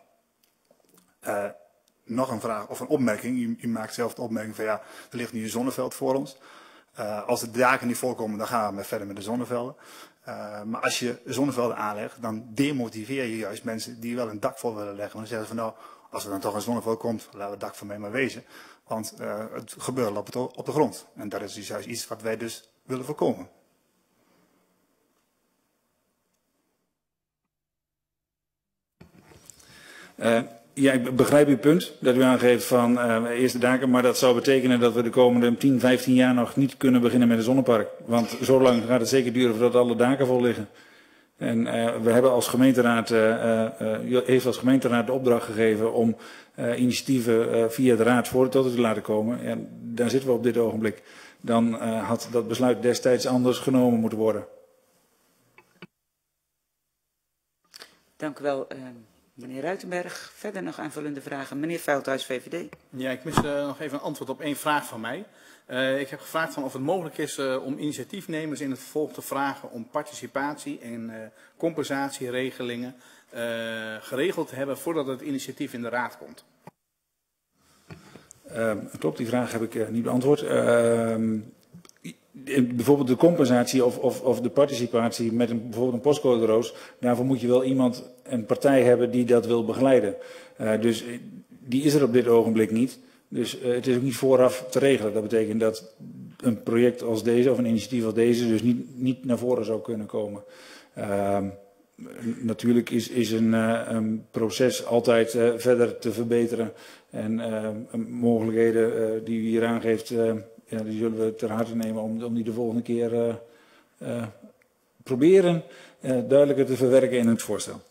nog een vraag of een opmerking. U, u maakt zelf de opmerking van ja, er ligt nu een zonneveld voor ons. Uh, als de daken niet voorkomen, dan gaan we verder met de zonnevelden. Uh, maar als je zonnevelden aanlegt, dan demotiveer je juist mensen die wel een dak voor willen leggen. Want dan zeggen ze van nou, als er dan toch een zonneveld komt, laat het dak van mij maar wezen. Want uh, het gebeurt op, op de grond. En dat is dus juist iets wat wij dus willen voorkomen. Ja, ik begrijp uw punt dat u aangeeft van uh, eerste daken, maar dat zou betekenen dat we de komende 10, 15 jaar nog niet kunnen beginnen met een zonnepark. Want zo lang gaat het zeker duren voordat alle daken vol liggen. En uh, we hebben als gemeenteraad, uh, heeft als gemeenteraad de opdracht gegeven om initiatieven via de raad voor tot te laten komen. En daar zitten we op dit ogenblik. Dan had dat besluit destijds anders genomen moeten worden. Dank u wel. Meneer Ruitenberg, verder nog aanvullende vragen. Meneer Veldhuis, VVD. Ja, ik mis uh, nog even een antwoord op één vraag van mij. Uh, ik heb gevraagd van of het mogelijk is uh, om initiatiefnemers in het vervolg te vragen om participatie en compensatieregelingen geregeld te hebben voordat het initiatief in de raad komt. klopt, die vraag heb ik niet beantwoord. Ehm, bijvoorbeeld de compensatie of, of, of de participatie met een, bijvoorbeeld een postcode roos, daarvoor moet je wel iemand, een partij hebben die dat wil begeleiden. Uh, dus die is er op dit ogenblik niet. Dus uh, het is ook niet vooraf te regelen. Dat betekent dat een project als deze of een initiatief als deze dus niet, niet naar voren zou kunnen komen. Uh, natuurlijk is, is een, een proces altijd verder te verbeteren. En mogelijkheden die u hier aangeeft, ja, die zullen we ter harte nemen om, om die de volgende keer proberen duidelijker te verwerken in het voorstel.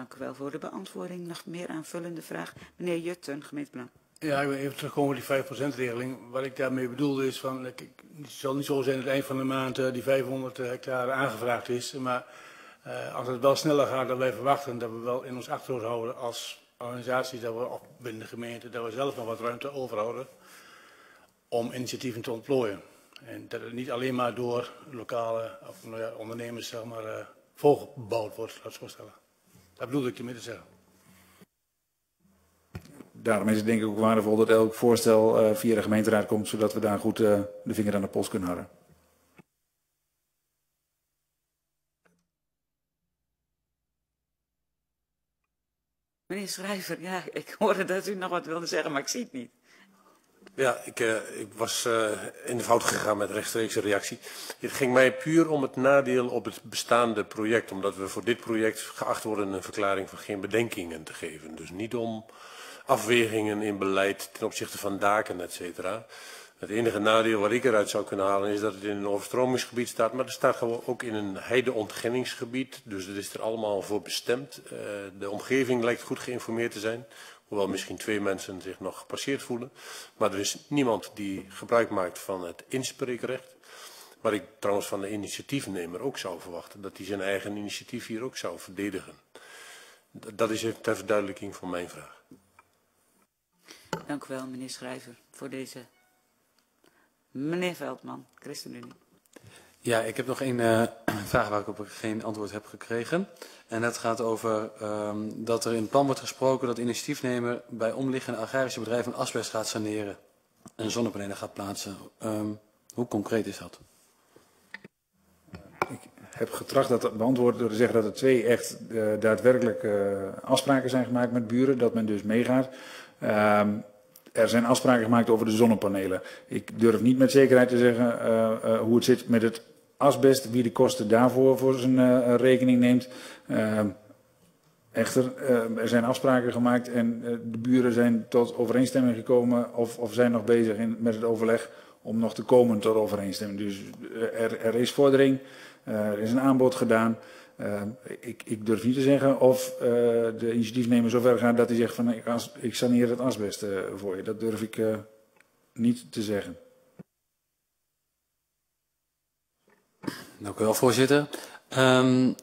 Dank u wel voor de beantwoording. Nog meer aanvullende vraag. Meneer Jutten, gemeentebelang. Ja, ik wil even terugkomen op die 5%-regeling. Wat ik daarmee bedoelde is van, het zal niet zo zijn dat het eind van de maand uh, die 500 hectare aangevraagd is. Maar uh, als het wel sneller gaat dan wij verwachten, dat we wel in ons achterhoofd houden als organisatie, dat we op binnen de gemeente, dat we zelf nog wat ruimte overhouden om initiatieven te ontplooien. En dat het niet alleen maar door lokale of, nou ja, ondernemers zeg maar, volgebouwd wordt, laat ik zo stellen. Dat bedoelde ik je te zeggen daarom is het denk ik ook waardevol dat elk voorstel uh, via de gemeenteraad komt, zodat we daar goed uh, de vinger aan de pols kunnen houden. Meneer Schrijver, ja, ik hoorde dat u nog wat wilde zeggen, maar ik zie het niet. Ja, ik, uh, ik was in de fout gegaan met rechtstreekse reactie. Het ging mij puur om het nadeel op het bestaande project, omdat we voor dit project geacht worden een verklaring van geen bedenkingen te geven. Dus niet om afwegingen in beleid ten opzichte van daken, et cetera. Het enige nadeel wat ik eruit zou kunnen halen is dat het in een overstromingsgebied staat, maar het staat gewoon ook in een heideontginningsgebied, dus dat is er allemaal voor bestemd. Uh, de omgeving lijkt goed geïnformeerd te zijn, hoewel misschien twee mensen zich nog gepasseerd voelen. Maar er is niemand die gebruik maakt van het inspreekrecht. Wat ik trouwens van de initiatiefnemer ook zou verwachten, dat hij zijn eigen initiatief hier ook zou verdedigen. Dat is ter verduidelijking van mijn vraag. Dank u wel, meneer Schrijver, voor deze. Meneer Veldman, ChristenUnie. Ja, ik heb nog één uh, vraag waar ik op geen antwoord heb gekregen. En dat gaat over um, dat er in het plan wordt gesproken dat initiatiefnemer bij omliggende agrarische bedrijven asbest gaat saneren en zonnepanelen gaat plaatsen. Um, hoe concreet is dat? Ik heb getracht dat te beantwoorden door te zeggen dat er twee echt uh, daadwerkelijk uh, afspraken zijn gemaakt met buren, dat men dus meegaat. Um, er zijn afspraken gemaakt over de zonnepanelen. Ik durf niet met zekerheid te zeggen uh, uh, hoe het zit met het asbest, wie de kosten daarvoor voor zijn uh, rekening neemt. Echter, er zijn afspraken gemaakt en de buren zijn tot overeenstemming gekomen of, of zijn nog bezig in, met het overleg om nog te komen tot overeenstemming. Dus er, er is vordering, er is een aanbod gedaan. Uh, ik, ik, durf niet te zeggen of uh, de initiatiefnemer zover gaat dat hij zegt van ik, as, ik saneer het asbest uh, voor je. Dat durf ik niet te zeggen. Dank u wel, voorzitter. Um,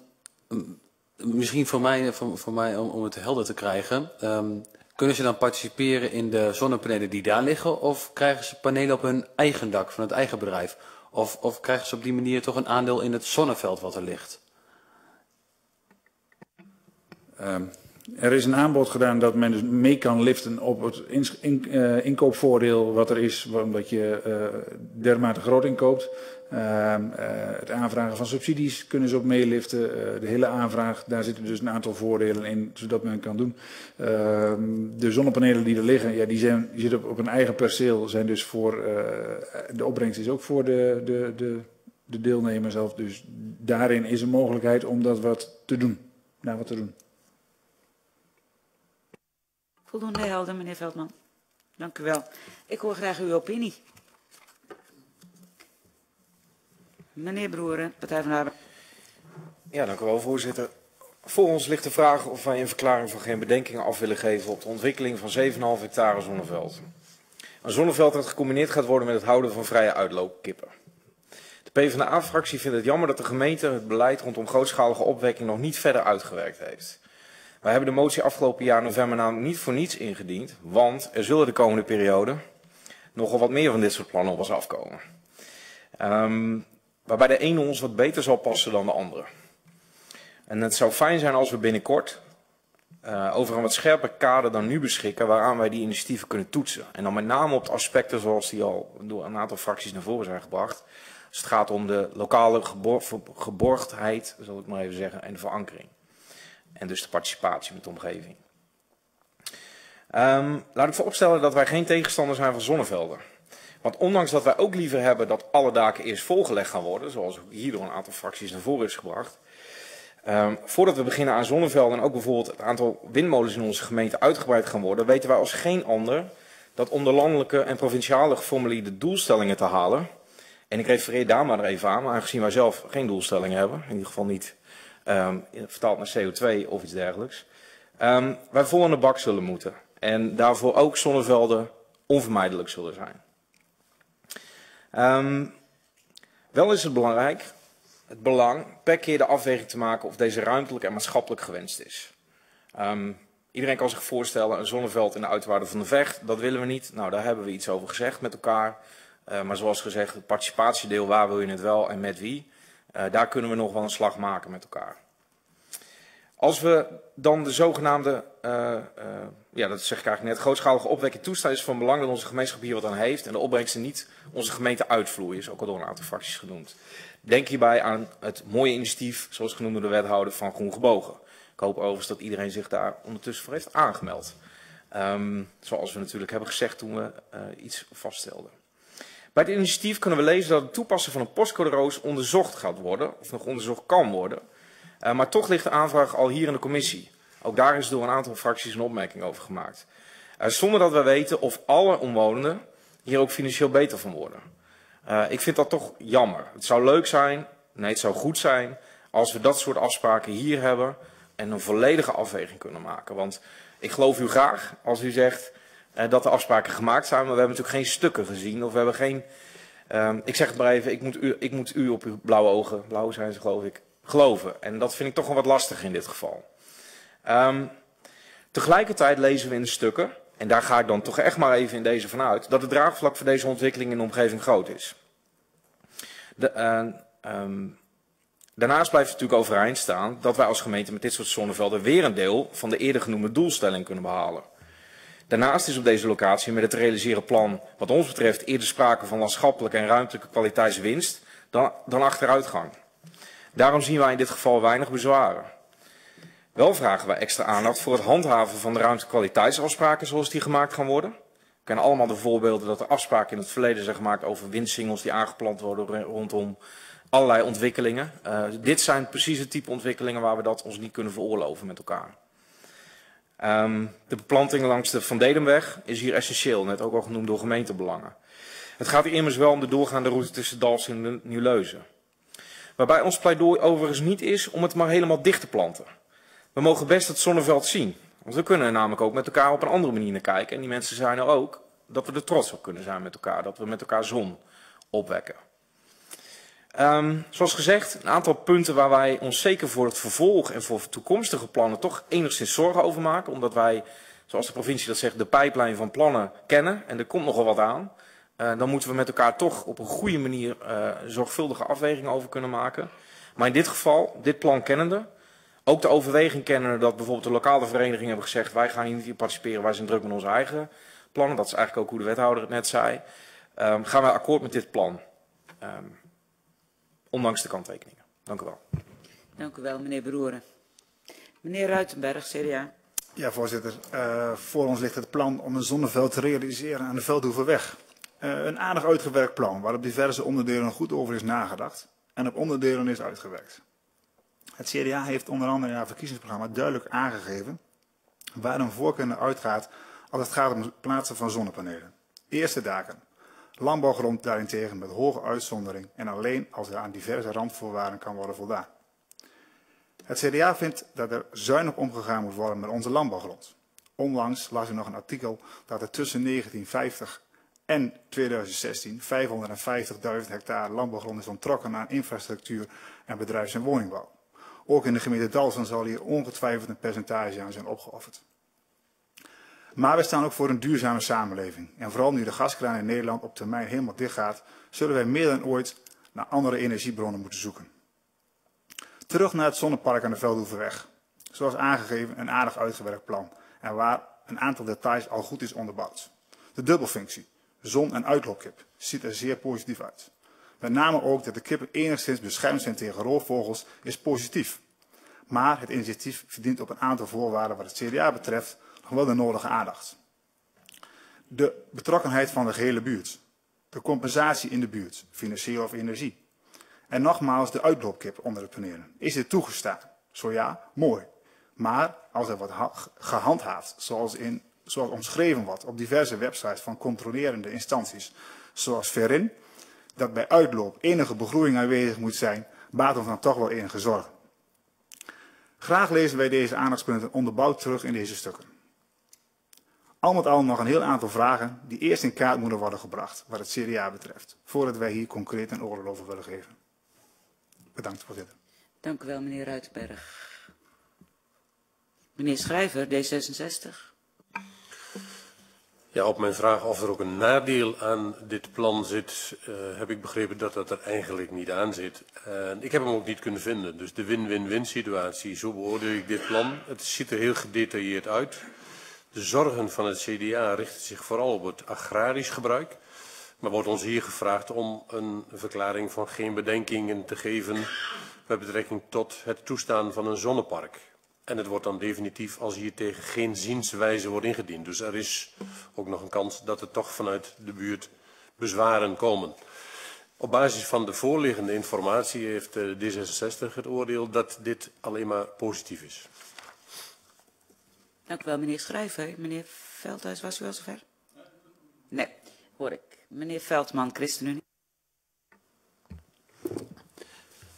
misschien voor mij, voor, mij om, het helder te krijgen. Um, kunnen ze dan participeren in de zonnepanelen die daar liggen? Of krijgen ze panelen op hun eigen dak van het eigen bedrijf? Of, of krijgen ze op die manier toch een aandeel in het zonneveld wat er ligt? Um, er is een aanbod gedaan dat men dus mee kan liften op het in, uh, inkoopvoordeel wat er is, omdat je uh, dermate groot inkoopt. Uh, uh, het aanvragen van subsidies kunnen ze op meeliften. De hele aanvraag, daar zitten dus een aantal voordelen in, zodat men kan doen. Uh, de zonnepanelen die er liggen, ja, die, zijn, zitten op, op een eigen perceel, zijn dus voor, de opbrengst is ook voor de, de, de, de deelnemer zelf. Dus daarin is een mogelijkheid om dat wat te doen, daar wat te doen. Voldoende helder, meneer Veldman. Dank u wel. Ik hoor graag uw opinie. Meneer Broeren, Partij van de Arbeid. Ja, dank u wel, voorzitter. Voor ons ligt de vraag of wij een verklaring van geen bedenkingen af willen geven op de ontwikkeling van 7,5 hectare zonneveld. Een zonneveld dat gecombineerd gaat worden met het houden van vrije uitloopkippen. De PvdA-fractie vindt het jammer dat de gemeente het beleid rondom grootschalige opwekking nog niet verder uitgewerkt heeft. Wij hebben de motie afgelopen jaar november namelijk niet voor niets ingediend, want er zullen de komende periode nogal wat meer van dit soort plannen op ons afkomen. Um, waarbij de ene ons wat beter zal passen dan de andere. En het zou fijn zijn als we binnenkort uh, over een wat scherper kader dan nu beschikken, waaraan wij die initiatieven kunnen toetsen. En dan met name op de aspecten zoals die al door een aantal fracties naar voren zijn gebracht. Als het gaat om de lokale gebor geborgdheid, zal ik maar even zeggen, en de verankering. En dus de participatie met de omgeving. Um, laat ik vooropstellen dat wij geen tegenstander zijn van zonnevelden. Want ondanks dat wij ook liever hebben dat alle daken eerst volgelegd gaan worden, zoals hier door een aantal fracties naar voren is gebracht, ehm, voordat we beginnen aan zonnevelden en ook bijvoorbeeld het aantal windmolens in onze gemeente uitgebreid gaan worden, weten wij als geen ander dat om de landelijke en provinciale geformuleerde doelstellingen te halen, en ik refereer daar maar even aan, maar aangezien wij zelf geen doelstellingen hebben, in ieder geval niet um, vertaald naar CO2 of iets dergelijks, um, wij vol aan de bak zullen moeten. En daarvoor ook zonnevelden onvermijdelijk zullen zijn. Um, wel is het belangrijk, het belang, per keer de afweging te maken of deze ruimtelijk en maatschappelijk gewenst is. Iedereen kan zich voorstellen, een zonneveld in de uitwaarde van de vecht, dat willen we niet. Nou, daar hebben we iets over gezegd met elkaar. Maar zoals gezegd, het participatiedeel, waar wil je het wel en met wie, daar kunnen we nog wel een slag maken met elkaar. Als we dan de zogenaamde, uh, uh, ja dat zeg ik eigenlijk net, grootschalige opwekking toestaan, is van belang dat onze gemeenschap hier wat aan heeft en de opbrengsten niet onze gemeente uitvloeien, is ook al door een aantal fracties genoemd. Denk hierbij aan het mooie initiatief, zoals genoemd door de wethouder van Groen Gebogen. Ik hoop overigens dat iedereen zich daar ondertussen voor heeft aangemeld. Um, zoals we natuurlijk hebben gezegd toen we iets vaststelden. Bij het initiatief kunnen we lezen dat het toepassen van een postcode roos onderzocht gaat worden, of nog onderzocht kan worden. Uh, maar toch ligt de aanvraag al hier in de commissie. Ook daar is door een aantal fracties een opmerking over gemaakt. Uh, zonder dat we weten of alle omwonenden hier ook financieel beter van worden. Uh, ik vind dat toch jammer. Het zou leuk zijn, nee het zou goed zijn, als we dat soort afspraken hier hebben en een volledige afweging kunnen maken. Want ik geloof u graag als u zegt dat de afspraken gemaakt zijn, maar we hebben natuurlijk geen stukken gezien of we hebben geen... Uh, ik zeg het maar even, ik moet, u, ik moet u op uw blauwe ogen, blauw zijn ze geloof ik, geloven. En dat vind ik toch wel wat lastig in dit geval. Um, tegelijkertijd lezen we in de stukken, en daar ga ik dan toch echt maar even in deze vanuit, dat het draagvlak voor deze ontwikkeling in de omgeving groot is. De, um, daarnaast blijft het natuurlijk overeind staan dat wij als gemeente met dit soort zonnevelden weer een deel van de eerder genoemde doelstelling kunnen behalen. Daarnaast is op deze locatie met het realiseren plan wat ons betreft eerder sprake van landschappelijke en ruimtelijke kwaliteitswinst dan, dan achteruitgang. Daarom zien wij in dit geval weinig bezwaren. Wel vragen wij extra aandacht voor het handhaven van de ruimtekwaliteitsafspraken zoals die gemaakt gaan worden. We kennen allemaal de voorbeelden dat er afspraken in het verleden zijn gemaakt over windsingels die aangeplant worden rondom allerlei ontwikkelingen. Uh, dit zijn precies het type ontwikkelingen waar we dat ons niet kunnen veroorloven met elkaar. Um, de beplanting langs de Van Dedemweg is hier essentieel, net ook al genoemd door gemeentebelangen. Het gaat hier immers wel om de doorgaande route tussen Dalsen en Nieuwleuzen. Waarbij ons pleidooi overigens niet is om het maar helemaal dicht te planten. We mogen best het zonneveld zien. Want we kunnen er namelijk ook met elkaar op een andere manier naar kijken. En die mensen zijn er ook dat we er trots op kunnen zijn met elkaar. Dat we met elkaar zon opwekken. Um, zoals gezegd, een aantal punten waar wij ons zeker voor het vervolg en voor toekomstige plannen toch enigszins zorgen over maken. Omdat wij, zoals de provincie dat zegt, de pijplijn van plannen kennen. En er komt nogal wat aan. Uh, dan moeten we met elkaar toch op een goede manier uh, zorgvuldige afwegingen over kunnen maken. Maar in dit geval, dit plan kennende, ook de overweging kennende dat bijvoorbeeld de lokale verenigingen hebben gezegd, wij gaan hier niet in participeren, wij zijn druk met onze eigen plannen. Dat is eigenlijk ook hoe de wethouder het net zei. Um, gaan wij akkoord met dit plan. Um, ondanks de kanttekeningen. Dank u wel. Dank u wel, meneer Broeren. Meneer Ruitenberg, CDA. Ja, voorzitter. Uh, voor ons ligt het plan om een zonneveld te realiseren aan de Veldhoevenweg. Uh, een aardig uitgewerkt plan, waar op diverse onderdelen goed over is nagedacht en op onderdelen is uitgewerkt. Het CDA heeft onder andere in haar verkiezingsprogramma duidelijk aangegeven waar een voorkeur naar uitgaat als het gaat om het plaatsen van zonnepanelen. Eerste daken. Landbouwgrond daarentegen met hoge uitzondering en alleen als er aan diverse randvoorwaarden kan worden voldaan. Het CDA vindt dat er zuinig omgegaan moet worden met onze landbouwgrond. Onlangs las ik nog een artikel dat er tussen 1950 en 2016 550.000 hectare landbouwgrond is onttrokken aan infrastructuur en bedrijfs- en woningbouw. Ook in de gemeente Dalsen zal hier ongetwijfeld een percentage aan zijn opgeofferd. Maar we staan ook voor een duurzame samenleving. En vooral nu de gaskraan in Nederland op termijn helemaal dicht gaat, zullen wij meer dan ooit naar andere energiebronnen moeten zoeken. Terug naar het zonnepark aan de Veldhoevenweg. Zoals aangegeven een aardig uitgewerkt plan en waar een aantal details al goed is onderbouwd. De dubbelfunctie, zon- en uitlookkip, ziet er zeer positief uit. Met name ook dat de kippen enigszins beschermd zijn tegen roofvogels is positief. Maar het initiatief verdient op een aantal voorwaarden wat het CDA betreft wel de nodige aandacht. De betrokkenheid van de gehele buurt. de compensatie in de buurt, financieel of energie. En nogmaals de uitloopkip onder de panelen. Is dit toegestaan? Zo ja, mooi. Maar als er wordt gehandhaafd, zoals, in, zoals omschreven wordt op diverse websites van controlerende instanties, zoals Verin, dat bij uitloop enige begroeiing aanwezig moet zijn, baat ons dan toch wel enige zorgen. Graag lezen wij deze aandachtspunten onderbouwd terug in deze stukken. Al met al nog een heel aantal vragen die eerst in kaart moeten worden gebracht, wat het CDA betreft, voordat wij hier concreet een oordeel over willen geven. Bedankt, voorzitter. Dank u wel, meneer Ruitenberg. Meneer Schrijver, D66. Ja, op mijn vraag of er ook een nadeel aan dit plan zit, uh, heb ik begrepen dat dat er eigenlijk niet aan zit. Uh, ik heb hem ook niet kunnen vinden. Dus de win-win-win situatie, zo beoordeel ik dit plan. Het ziet er heel gedetailleerd uit. De zorgen van het CDA richten zich vooral op het agrarisch gebruik. Maar wordt ons hier gevraagd om een verklaring van geen bedenkingen te geven met betrekking tot het toestaan van een zonnepark. En het wordt dan definitief als hier tegen geen zienswijze wordt ingediend. Dus er is ook nog een kans dat er toch vanuit de buurt bezwaren komen. Op basis van de voorliggende informatie heeft de D66 het oordeel dat dit alleen maar positief is. Dank u wel, meneer Schrijver. Meneer Veldhuis, was u al zover? Nee, hoor ik. Meneer Veldman, ChristenUnie.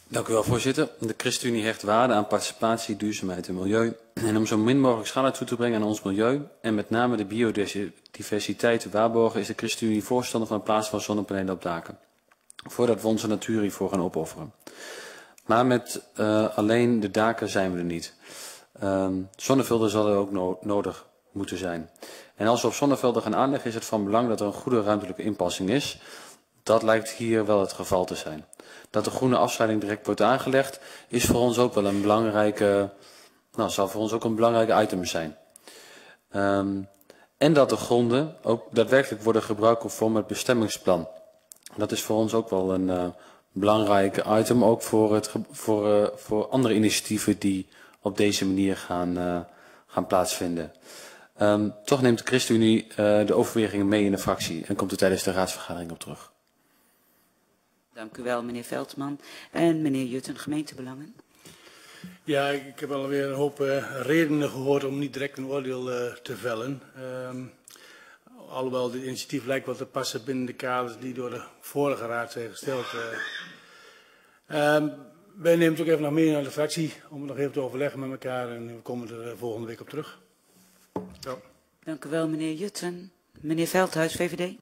Dank u wel, voorzitter. De ChristenUnie hecht waarde aan participatie, duurzaamheid en milieu. En om zo min mogelijk schade toe te brengen aan ons milieu en met name de biodiversiteit te waarborgen, is de ChristenUnie voorstander van het plaatsen van zonnepanelen op daken. Voordat we onze natuur hiervoor gaan opofferen. Maar met uh, alleen de daken zijn we er niet. Um, zonnevelden zullen ook no nodig moeten zijn. En als we op zonnevelden gaan aanleggen, is het van belang dat er een goede ruimtelijke inpassing is. Dat lijkt hier wel het geval te zijn. Dat de groene afscheiding direct wordt aangelegd, is voor ons ook wel een belangrijke, nou, zal voor ons ook een belangrijk item zijn. Um, en dat de gronden ook daadwerkelijk worden gebruikt conform het bestemmingsplan. Dat is voor ons ook wel een uh, belangrijk item, ook voor, het, voor, uh, voor andere initiatieven die op deze manier gaan, uh, gaan plaatsvinden. Um, toch neemt de ChristenUnie uh, de overwegingen mee in de fractie en komt er tijdens de raadsvergadering op terug. Dank u wel, meneer Veldman. En meneer Jutten, gemeentebelangen. Ja, ik heb alweer een hoop uh, redenen gehoord om niet direct een oordeel uh, te vellen. Um, alhoewel dit initiatief lijkt wel te passen binnen de kaders die door de vorige raad zijn gesteld. Uh. Um, wij nemen het ook even nog mee naar de fractie om het nog even te overleggen met elkaar en we komen er volgende week op terug. Ja. Dank u wel, meneer Jutten. Meneer Veldhuis, VVD.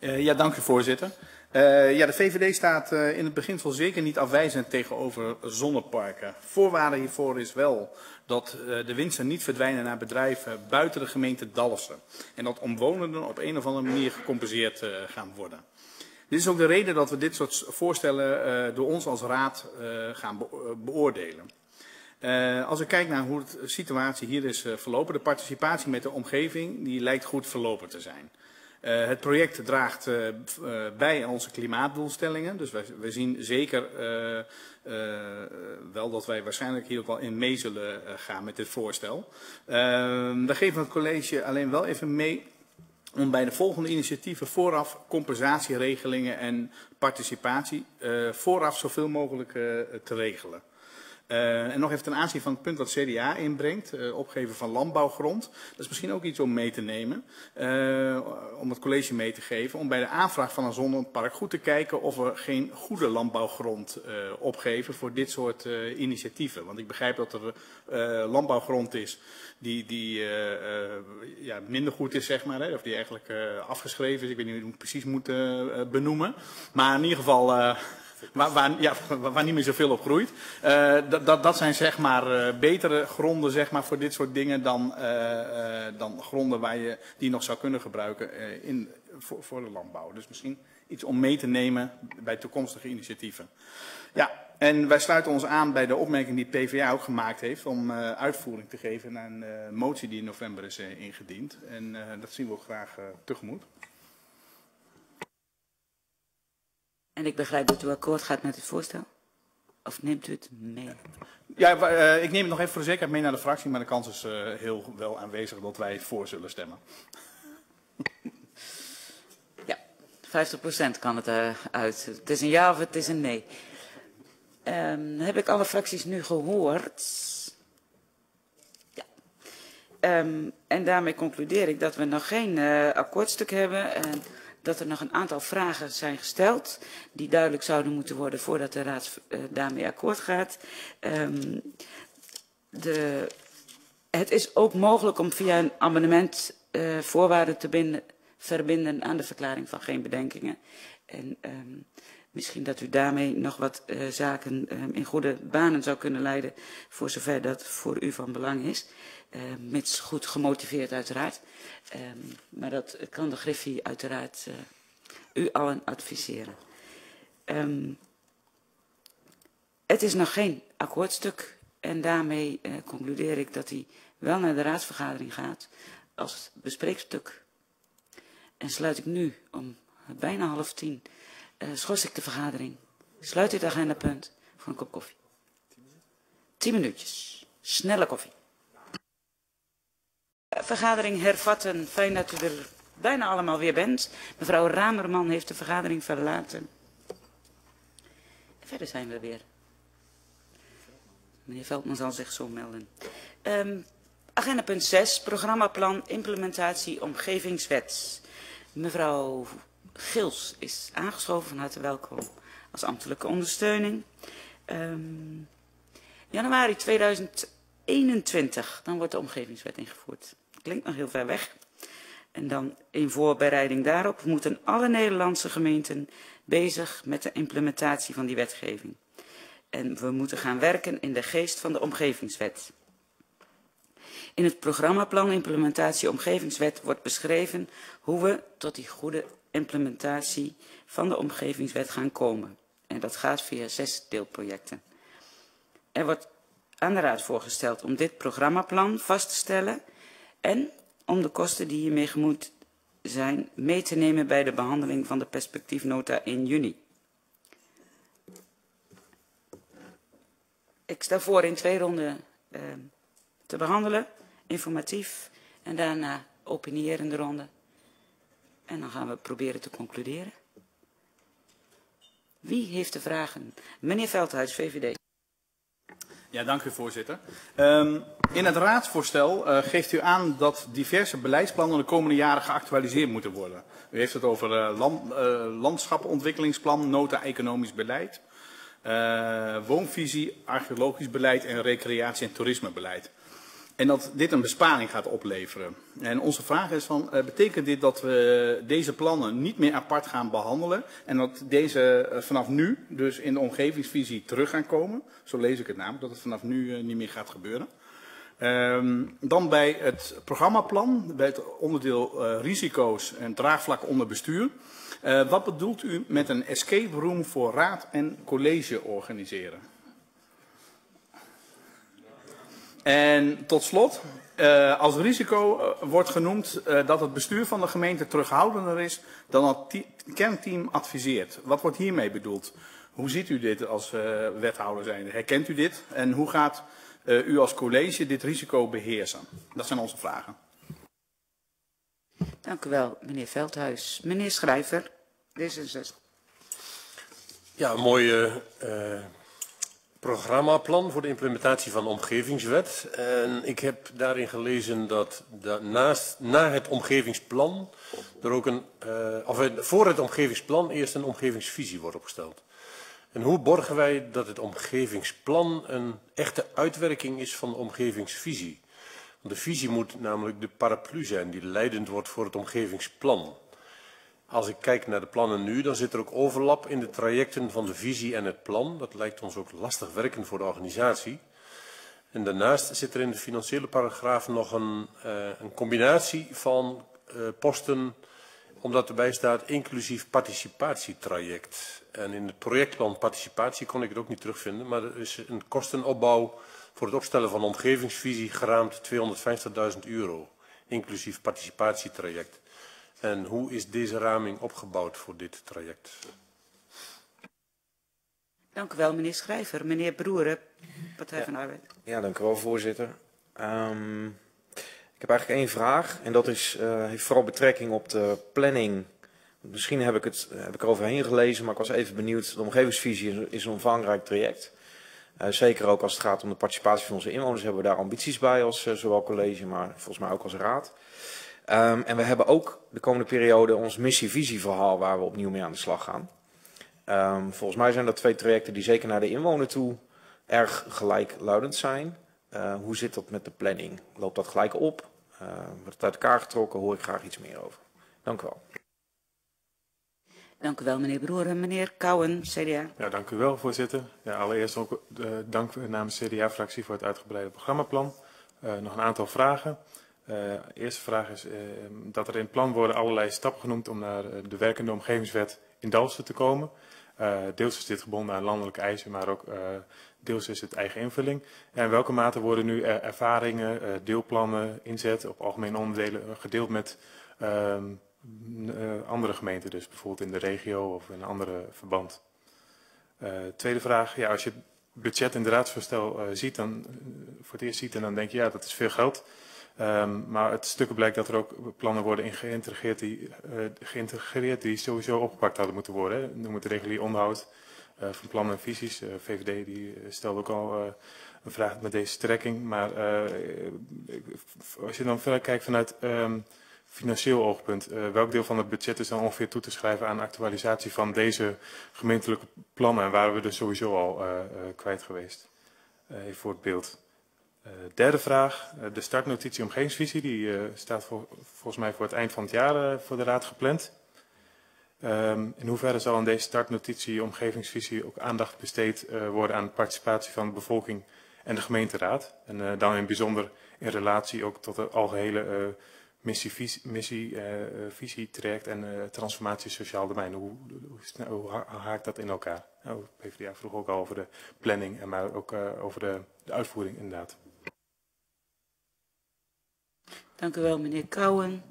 Uh, ja, dank u voorzitter. Uh, ja, de VVD staat uh, in het beginsel zeker niet afwijzend tegenover zonneparken. Voorwaarde hiervoor is wel dat uh, de winsten niet verdwijnen naar bedrijven buiten de gemeente Dalfsen. En dat omwonenden op een of andere manier gecompenseerd gaan worden. Dit is ook de reden dat we dit soort voorstellen door ons als raad gaan be beoordelen. Als ik kijk naar hoe de situatie hier is verlopen, de participatie met de omgeving, die lijkt goed verlopen te zijn. Het project draagt bij aan onze klimaatdoelstellingen. Dus wij, zien zeker wel dat wij waarschijnlijk hier ook wel in mee zullen gaan met dit voorstel. We geven het college alleen wel even mee om bij de volgende initiatieven vooraf compensatieregelingen en participatie vooraf zoveel mogelijk te regelen. Uh, en nog even ten aanzien van het punt wat CDA inbrengt, uh, opgeven van landbouwgrond. Dat is misschien ook iets om mee te nemen, uh, om het college mee te geven. Om bij de aanvraag van een zonnepark goed te kijken of we geen goede landbouwgrond opgeven voor dit soort initiatieven. Want ik begrijp dat er landbouwgrond is die, die ja, minder goed is, zeg maar. Hè, of die eigenlijk afgeschreven is. Ik weet niet hoe ik het precies moet benoemen. Maar in ieder geval waar, ja, niet meer zoveel op groeit. Uh, dat, dat, dat zijn zeg maar uh, betere gronden zeg maar, voor dit soort dingen dan, uh, dan gronden waar je die nog zou kunnen gebruiken in, voor, de landbouw. Dus misschien iets om mee te nemen bij toekomstige initiatieven. Ja, en wij sluiten ons aan bij de opmerking die PvdA ook gemaakt heeft om uitvoering te geven naar een motie die in november is ingediend. En dat zien we ook graag tegemoet. En ik begrijp dat u akkoord gaat met het voorstel? Of neemt u het mee? Ja, uh, ik neem het nog even voor de zekerheid mee naar de fractie, maar de kans is uh, heel wel aanwezig dat wij voor zullen stemmen. ja, 50% kan het uh, uit. Het is een ja of het is een nee. Um, heb ik alle fracties nu gehoord? Ja. Um, en daarmee concludeer ik dat we nog geen uh, akkoordstuk hebben en dat er nog een aantal vragen zijn gesteld die duidelijk zouden moeten worden voordat de raad uh, daarmee akkoord gaat. Um, de, het is ook mogelijk om via een amendement uh, voorwaarden te binden, verbinden aan de verklaring van geen bedenkingen. En um, misschien dat u daarmee nog wat uh, zaken um, in goede banen zou kunnen leiden, voor zover dat voor u van belang is. Uh, mits goed gemotiveerd uiteraard. Um, maar dat kan de Griffie uiteraard uh, u allen adviseren. Um, het is nog geen akkoordstuk en daarmee uh, concludeer ik dat hij wel naar de raadsvergadering gaat als bespreekstuk. En sluit ik nu om bijna half tien, uh, schors ik de vergadering. Sluit dit agendapunt voor een kop koffie. Tien minuutjes. Snelle koffie. Vergadering hervatten. Fijn dat u er bijna allemaal weer bent. Mevrouw Ramerman heeft de vergadering verlaten. Verder zijn we weer. Meneer Veldman zal zich zo melden. Um, agenda punt 6, programmaplan implementatie omgevingswet. Mevrouw Gils is aangeschoven, van harte welkom als ambtelijke ondersteuning. Um, januari 2021, dan wordt de omgevingswet ingevoerd. Klinkt nog heel ver weg. En dan in voorbereiding daarop moeten alle Nederlandse gemeenten bezig met de implementatie van die wetgeving. En we moeten gaan werken in de geest van de omgevingswet. In het programmaplan implementatie omgevingswet wordt beschreven hoe we tot die goede implementatie van de omgevingswet gaan komen. En dat gaat via zes deelprojecten. Er wordt aan de Raad voorgesteld om dit programmaplan vast te stellen en om de kosten die hiermee gemoeid zijn mee te nemen bij de behandeling van de perspectiefnota in juni. Ik stel voor in twee ronden uh, te behandelen, informatief en daarna opinierende ronde. En dan gaan we proberen te concluderen. Wie heeft de vragen? Meneer Veldhuis, VVD. Ja, dank u voorzitter. Um, in het raadsvoorstel uh, geeft u aan dat diverse beleidsplannen de komende jaren geactualiseerd moeten worden. U heeft het over uh, land, landschapenontwikkelingsplan, nota economisch beleid, woonvisie, archeologisch beleid en recreatie- en toerismebeleid. En dat dit een besparing gaat opleveren. En onze vraag is van, uh, betekent dit dat we deze plannen niet meer apart gaan behandelen en dat deze uh, vanaf nu dus in de omgevingsvisie terug gaan komen? Zo lees ik het namelijk, dat het vanaf nu uh, niet meer gaat gebeuren. Um, dan bij het programmaplan, bij het onderdeel uh, risico's en draagvlak onder bestuur. Uh, wat bedoelt u met een escape room voor raad en college organiseren? En tot slot, uh, als risico uh, wordt genoemd uh, dat het bestuur van de gemeente terughoudender is dan het kernteam adviseert. Wat wordt hiermee bedoeld? Hoe ziet u dit als wethouder zijnde? Herkent u dit? En hoe gaat u als college dit risico beheersen? Dat zijn onze vragen. Dank u wel, meneer Veldhuis. Meneer Schrijver, D66. Ja, mooie programmaplan voor de implementatie van de omgevingswet. En ik heb daarin gelezen dat, naast, na het omgevingsplan er ook een, uh, of voor het omgevingsplan eerst een omgevingsvisie wordt opgesteld. En hoe borgen wij dat het omgevingsplan een echte uitwerking is van de omgevingsvisie? Want de visie moet namelijk de paraplu zijn die leidend wordt voor het omgevingsplan. Als ik kijk naar de plannen nu, dan zit er ook overlap in de trajecten van de visie en het plan. Dat lijkt ons ook lastig werken voor de organisatie. En daarnaast zit er in de financiële paragraaf nog een, uh, een combinatie van uh, posten, omdat erbij staat inclusief participatietraject. En in het projectplan participatie kon ik het ook niet terugvinden, maar er is een kostenopbouw voor het opstellen van omgevingsvisie geraamd 250.000 euro, inclusief participatietraject. En hoe is deze raming opgebouwd voor dit traject? Dank u wel, meneer Schrijver. Meneer Broeren, Partij ja. van de Arbeid. Ja, dank u wel, voorzitter. Um, ik heb eigenlijk één vraag. En dat is, uh, heeft vooral betrekking op de planning Misschien heb ik, het, heb ik er overheen gelezen, maar ik was even benieuwd. De omgevingsvisie is een omvangrijk traject. Uh, zeker ook als het gaat om de participatie van onze inwoners hebben we daar ambities bij als uh, zowel college, maar volgens mij ook als raad. Um, en we hebben ook de komende periode ons missie-visieverhaal waar we opnieuw mee aan de slag gaan. Um, volgens mij zijn dat twee trajecten die zeker naar de inwoner toe erg gelijkluidend zijn. Uh, hoe zit dat met de planning? Loopt dat gelijk op? wordt het uit elkaar getrokken? Hoor ik graag iets meer over. Dank u wel. Dank u wel, meneer Broer. En meneer Kouwen, CDA. Ja, dank u wel, voorzitter. Ja, allereerst ook uh, dank namens de CDA-fractie voor het uitgebreide programmaplan. Uh, nog een aantal vragen. De eerste vraag is uh, dat er in plan worden allerlei stappen genoemd om naar de werkende omgevingswet in Dalsen te komen. Deels is dit gebonden aan landelijke eisen, maar ook deels is het eigen invulling. En in welke mate worden nu ervaringen, deelplannen, inzet op algemene onderdelen gedeeld met ehm, andere gemeenten, dus bijvoorbeeld in de regio of in een andere verband. Tweede vraag, ja, als je het budget in de raadsvoorstel ziet, dan, voor het eerst ziet en dan denk je ja, dat is veel geld. Um, maar het stukken blijkt dat er ook plannen worden in geïntegreerd die, geïntegreerd die sowieso opgepakt hadden moeten worden. Noem het regulier onderhoud van plannen en visies. VVD die stelde ook al een vraag met deze strekking. Maar als je dan verder kijkt vanuit... Um, financieel oogpunt, welk deel van het budget is dan ongeveer toe te schrijven aan actualisatie van deze gemeentelijke plannen en waar we dus sowieso al kwijt geweest? even voor het beeld. Derde vraag, de startnotitie omgevingsvisie, die staat voor, volgens mij voor het eind van het jaar voor de raad gepland. Um, in hoeverre zal in deze startnotitie omgevingsvisie ook aandacht besteed worden aan participatie van de bevolking en de gemeenteraad? En dan in bijzonder in relatie ook tot de algehele missie, visie, missie visie, traject en transformatie sociaal domein. Hoe, hoe, haakt dat in elkaar? Nou, PvdA vroeg ook al over de planning, maar ook over de, de, uitvoering inderdaad. Dank u wel, meneer Kouwen.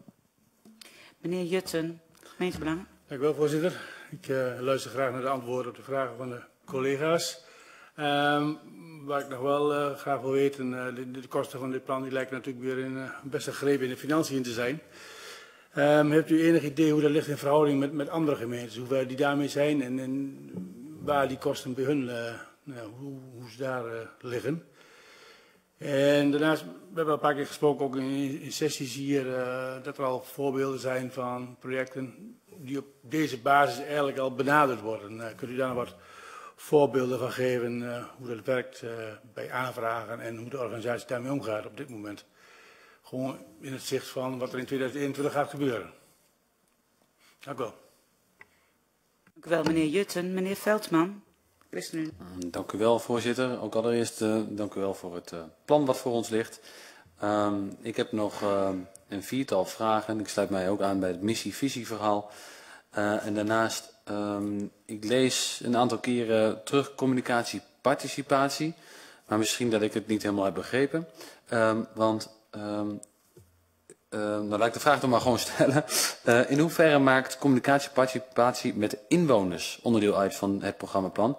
Meneer Jutten, gemeentebelangen. Dank u wel, voorzitter. Ik luister graag naar de antwoorden op de vragen van de collega's. Um, waar ik nog wel uh, graag wil weten, uh, de, kosten van dit plan die lijken natuurlijk weer in, uh, best greep in de financiën te zijn. Um, hebt u enig idee hoe dat ligt in verhouding met, met andere gemeentes, hoe ver die daarmee zijn en, en waar die kosten bij hun, nou, hoe, hoe, ze daar liggen? En daarnaast, we hebben een paar keer gesproken, ook in, sessies hier, dat er al voorbeelden zijn van projecten die op deze basis eigenlijk al benaderd worden. kunt u daar wat voorbeelden van geven uh, hoe dat werkt uh, bij aanvragen en hoe de organisatie daarmee omgaat op dit moment. Gewoon in het zicht van wat er in 2021 gaat gebeuren. Dank u wel. Dank u wel, meneer Jutten. Meneer Veldman. ChristenUnie. Dank u wel, voorzitter. Ook allereerst uh, dank u wel voor het plan wat voor ons ligt. Um, ik heb nog een viertal vragen. Ik sluit mij ook aan bij het missie-visie-verhaal. en daarnaast Um, ik lees een aantal keren terug communicatie, participatie. Maar misschien dat ik het niet helemaal heb begrepen. Want uh, dan laat ik de vraag toch maar gewoon stellen. Uh, in hoeverre maakt communicatie, participatie met inwoners onderdeel uit van het programmaplan?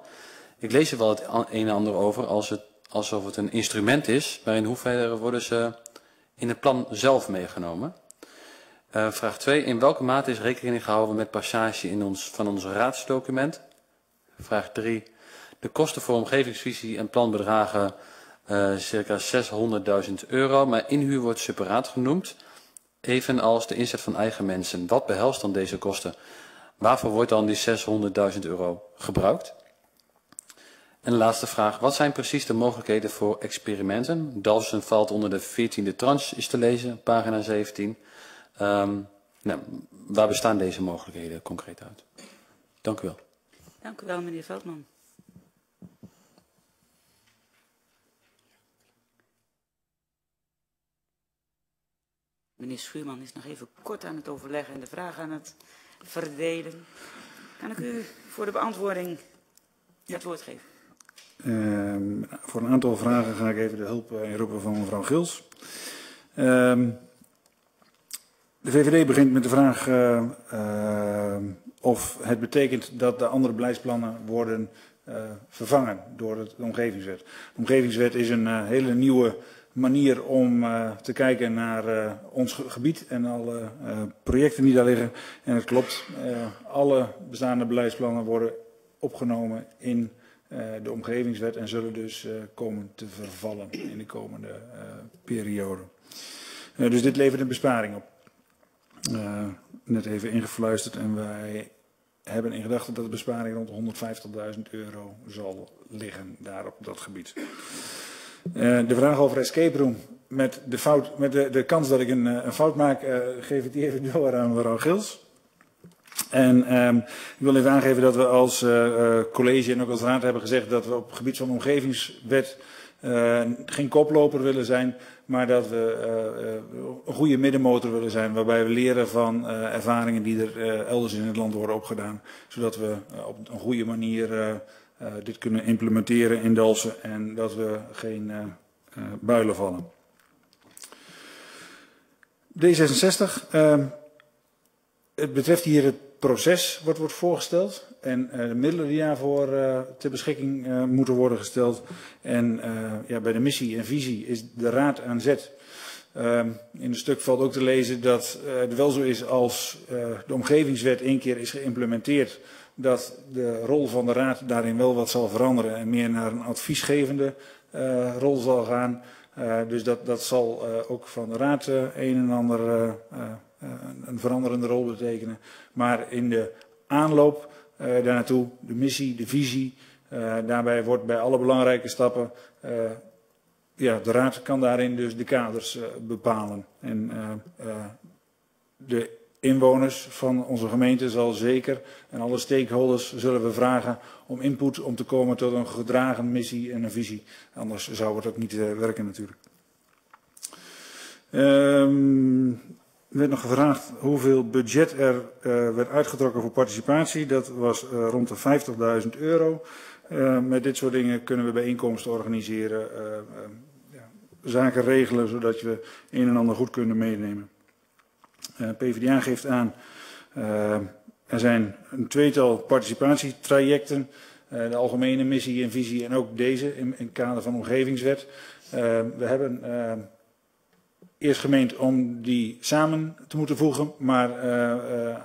Ik lees er wel het een en ander over als het, alsof het een instrument is. Maar in hoeverre worden ze in het plan zelf meegenomen? Uh, vraag 2. In welke mate is rekening gehouden met passage in ons, van ons raadsdocument? Vraag 3. De kosten voor omgevingsvisie en plan bedragen uh, circa 600.000 euro, maar inhuur wordt separaat genoemd, evenals de inzet van eigen mensen. Wat behelst dan deze kosten? Waarvoor wordt dan die 600.000 euro gebruikt? En de laatste vraag. Wat zijn precies de mogelijkheden voor experimenten? Dalsen valt onder de 14e tranche, is te lezen, pagina 17. Um, nou, waar bestaan deze mogelijkheden concreet uit? Dank u wel. Dank u wel, meneer Veldman. Meneer Schuurman is nog even kort aan het overleggen en de vraag aan het verdelen. Kan ik u voor de beantwoording het woord geven? Uh, voor een aantal vragen ga ik even de hulp inroepen van mevrouw Gils. Uh, de VVD begint met de vraag uh, uh, of het betekent dat de andere beleidsplannen worden vervangen door de omgevingswet. De omgevingswet is een hele nieuwe manier om uh, te kijken naar uh, ons gebied en alle uh, projecten die daar liggen. En het klopt, alle bestaande beleidsplannen worden opgenomen in de omgevingswet en zullen dus komen te vervallen in de komende periode. dus dit levert een besparing op. net even ingefluisterd en wij hebben in gedachten dat de besparing rond 150.000 euro zal liggen daar op dat gebied. Uh, de vraag over escape room. Met de, fout, met de, de kans dat ik een, een fout maak, uh, geef ik die even door aan mevrouw Gils. En um, ik wil even aangeven dat we als college en ook als raad hebben gezegd dat we op het gebied van omgevingswet geen koploper willen zijn, maar dat we een goede middenmotor willen zijn, waarbij we leren van ervaringen die er elders in het land worden opgedaan, zodat we op een goede manier dit kunnen implementeren in Dalsen en dat we geen uh, uh, builen vallen. D66, ehm, het betreft hier het proces wat wordt voorgesteld en de middelen die daarvoor ter beschikking moeten worden gesteld. En ja, bij de missie en visie is de raad aan zet. Uh, in het stuk valt ook te lezen dat het wel zo is als de omgevingswet één keer is geïmplementeerd, dat de rol van de Raad daarin wel wat zal veranderen en meer naar een adviesgevende uh, rol zal gaan. Uh, dus dat, dat zal uh, ook van de Raad een en ander een veranderende rol betekenen. Maar in de aanloop daar naartoe, de missie, de visie, daarbij wordt bij alle belangrijke stappen, ja, de Raad kan daarin dus de kaders bepalen. En de inwoners van onze gemeente zal zeker en alle stakeholders zullen we vragen om input om te komen tot een gedragen missie en een visie. Anders zou het ook niet uh, werken natuurlijk. Er werd nog gevraagd hoeveel budget er uh, werd uitgetrokken voor participatie. Dat was uh, rond de 50.000 euro. Met dit soort dingen kunnen we bijeenkomsten organiseren, ja, zaken regelen, zodat we een en ander goed kunnen meenemen. Uh, PvdA geeft aan, uh, er zijn een tweetal participatietrajecten. Uh, de algemene missie en visie en ook deze in, het kader van omgevingswet. we hebben eerst gemeend om die samen te moeten voegen. Maar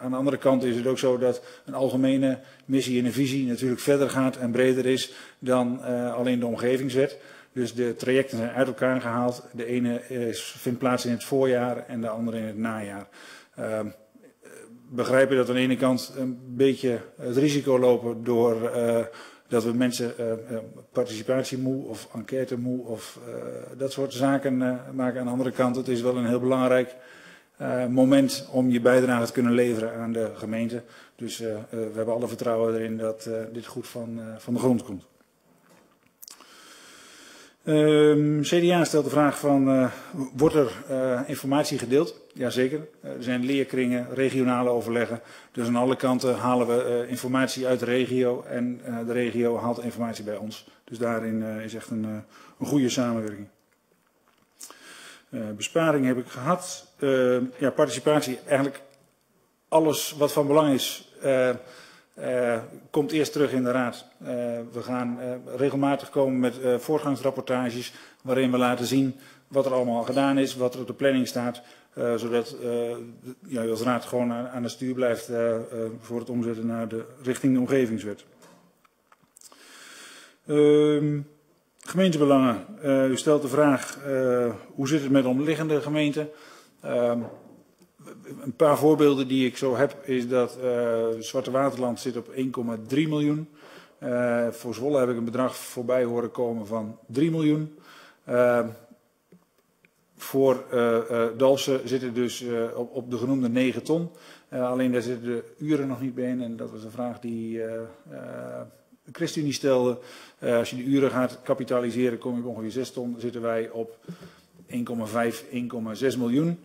aan de andere kant is het ook zo dat een algemene missie en een visie natuurlijk verder gaat en breder is dan alleen de omgevingswet. Dus de trajecten zijn uit elkaar gehaald. De ene is, vindt plaats in het voorjaar en de andere in het najaar. Uh, begrijp je dat aan de ene kant een beetje het risico lopen door uh, dat we mensen uh, participatie moe of enquête moe of dat soort zaken maken. Aan de andere kant, het is wel een heel belangrijk moment om je bijdrage te kunnen leveren aan de gemeente. Dus we hebben alle vertrouwen erin dat dit goed van, van de grond komt. Um, CDA stelt de vraag van, uh, wordt er uh, informatie gedeeld? Jazeker. Uh, er zijn leerkringen, regionale overleggen. Dus aan alle kanten halen we informatie uit de regio en de regio haalt informatie bij ons. Dus daarin is echt een, een goede samenwerking. besparing heb ik gehad. ja, participatie, eigenlijk alles wat van belang is uh, komt eerst terug in de raad. Uh, we gaan uh, regelmatig komen met voortgangsrapportages waarin we laten zien wat er allemaal gedaan is, wat er op de planning staat, zodat ja, als raad gewoon aan, aan stuur blijft voor het omzetten naar de richting de omgevingswet. Ehm, gemeentebelangen. u stelt de vraag hoe zit het met omliggende gemeenten? Een paar voorbeelden die ik zo heb is dat uh, Zwarte Waterland zit op 1,3 miljoen. Uh, voor Zwolle heb ik een bedrag voorbij horen komen van 3 miljoen. Uh, voor Dalsen zitten dus op, op, de genoemde 9 ton. alleen daar zitten de uren nog niet bij in. En dat was een vraag die de ChristenUnie stelde. als je de uren gaat kapitaliseren kom je op ongeveer 6 ton. Zitten wij op 1,5, 1,6 miljoen.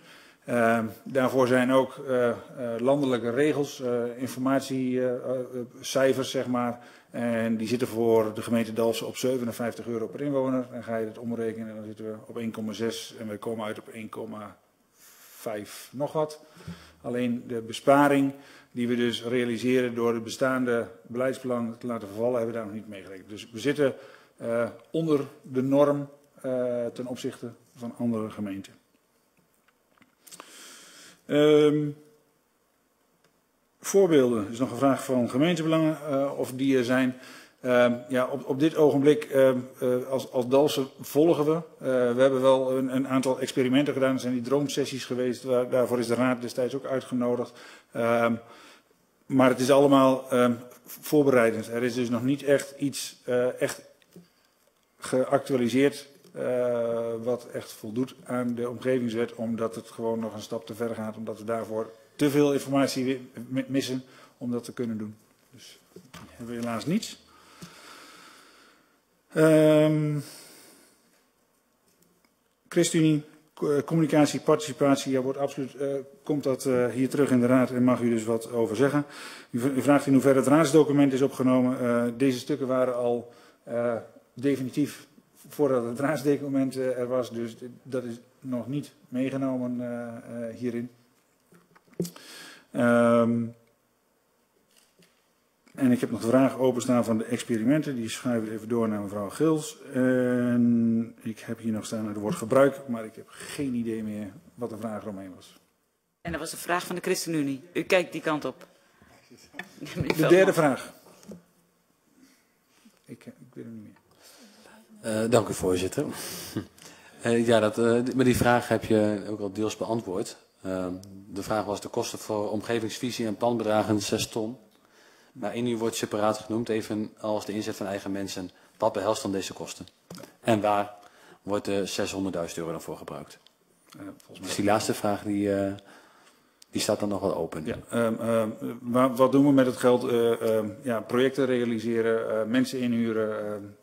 Uh, daarvoor zijn ook uh, uh, landelijke regels, informatiecijfers, zeg maar. En die zitten voor de gemeente Dalsen op 57 euro per inwoner. Dan ga je het omrekenen, dan zitten we op 1,6 en we komen uit op 1,5 nog wat. Alleen de besparing die we dus realiseren door het bestaande beleidsplan te laten vervallen, hebben we daar nog niet meegerekend. Dus we zitten onder de norm ten opzichte van andere gemeenten. Um, voorbeelden. Is nog een vraag van gemeentebelangen uh, of die er zijn. Uh, ja, op, op dit ogenblik uh, uh, als, als Dalsen volgen we. we hebben wel een, een, aantal experimenten gedaan. Er zijn die droomsessies geweest. Waar, daarvoor is de raad destijds ook uitgenodigd. Ehm, maar het is allemaal ehm, voorbereidend. Er is dus nog niet echt iets echt geactualiseerd wat echt voldoet aan de omgevingswet. Omdat het gewoon nog een stap te ver gaat. Omdat we daarvoor te veel informatie missen om dat te kunnen doen. Dus hebben we helaas niets. Um, communicatie, participatie, ja, wordt absoluut, uh, komt dat hier terug in de raad en mag u dus wat over zeggen. U, vraagt in hoeverre het raadsdocument is opgenomen. Deze stukken waren al definitief voordat het raadsdocument er was, dus dat is nog niet meegenomen hierin. Um, en ik heb nog de vraag openstaan van de experimenten. Die schuif ik even door naar mevrouw Gils. En ik heb hier nog staan het woord gebruik, maar ik heb geen idee meer wat de vraag eromheen was. En dat was de vraag van de ChristenUnie. U kijkt die kant op. De derde vraag. Ik, ik weet hem niet meer. Uh, dank u voorzitter. uh, ja, dat, uh, met die vraag heb je ook al deels beantwoord. de vraag was de kosten voor omgevingsvisie en planbedragen 6 ton. Maar één uur wordt separaat genoemd, even als de inzet van eigen mensen. Wat behelst dan deze kosten? En waar wordt de 600.000 euro dan voor gebruikt? Uh, mij... Dus die laatste vraag die, uh, die staat dan nog wel open. Ja, uh, maar wat doen we met het geld? Uh, ja, projecten realiseren, mensen inhuren,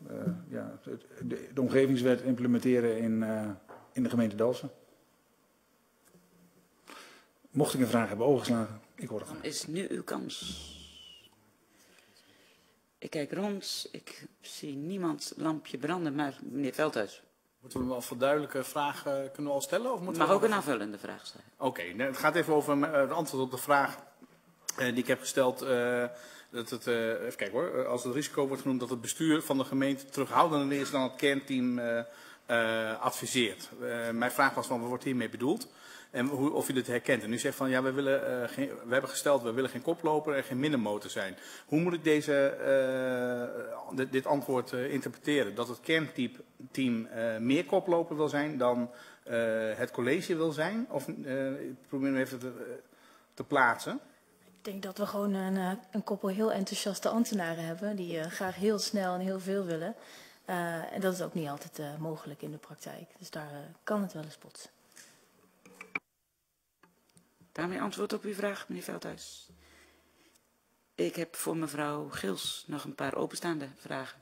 ja, de, de, omgevingswet implementeren in, in de gemeente Dalsen. Mocht ik een vraag hebben overgeslagen, ik hoor het. Dan is nu uw kans. Ik kijk rond, ik zie niemand lampje branden, maar meneer Veldhuis. Moeten we wel voor duidelijke vragen kunnen we al stellen? Of moeten Mag ook een aanvullende vraag stellen. Oké, okay, nou, het gaat even over eh, het antwoord op de vraag eh, die ik heb gesteld. Uh, dat het, uh, even kijken hoor, als het risico wordt genoemd dat het bestuur van de gemeente terughoudender is dan het kernteam adviseert. mijn vraag was van wat wordt hiermee bedoeld? En hoe, of u dit herkent. En u zegt van ja, we, willen, uh, geen, we hebben gesteld, we willen geen koploper en geen middenmotor zijn. Hoe moet ik deze, uh, dit, antwoord uh, interpreteren? Dat het kernteam meer koploper wil zijn dan het college wil zijn? Of probeer hem even te, te, plaatsen. Ik denk dat we gewoon een, een koppel heel enthousiaste ambtenaren hebben die graag heel snel en heel veel willen. en dat is ook niet altijd mogelijk in de praktijk. Dus daar kan het wel eens botsen. Daarmee antwoord op uw vraag, meneer Veldhuis. Ik heb voor mevrouw Gils nog een paar openstaande vragen.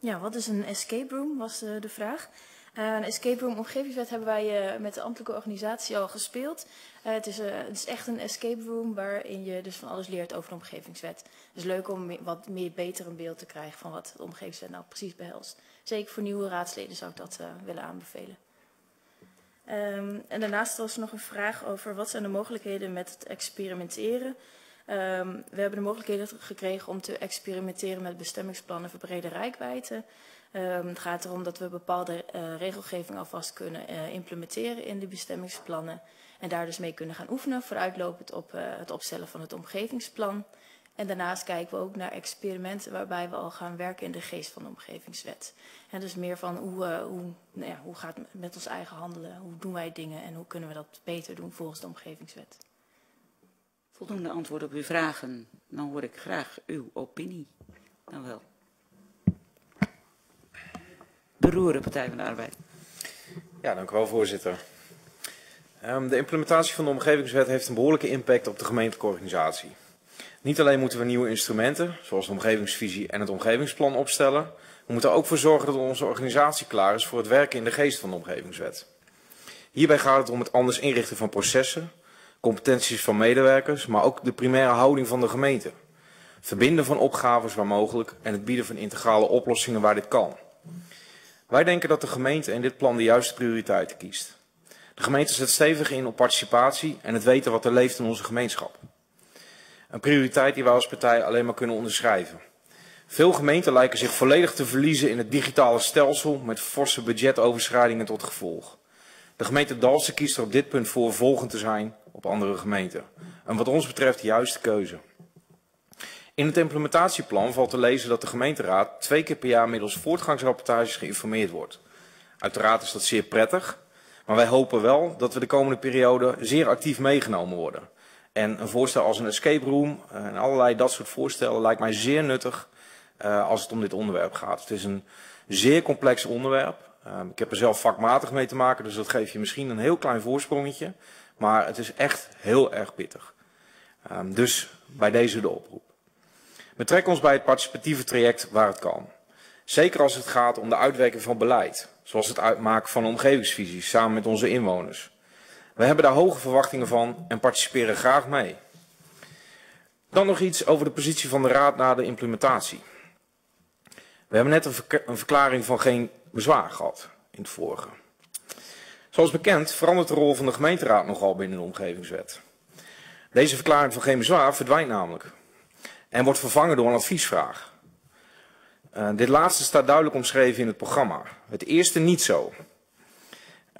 Ja, wat is een escape room, was de, de vraag. Uh, een escape room omgevingswet hebben wij uh, met de ambtelijke organisatie al gespeeld. Het, is, het, is, echt een escape room waarin je dus van alles leert over de omgevingswet. Het is leuk om wat meer beter een beeld te krijgen van wat de omgevingswet nou precies behelst. Zeker voor nieuwe raadsleden zou ik dat willen aanbevelen. Um, en daarnaast was er nog een vraag over wat zijn de mogelijkheden met het experimenteren. Um, we hebben de mogelijkheden gekregen om te experimenteren met bestemmingsplannen voor brede rijkwijde. Um, het gaat erom dat we bepaalde uh, regelgeving alvast kunnen uh, implementeren in de bestemmingsplannen. En daar dus mee kunnen gaan oefenen, vooruitlopend op uh, het opstellen van het omgevingsplan. En daarnaast kijken we ook naar experimenten waarbij we al gaan werken in de geest van de omgevingswet. En dus meer van hoe, uh, hoe, nou ja, hoe gaat het met ons eigen handelen, hoe doen wij dingen en hoe kunnen we dat beter doen volgens de omgevingswet. Voldoende antwoord op uw vragen. Dan hoor ik graag uw opinie. Dan wel. Beroeren Partij van de Arbeid. Ja, dank u wel voorzitter. Um, de implementatie van de omgevingswet heeft een behoorlijke impact op de gemeentelijke organisatie. Niet alleen moeten we nieuwe instrumenten, zoals de omgevingsvisie en het omgevingsplan opstellen, we moeten er ook voor zorgen dat onze organisatie klaar is voor het werken in de geest van de omgevingswet. Hierbij gaat het om het anders inrichten van processen, competenties van medewerkers, maar ook de primaire houding van de gemeente. Verbinden van opgaves waar mogelijk en het bieden van integrale oplossingen waar dit kan. Wij denken dat de gemeente in dit plan de juiste prioriteiten kiest. De gemeente zet stevig in op participatie en het weten wat er leeft in onze gemeenschap. Een prioriteit die wij als partij alleen maar kunnen onderschrijven. Veel gemeenten lijken zich volledig te verliezen in het digitale stelsel met forse budgetoverschrijdingen tot gevolg. De gemeente Dalsen kiest er op dit punt voor volgend te zijn op andere gemeenten. En wat ons betreft de juiste keuze. In het implementatieplan valt te lezen dat de gemeenteraad twee keer per jaar middels voortgangsrapportages geïnformeerd wordt. Uiteraard is dat zeer prettig, maar wij hopen wel dat we de komende periode zeer actief meegenomen worden. En een voorstel als een escape room en allerlei dat soort voorstellen lijkt mij zeer nuttig uh, als het om dit onderwerp gaat. Het is een zeer complex onderwerp. Uh, ik heb er zelf vakmatig mee te maken, dus dat geeft je misschien een heel klein voorsprongetje. Maar het is echt heel erg pittig. Uh, dus bij deze de oproep. Betrek ons bij het participatieve traject waar het kan. Zeker als het gaat om de uitwerking van beleid, zoals het uitmaken van omgevingsvisies samen met onze inwoners. We hebben daar hoge verwachtingen van en participeren graag mee. Dan nog iets over de positie van de Raad na de implementatie. We hebben net een, verklaring van geen bezwaar gehad in het vorige. Zoals bekend verandert de rol van de gemeenteraad nogal binnen de omgevingswet. Deze verklaring van geen bezwaar verdwijnt namelijk en wordt vervangen door een adviesvraag. Uh, dit laatste staat duidelijk omschreven in het programma. Het eerste niet zo.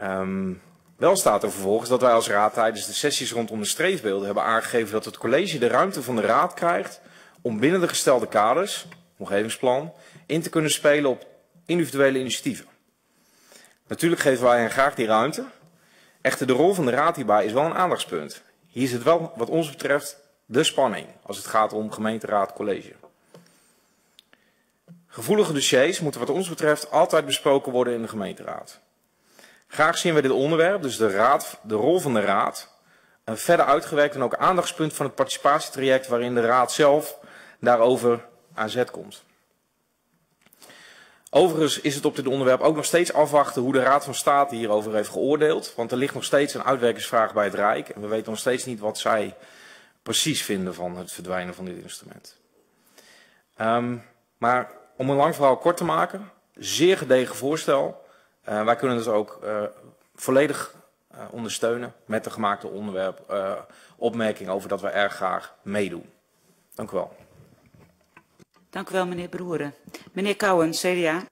Um, wel staat er vervolgens dat wij als raad tijdens de sessies rondom de streefbeelden hebben aangegeven dat het college de ruimte van de raad krijgt om binnen de gestelde kaders, omgevingsplan, in te kunnen spelen op individuele initiatieven. Natuurlijk geven wij hen graag die ruimte. Echter, de rol van de raad hierbij is wel een aandachtspunt. Hier zit wel, wat ons betreft, de spanning als het gaat om gemeenteraad, college. Gevoelige dossiers moeten wat ons betreft altijd besproken worden in de gemeenteraad. Graag zien we dit onderwerp, dus de, raad, de rol van de raad, verder uitgewerkt en ook aandachtspunt van het participatietraject waarin de raad zelf daarover aan zet komt. Overigens is het op dit onderwerp ook nog steeds afwachten hoe de Raad van State hierover heeft geoordeeld. Want er ligt nog steeds een uitwerkingsvraag bij het Rijk. En we weten nog steeds niet wat zij precies vinden van het verdwijnen van dit instrument. Um, maar om een lang verhaal kort te maken, zeer gedegen voorstel. Uh, wij kunnen het ook uh, volledig uh, ondersteunen met de gemaakte onderwerp, opmerking over dat we erg graag meedoen. Dank u wel. Dank u wel, meneer Broeren. Meneer Kouwen, CDA.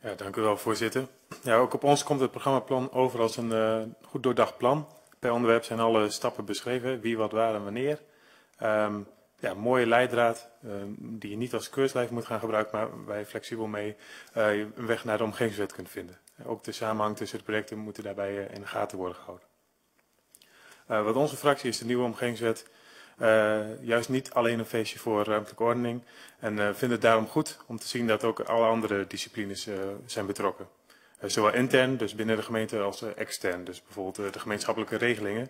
Ja, dank u wel, voorzitter. Ja, ook op ons komt het programmaplan over als een uh, goed doordacht plan. Per onderwerp zijn alle stappen beschreven, wie, wat, waar en wanneer. Um, ja, mooie leidraad um, die je niet als keurslijf moet gaan gebruiken, maar waar je flexibel mee uh, een weg naar de omgevingswet kunt vinden. Ook de samenhang tussen de projecten moeten daarbij uh, in de gaten worden gehouden. Uh, wat onze fractie is de nieuwe omgevingswet juist niet alleen een feestje voor ruimtelijke ordening. En uh, vind het daarom goed om te zien dat ook alle andere disciplines zijn betrokken. Zowel intern, dus binnen de gemeente, als extern. Dus bijvoorbeeld de gemeenschappelijke regelingen.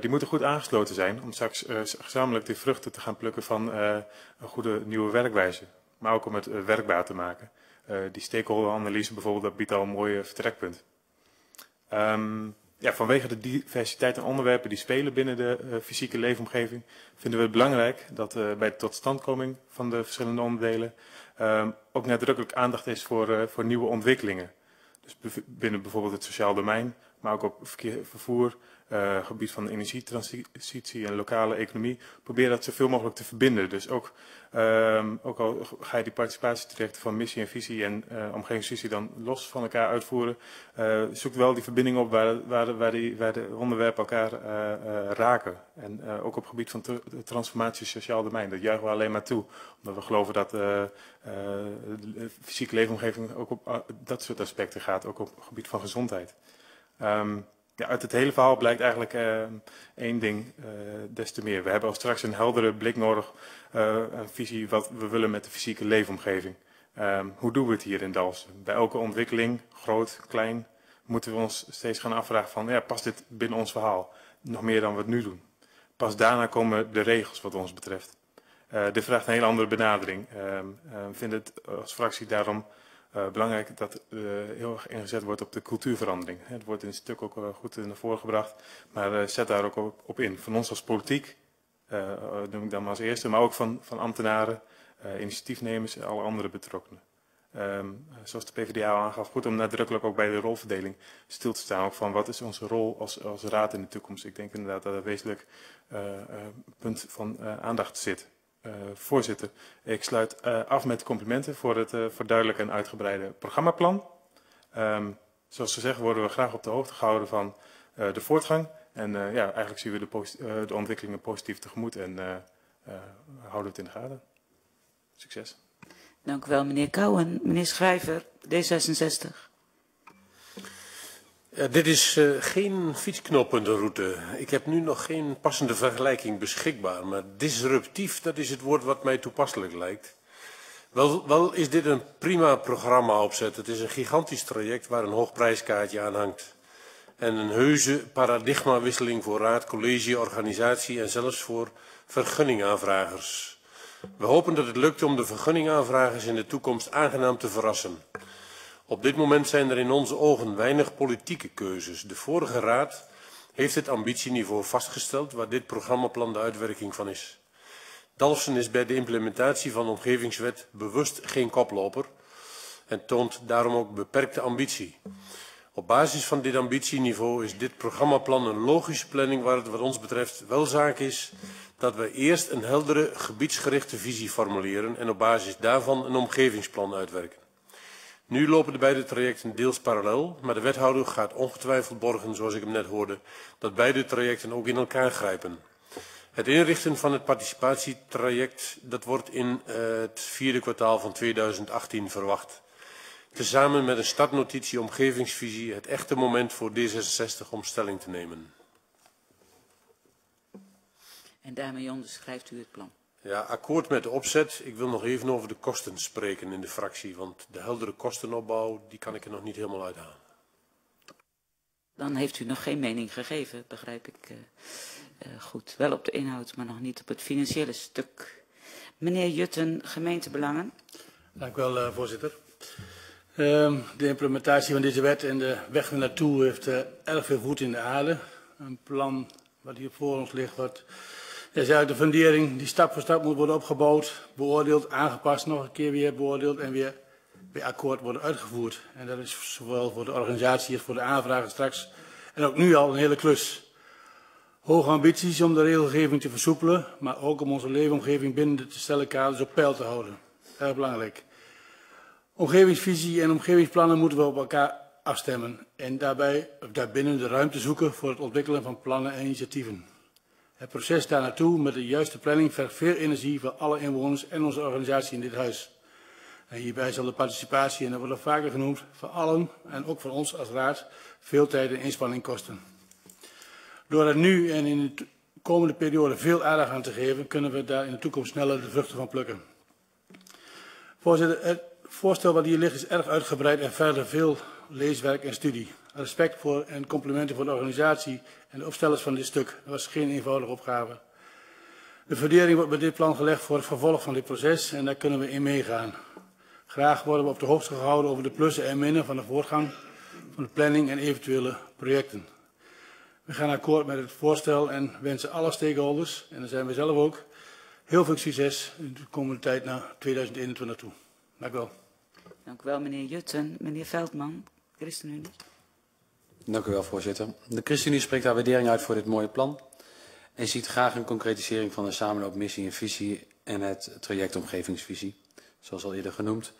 die moeten goed aangesloten zijn om straks gezamenlijk de vruchten te gaan plukken van een goede nieuwe werkwijze. Maar ook om het werkbaar te maken. die stakeholderanalyse bijvoorbeeld, dat biedt al een mooi vertrekpunt. Um, ja, vanwege de diversiteit aan onderwerpen die spelen binnen de fysieke leefomgeving, vinden we het belangrijk dat bij de totstandkoming van de verschillende onderdelen uh, ook nadrukkelijk aandacht is voor, voor nieuwe ontwikkelingen. Dus binnen bijvoorbeeld het sociaal domein, maar ook op verkeer, vervoer, uh, gebied van energietransitie en lokale economie, probeer dat zoveel mogelijk te verbinden. Dus ook, um, ook al ga je die participatietrajecten van missie en visie en uh, omgevingsvisie dan los van elkaar uitvoeren, uh, zoek wel die verbinding op waar, waar, waar, die, waar de onderwerpen elkaar raken. En ook op gebied van transformatie sociaal domein. Dat juichen we alleen maar toe, omdat we geloven dat de fysieke leefomgeving ook op uh, dat soort aspecten gaat, ook op het gebied van gezondheid. Um, uit het hele verhaal blijkt eigenlijk uh, één ding uh, des te meer. We hebben al straks een heldere blik nodig, uh, een visie wat we willen met de fysieke leefomgeving. Um, hoe doen we het hier in Dalsen? Bij elke ontwikkeling, groot, klein, moeten we ons steeds gaan afvragen van, ja, past dit binnen ons verhaal? Nog meer dan we het nu doen. Pas daarna komen de regels wat ons betreft. Dit vraagt een hele andere benadering. Uh, uh, vind het als fractie daarom uh, belangrijk dat uh, heel erg ingezet wordt op de cultuurverandering. Het wordt in het stuk ook uh, goed naar voren gebracht, maar zet daar ook op, op in. Van ons als politiek, noem ik dan maar als eerste, maar ook van, van ambtenaren, initiatiefnemers en alle andere betrokkenen. Um, zoals de PvdA aangaf, goed om nadrukkelijk ook bij de rolverdeling stil te staan. Van wat is onze rol als, als raad in de toekomst. Ik denk inderdaad dat er wezenlijk uh, punt van aandacht zit. Uh, voorzitter, ik sluit uh, af met complimenten voor het uh, verduidelijke en uitgebreide programmaplan. Um, zoals gezegd worden we graag op de hoogte gehouden van de voortgang. En ja, eigenlijk zien we de, de ontwikkelingen positief tegemoet en houden het in de gaten. Succes. Dank u wel, meneer Kouwen. Meneer Schrijver, D66. Dit is uh, geen fietsknoppuntenroute. Ik heb nu nog geen passende vergelijking beschikbaar, maar disruptief, dat is het woord wat mij toepasselijk lijkt. Wel, wel is dit een prima programma opzet. Het is een gigantisch traject waar een hoog prijskaartje aan hangt. En een heuse paradigmawisseling voor raad, college, organisatie en zelfs voor vergunningaanvragers. We hopen dat het lukt om de vergunningaanvragers in de toekomst aangenaam te verrassen. Op dit moment zijn er in onze ogen weinig politieke keuzes. De vorige raad heeft het ambitieniveau vastgesteld waar dit programmaplan de uitwerking van is. Dalfsen is bij de implementatie van de omgevingswet bewust geen koploper en toont daarom ook beperkte ambitie. Op basis van dit ambitieniveau is dit programmaplan een logische planning waar het wat ons betreft wel zaak is dat we eerst een heldere gebiedsgerichte visie formuleren en op basis daarvan een omgevingsplan uitwerken. Nu lopen de beide trajecten deels parallel, maar de wethouder gaat ongetwijfeld borgen, zoals ik hem net hoorde, dat beide trajecten ook in elkaar grijpen. Het inrichten van het participatietraject dat wordt in uh, het vierde kwartaal van 2018 verwacht. Tezamen met een startnotitie omgevingsvisie het echte moment voor D66 om stelling te nemen. En daarmee onderschrijft u het plan. Ja, akkoord met de opzet. Ik wil nog even over de kosten spreken in de fractie, want de heldere kostenopbouw, die kan ik er nog niet helemaal uithalen. Dan heeft u nog geen mening gegeven, begrijp ik uh, uh, goed. Wel op de inhoud, maar nog niet op het financiële stuk. Meneer Jutten, gemeentebelangen. Dank u wel, uh, voorzitter. Uh, de implementatie van deze wet en de weg naartoe heeft uh, erg veel voet in de aarde. Een plan wat hier voor ons ligt, wat dat is eigenlijk de fundering die stap voor stap moet worden opgebouwd, beoordeeld, aangepast, nog een keer weer beoordeeld en weer bij akkoord worden uitgevoerd. En dat is zowel voor de organisatie als voor de aanvragen straks en ook nu al een hele klus. Hoge ambities om de regelgeving te versoepelen, maar ook om onze leefomgeving binnen de te stellen kaders op peil te houden. Erg belangrijk. Omgevingsvisie en omgevingsplannen moeten we op elkaar afstemmen en daarbij daarbinnen de ruimte zoeken voor het ontwikkelen van plannen en initiatieven. Het proces daar naartoe met de juiste planning vergt veel energie van alle inwoners en onze organisatie in dit huis. En hierbij zal de participatie, en dat wordt al vaker genoemd, van allen en ook van ons als raad veel tijd en inspanning kosten. Door er nu en in de komende periode veel aandacht aan te geven, kunnen we daar in de toekomst sneller de vruchten van plukken. Voorzitter, het voorstel wat hier ligt is erg uitgebreid en verder veel leeswerk en studie. Respect voor en complimenten voor de organisatie en de opstellers van dit stuk. Dat was geen eenvoudige opgave. De verdering wordt bij dit plan gelegd voor het vervolg van dit proces en daar kunnen we in meegaan. Graag worden we op de hoogte gehouden over de plussen en minnen van de voortgang van de planning en eventuele projecten. We gaan akkoord met het voorstel en wensen alle stakeholders, en daar zijn we zelf ook, heel veel succes in de komende tijd naar 2021 toe. Dank u wel. Dank u wel, meneer Jutten. Meneer Veldman, ChristenUnie. Dank u wel, voorzitter. De ChristenUnie spreekt haar waardering uit voor dit mooie plan en ziet graag een concretisering van de samenloop missie en visie en het traject omgevingsvisie, zoals al eerder genoemd.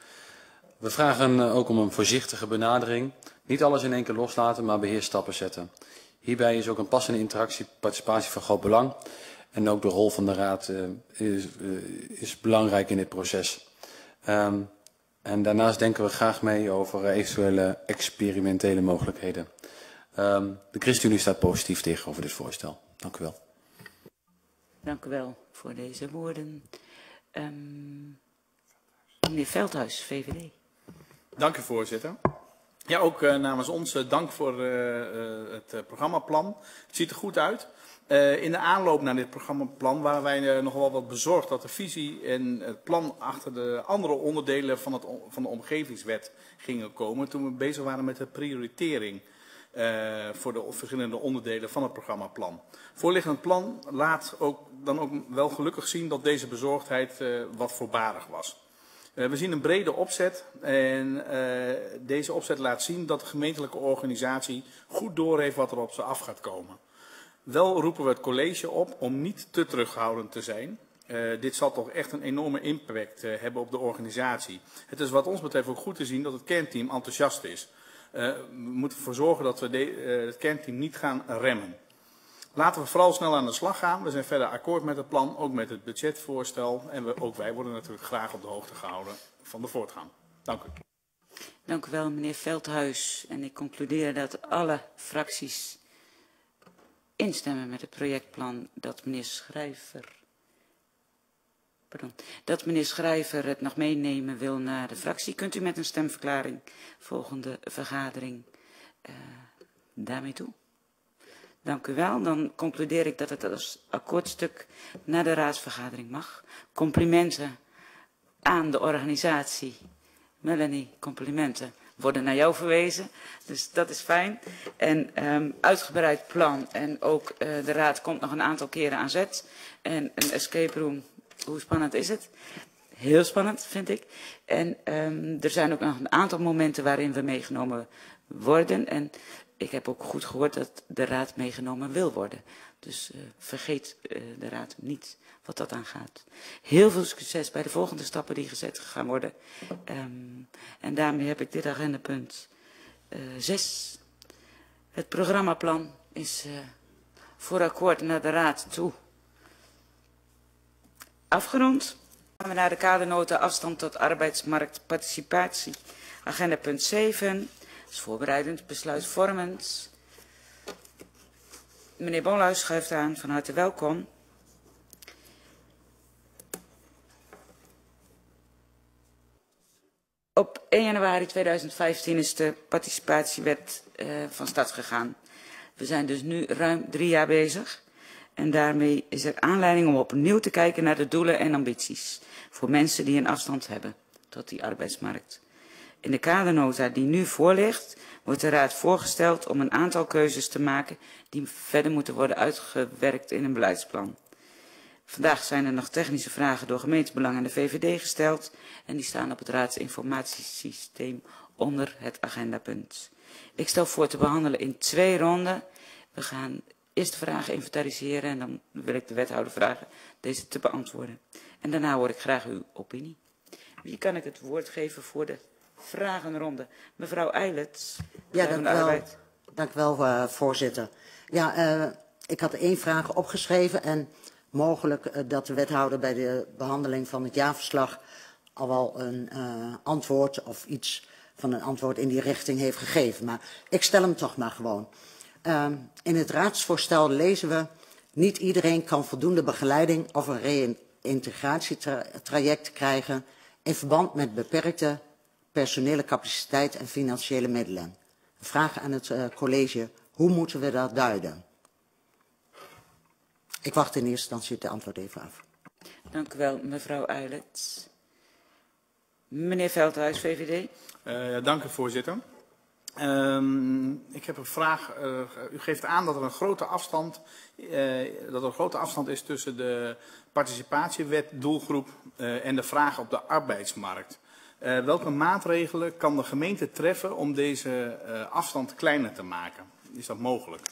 We vragen ook om een voorzichtige benadering. Niet alles in één keer loslaten, maar beheerstappen zetten. Hierbij is ook een passende interactie, participatie van groot belang. En ook de rol van de Raad uh, is, uh, is, belangrijk in dit proces. Um, en daarnaast denken we graag mee over eventuele experimentele mogelijkheden. Um, de ChristenUnie staat positief tegenover dit voorstel. Dank u wel. Dank u wel voor deze woorden. Um, meneer Veldhuis, VVD. Dank u voorzitter. Ja, ook uh, namens ons uh, dank voor uh, het programmaplan. Het ziet er goed uit. in de aanloop naar dit programmaplan waren wij nog wel wat bezorgd dat de visie en het plan achter de andere onderdelen van, het, van de omgevingswet gingen komen toen we bezig waren met de prioritering. Uh, voor de verschillende onderdelen van het programmaplan. Voorliggend plan laat ook, dan ook wel gelukkig zien dat deze bezorgdheid uh, wat voorbarig was. Uh, we zien een brede opzet en deze opzet laat zien dat de gemeentelijke organisatie goed doorheeft wat er op ze af gaat komen. Wel roepen we het college op om niet te terughoudend te zijn dit zal toch echt een enorme impact hebben op de organisatie. Het is wat ons betreft ook goed te zien dat het kernteam enthousiast is. Uh, we moeten ervoor zorgen dat we de, het kernteam niet gaan remmen. Laten we vooral snel aan de slag gaan. We zijn verder akkoord met het plan, ook met het budgetvoorstel. En we, ook wij worden natuurlijk graag op de hoogte gehouden van de voortgang. Dank u. Dank u wel, meneer Veldhuis. En ik concludeer dat alle fracties instemmen met het projectplan dat meneer Schrijver, dat meneer Schrijver het nog meenemen wil naar de fractie. Kunt u met een stemverklaring volgende vergadering uh, daarmee toe? Dank u wel. Dan concludeer ik dat het als akkoordstuk naar de raadsvergadering mag. Complimenten aan de organisatie. Melanie, complimenten worden naar jou verwezen. Dus dat is fijn. En um, uitgebreid plan. En ook uh, de raad komt nog een aantal keren aan zet. En een escape room, hoe spannend is het? Heel spannend, vind ik. En um, er zijn ook nog een aantal momenten waarin we meegenomen worden. En ik heb ook goed gehoord dat de raad meegenomen wil worden. Dus uh, vergeet uh, de raad niet wat dat aangaat. Heel veel succes bij de volgende stappen die gezet gaan worden. Um, en daarmee heb ik dit agendapunt 6. Uh, het programmaplan is voor akkoord naar de raad toe afgerond. Gaan we naar de kadernota afstand tot arbeidsmarktparticipatie. Agenda punt 7 is voorbereidend, besluitvormend. Meneer Bonluis schuift aan, van harte welkom. Op 1 januari 2015 is de participatiewet uh, van start gegaan. We zijn dus nu ruim drie jaar bezig. En daarmee is er aanleiding om opnieuw te kijken naar de doelen en ambities voor mensen die een afstand hebben tot die arbeidsmarkt. In de kadernota die nu voorligt, wordt de Raad voorgesteld om een aantal keuzes te maken die verder moeten worden uitgewerkt in een beleidsplan. Vandaag zijn er nog technische vragen door gemeentebelang en de VVD gesteld en die staan op het raadsinformatiesysteem onder het agendapunt. Ik stel voor te behandelen in twee ronden. We gaan eerst de vragen inventariseren en dan wil ik de wethouder vragen deze te beantwoorden. En daarna hoor ik graag uw opinie. Wie kan ik het woord geven voor de vragenronde? Mevrouw Eilets. Ja, dank u wel. Dank u wel, uh, voorzitter. Ja, uh, ik had één vraag opgeschreven en mogelijk uh, dat de wethouder bij de behandeling van het jaarverslag al wel een antwoord of iets van een antwoord in die richting heeft gegeven. Maar ik stel hem toch maar gewoon. Uh, in het raadsvoorstel lezen we, niet iedereen kan voldoende begeleiding of een reïntegratietraject krijgen in verband met beperkte personele capaciteit en financiële middelen. Een vraag aan het uh, college, hoe moeten we dat duiden? Ik wacht in eerste instantie het antwoord even af. Dank u wel, mevrouw Eilets. Meneer Veldhuis, VVD. Uh, dank u, voorzitter. Um, ik heb een vraag. Uh, u geeft aan dat er een grote afstand, uh, dat er een grote afstand is tussen de participatiewet doelgroep uh, en de vraag op de arbeidsmarkt. Welke maatregelen kan de gemeente treffen om deze afstand kleiner te maken? Is dat mogelijk?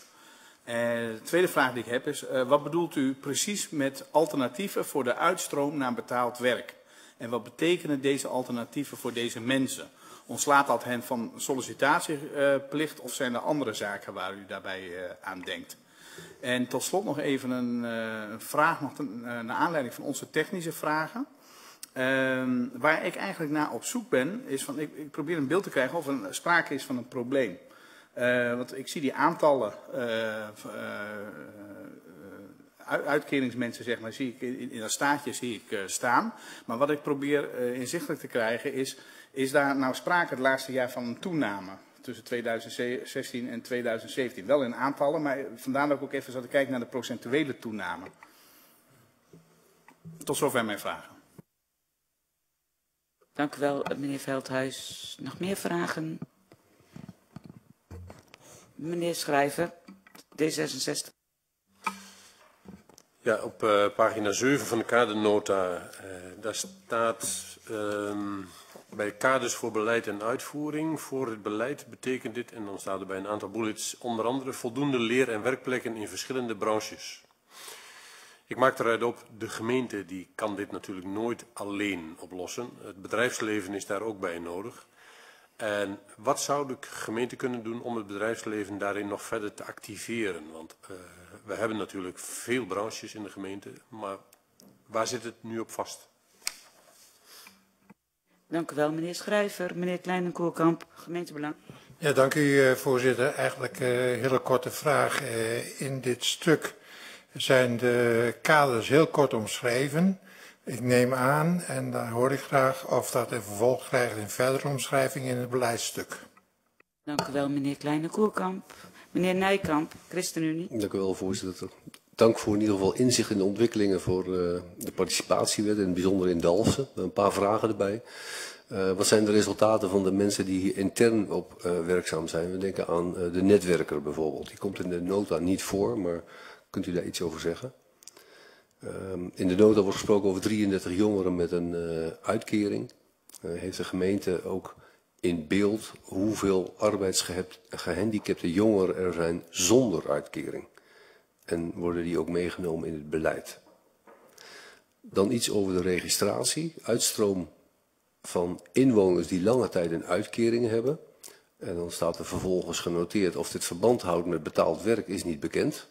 De tweede vraag die ik heb is, wat bedoelt u precies met alternatieven voor de uitstroom naar betaald werk? En wat betekenen deze alternatieven voor deze mensen? Ontslaat dat hen van sollicitatieplicht of zijn er andere zaken waar u daarbij uh, aan denkt? En tot slot nog even een, een vraag nog naar aanleiding van onze technische vragen. Um, waar ik eigenlijk naar op zoek ben, is van, ik, ik probeer een beeld te krijgen of er sprake is van een probleem. Want ik zie die aantallen uitkeringsmensen, zeg maar, zie ik in, in dat staatje zie ik, staan. Maar wat ik probeer inzichtelijk te krijgen is, is daar nou sprake het laatste jaar van een toename? Tussen 2016 en 2017. Wel in aantallen, maar vandaar dat ik ook even zat te kijken naar de procentuele toename. Tot zover mijn vragen. Dank u wel, meneer Veldhuis. Nog meer vragen? Meneer Schrijver, D66. Ja, op uh, pagina 7 van de kadernota, uh, daar staat uh, bij kaders voor beleid en uitvoering. Voor het beleid betekent dit, en dan staat er bij een aantal bullets, onder andere voldoende leer- en werkplekken in verschillende branches. Ik maak eruit op, de gemeente die kan dit natuurlijk nooit alleen oplossen. Het bedrijfsleven is daar ook bij nodig. En wat zou de gemeente kunnen doen om het bedrijfsleven daarin nog verder te activeren? Want uh, we hebben natuurlijk veel branches in de gemeente, maar waar zit het nu op vast? Dank u wel, meneer Schrijver. Meneer Kleine-Koerkamp, gemeentebelang. Ja, dank u, voorzitter. Eigenlijk een hele korte vraag. In dit stuk zijn de kaders heel kort omschreven. Ik neem aan, en daar hoor ik graag, of dat een vervolg krijgt in verdere omschrijving in het beleidstuk. Dank u wel, meneer Kleine-Koerkamp. Meneer Nijkamp, ChristenUnie. Dank u wel, voorzitter. Dank voor in ieder geval inzicht in de ontwikkelingen voor uh, de participatiewet, in het bijzonder in Dalfsen. Een paar vragen erbij. Uh, wat zijn de resultaten van de mensen die hier intern op uh, werkzaam zijn? We denken aan de netwerker bijvoorbeeld. Die komt in de nota niet voor, maar kunt u daar iets over zeggen? Um, in de nota wordt gesproken over 33 jongeren met een uitkering. heeft de gemeente ook in beeld hoeveel arbeidsgehandicapte jongeren er zijn zonder uitkering? En worden die ook meegenomen in het beleid? Dan iets over de registratie, uitstroom van inwoners die lange tijd een uitkering hebben. En dan staat er vervolgens genoteerd of dit verband houdt met betaald werk is niet bekend.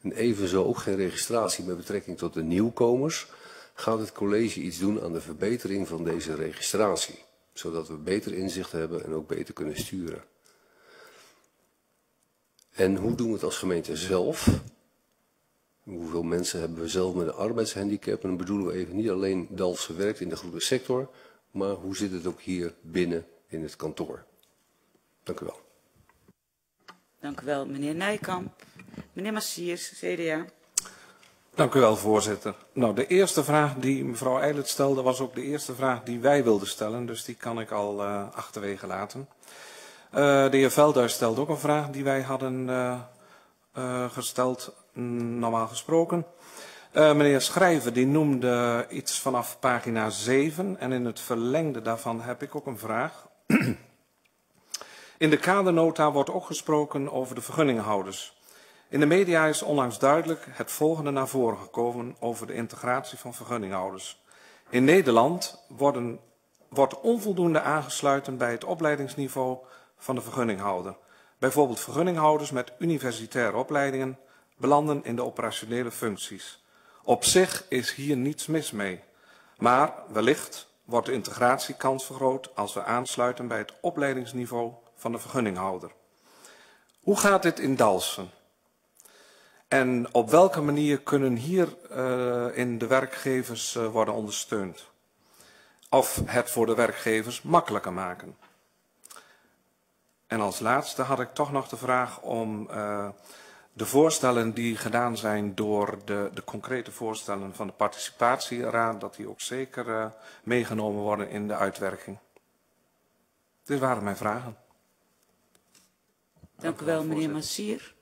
En evenzo ook geen registratie met betrekking tot de nieuwkomers. Gaat het college iets doen aan de verbetering van deze registratie? Zodat we beter inzicht hebben en ook beter kunnen sturen. En hoe doen we het als gemeente zelf? Hoeveel mensen hebben we zelf met een arbeidshandicap? En dan bedoelen we even niet alleen Dalfse werkt in de groene sector, maar hoe zit het ook hier binnen in het kantoor? Dank u wel. Dank u wel, meneer Nijkamp. Meneer Massiers, CDA. Dank u wel, voorzitter. Nou, de eerste vraag die mevrouw Eilert stelde was ook de eerste vraag die wij wilden stellen, dus die kan ik al uh, achterwege laten. Uh, de heer Veldhuis stelde ook een vraag die wij hadden uh, uh, gesteld, normaal gesproken. Uh, meneer Schrijver die noemde iets vanaf pagina 7 en in het verlengde daarvan heb ik ook een vraag. In de kadernota wordt ook gesproken over de vergunninghouders. In de media is onlangs duidelijk het volgende naar voren gekomen over de integratie van vergunninghouders. In Nederland worden, wordt onvoldoende aangesluiten bij het opleidingsniveau van de vergunninghouder. Bijvoorbeeld vergunninghouders met universitaire opleidingen belanden in de operationele functies. Op zich is hier niets mis mee. Maar wellicht wordt de integratiekans vergroot als we aansluiten bij het opleidingsniveau van de vergunninghouder. Hoe gaat dit in Dalsen? En op welke manier kunnen hier uh, in de werkgevers uh, worden ondersteund? Of het voor de werkgevers makkelijker maken? En als laatste had ik toch nog de vraag om uh, de voorstellen die gedaan zijn door de, de concrete voorstellen van de participatieraad, dat die ook zeker uh, meegenomen worden in de uitwerking. Dit waren mijn vragen. Dank u wel, meneer Massier.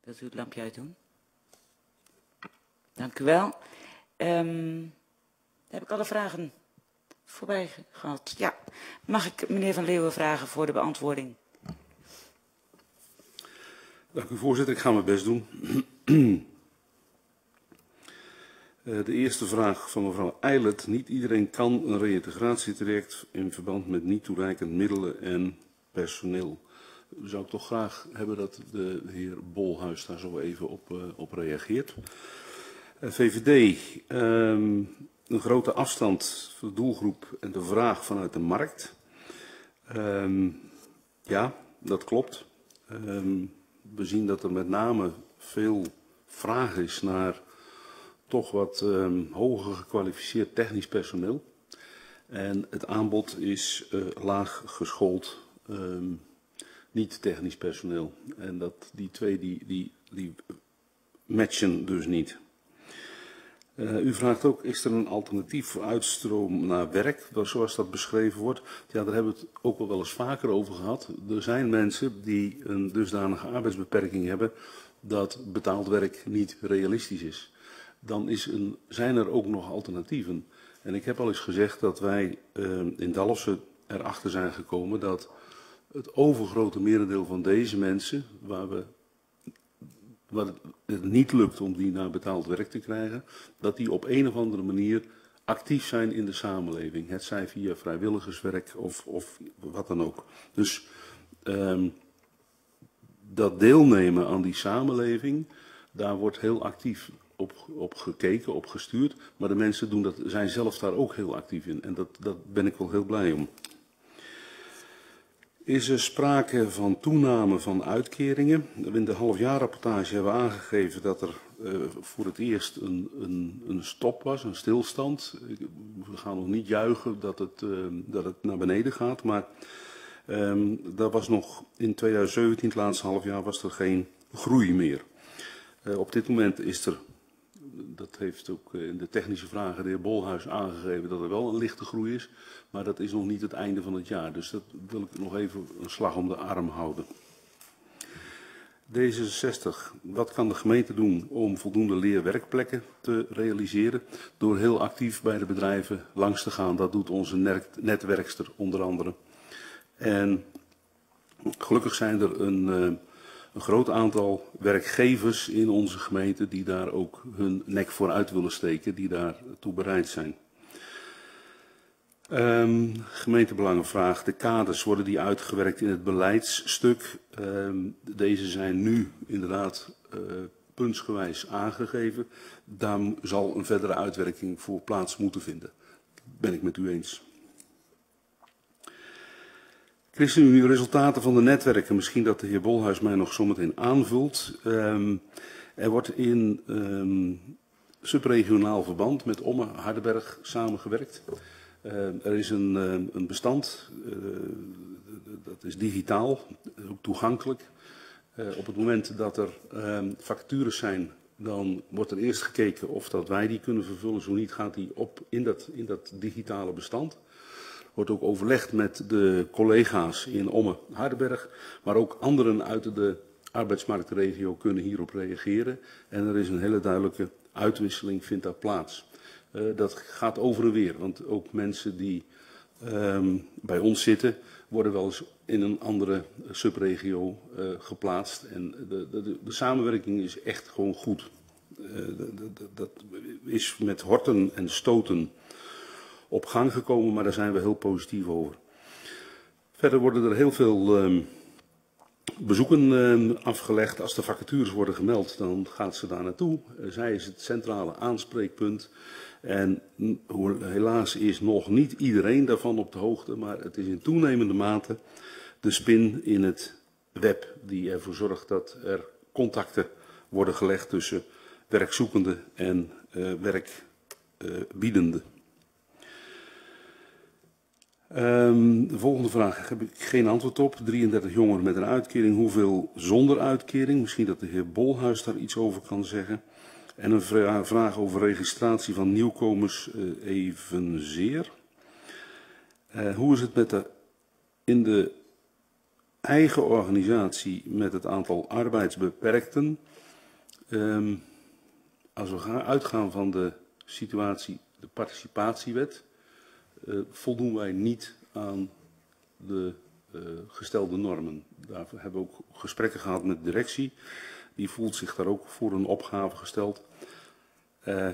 Wilt u het lampje uitdoen? Dank u wel. Um, heb ik alle vragen voorbij gehad? Ja. Mag ik meneer Van Leeuwen vragen voor de beantwoording? Dank u voorzitter, ik ga mijn best doen. De eerste vraag van mevrouw Eilert. Niet iedereen kan een reïntegratietraject in verband met niet toereikend middelen en personeel. Zou ik toch graag hebben dat de heer Bolhuis daar zo even op, uh, op reageert. Uh, VVD, um, een grote afstand van de doelgroep en de vraag vanuit de markt. Um, ja, dat klopt. Um, we zien dat er met name veel vraag is naar toch wat um, hoger gekwalificeerd technisch personeel. En het aanbod is uh, laag geschoold um, niet technisch personeel. En dat, die twee die, die matchen dus niet. Uh, u vraagt ook, is er een alternatief uitstroom naar werk, zoals dat beschreven wordt? Ja, daar hebben we het ook wel, wel eens vaker over gehad. Er zijn mensen die een dusdanige arbeidsbeperking hebben dat betaald werk niet realistisch is. Dan is een, zijn er ook nog alternatieven. En ik heb al eens gezegd dat wij uh, in Dalfsen erachter zijn gekomen dat het overgrote merendeel van deze mensen, waar we het, het niet lukt om die naar betaald werk te krijgen, dat die op een of andere manier actief zijn in de samenleving. Het zij via vrijwilligerswerk of, of wat dan ook. Dus ehm, dat deelnemen aan die samenleving, daar wordt heel actief op, op gekeken, op gestuurd. Maar de mensen doen dat, zijn zelf daar ook heel actief in. En dat, dat ben ik wel heel blij om. Is er sprake van toename van uitkeringen? In de halfjaarrapportage hebben we aangegeven dat er uh, voor het eerst een, een, een, stop was, een stilstand. We gaan nog niet juichen dat het, uh, dat het naar beneden gaat, maar um, dat was nog in 2017, het laatste halfjaar, was er geen groei meer. Uh, op dit moment is er dat heeft ook eh, in de technische vragen de heer Bolhuis aangegeven dat er wel een lichte groei is. Maar dat is nog niet het einde van het jaar. Dus dat wil ik nog even een slag om de arm houden. D66, wat kan de gemeente doen om voldoende leerwerkplekken te realiseren? Door heel actief bij de bedrijven langs te gaan. Dat doet onze netwerkster onder andere. En gelukkig zijn er een, eh, een groot aantal werkgevers in onze gemeente die daar ook hun nek voor uit willen steken, die daartoe bereid zijn. Um, gemeentebelangenvraag. De kaders worden die uitgewerkt in het beleidsstuk. Um, deze zijn nu inderdaad uh, puntsgewijs aangegeven. Daar zal een verdere uitwerking voor plaats moeten vinden. Ben ik met u eens. ChristenUnie, resultaten van de netwerken, misschien dat de heer Bolhuis mij nog zometeen aanvult. Um, er wordt in subregionaal verband met Omme Hardenberg samengewerkt. Uh, er is een, uh, een bestand, uh, dat is digitaal, ook toegankelijk. op het moment dat er vacatures zijn, dan wordt er eerst gekeken of dat wij die kunnen vervullen. Zo niet gaat die op in dat, in dat digitale bestand wordt ook overlegd met de collega's in Omme, Hardenberg, maar ook anderen uit de arbeidsmarktregio kunnen hierop reageren. En er is een hele duidelijke uitwisseling vindt daar plaats. Uh, dat gaat over en weer, want ook mensen die um, bij ons zitten, worden wel eens in een andere subregio uh, geplaatst. En de, de, de, samenwerking is echt gewoon goed. Uh, dat is met horten en stoten op gang gekomen, maar daar zijn we heel positief over. Verder worden er heel veel uh, bezoeken uh, afgelegd. Als de vacatures worden gemeld, dan gaat ze daar naartoe. Uh, zij is het centrale aanspreekpunt. En helaas is nog niet iedereen daarvan op de hoogte, maar het is in toenemende mate de spin in het web die ervoor zorgt dat er contacten worden gelegd tussen werkzoekenden en uh, werkbiedenden. Um, de volgende vraag heb ik geen antwoord op. 33 jongeren met een uitkering. Hoeveel zonder uitkering? Misschien dat de heer Bolhuis daar iets over kan zeggen. En een vraag over registratie van nieuwkomers uh, evenzeer. Uh, hoe is het met de, in de eigen organisatie met het aantal arbeidsbeperkten? Um, als we gaan uitgaan van de situatie, de participatiewet, voldoen wij niet aan de uh, gestelde normen. Daarvoor hebben we ook gesprekken gehad met de directie. Die voelt zich daar ook voor een opgave gesteld. Uh,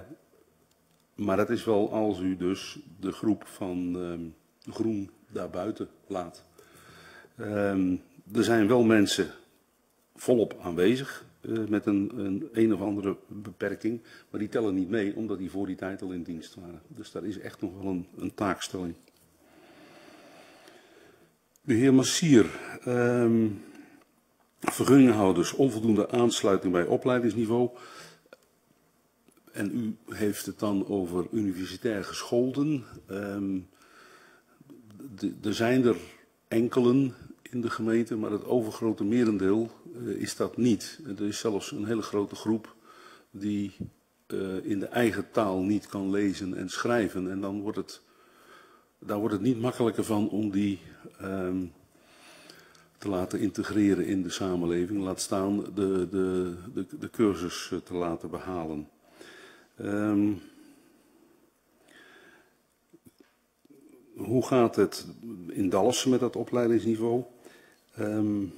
maar dat is wel als u dus de groep van uh, groen daarbuiten laat. Uh, er zijn wel mensen volop aanwezig uh, met een, een een of andere beperking. Maar die tellen niet mee, omdat die voor die tijd al in dienst waren. Dus daar is echt nog wel een, een taakstelling. De heer Massier. Um, vergunninghouders, onvoldoende aansluiting bij opleidingsniveau. En u heeft het dan over universitair gescholden. Um, er zijn er enkelen in de gemeente, maar het overgrote merendeel uh, is dat niet. Er is zelfs een hele grote groep die uh, in de eigen taal niet kan lezen en schrijven. En dan wordt het, daar wordt het niet makkelijker van om die um, te laten integreren in de samenleving. Laat staan de, de, de, de cursus uh, te laten behalen. Um, hoe gaat het in Dallas met dat opleidingsniveau? Um,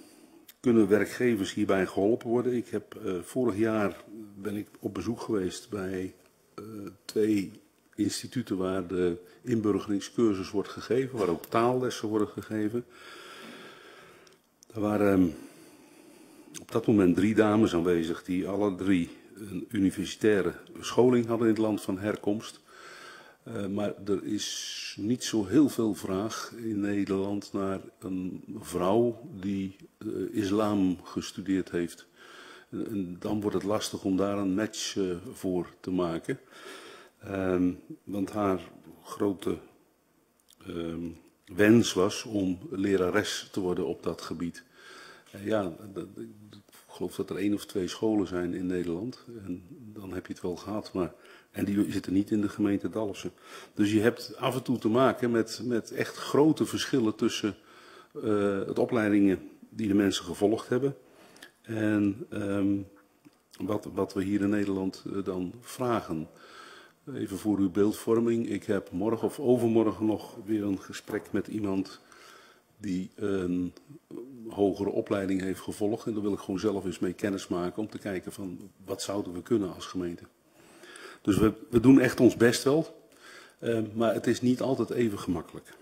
kunnen werkgevers hierbij geholpen worden? Ik heb uh, vorig jaar ben ik op bezoek geweest bij uh, twee instituten waar de inburgeringscursus wordt gegeven, waar ook taallessen worden gegeven. Er waren um, op dat moment drie dames aanwezig die alle drie een universitaire scholing hadden in het land van herkomst. Uh, maar er is niet zo heel veel vraag in Nederland naar een vrouw die uh, islam gestudeerd heeft. En, en, dan wordt het lastig om daar een match voor te maken. Um, want haar grote um, wens was om lerares te worden op dat gebied. ja, ik geloof dat er één of twee scholen zijn in Nederland. En dan heb je het wel gehad. Maar, en die zitten niet in de gemeente Dalfsen. Dus je hebt af en toe te maken met, met echt grote verschillen tussen uh, het opleidingen die de mensen gevolgd hebben. En um, wat, wat we hier in Nederland uh, dan vragen. Even voor uw beeldvorming. Ik heb morgen of overmorgen nog weer een gesprek met iemand die een hogere opleiding heeft gevolgd. En daar wil ik gewoon zelf eens mee kennis maken om te kijken van wat zouden we kunnen als gemeente. Dus we, we doen echt ons best wel, uh, maar het is niet altijd even gemakkelijk.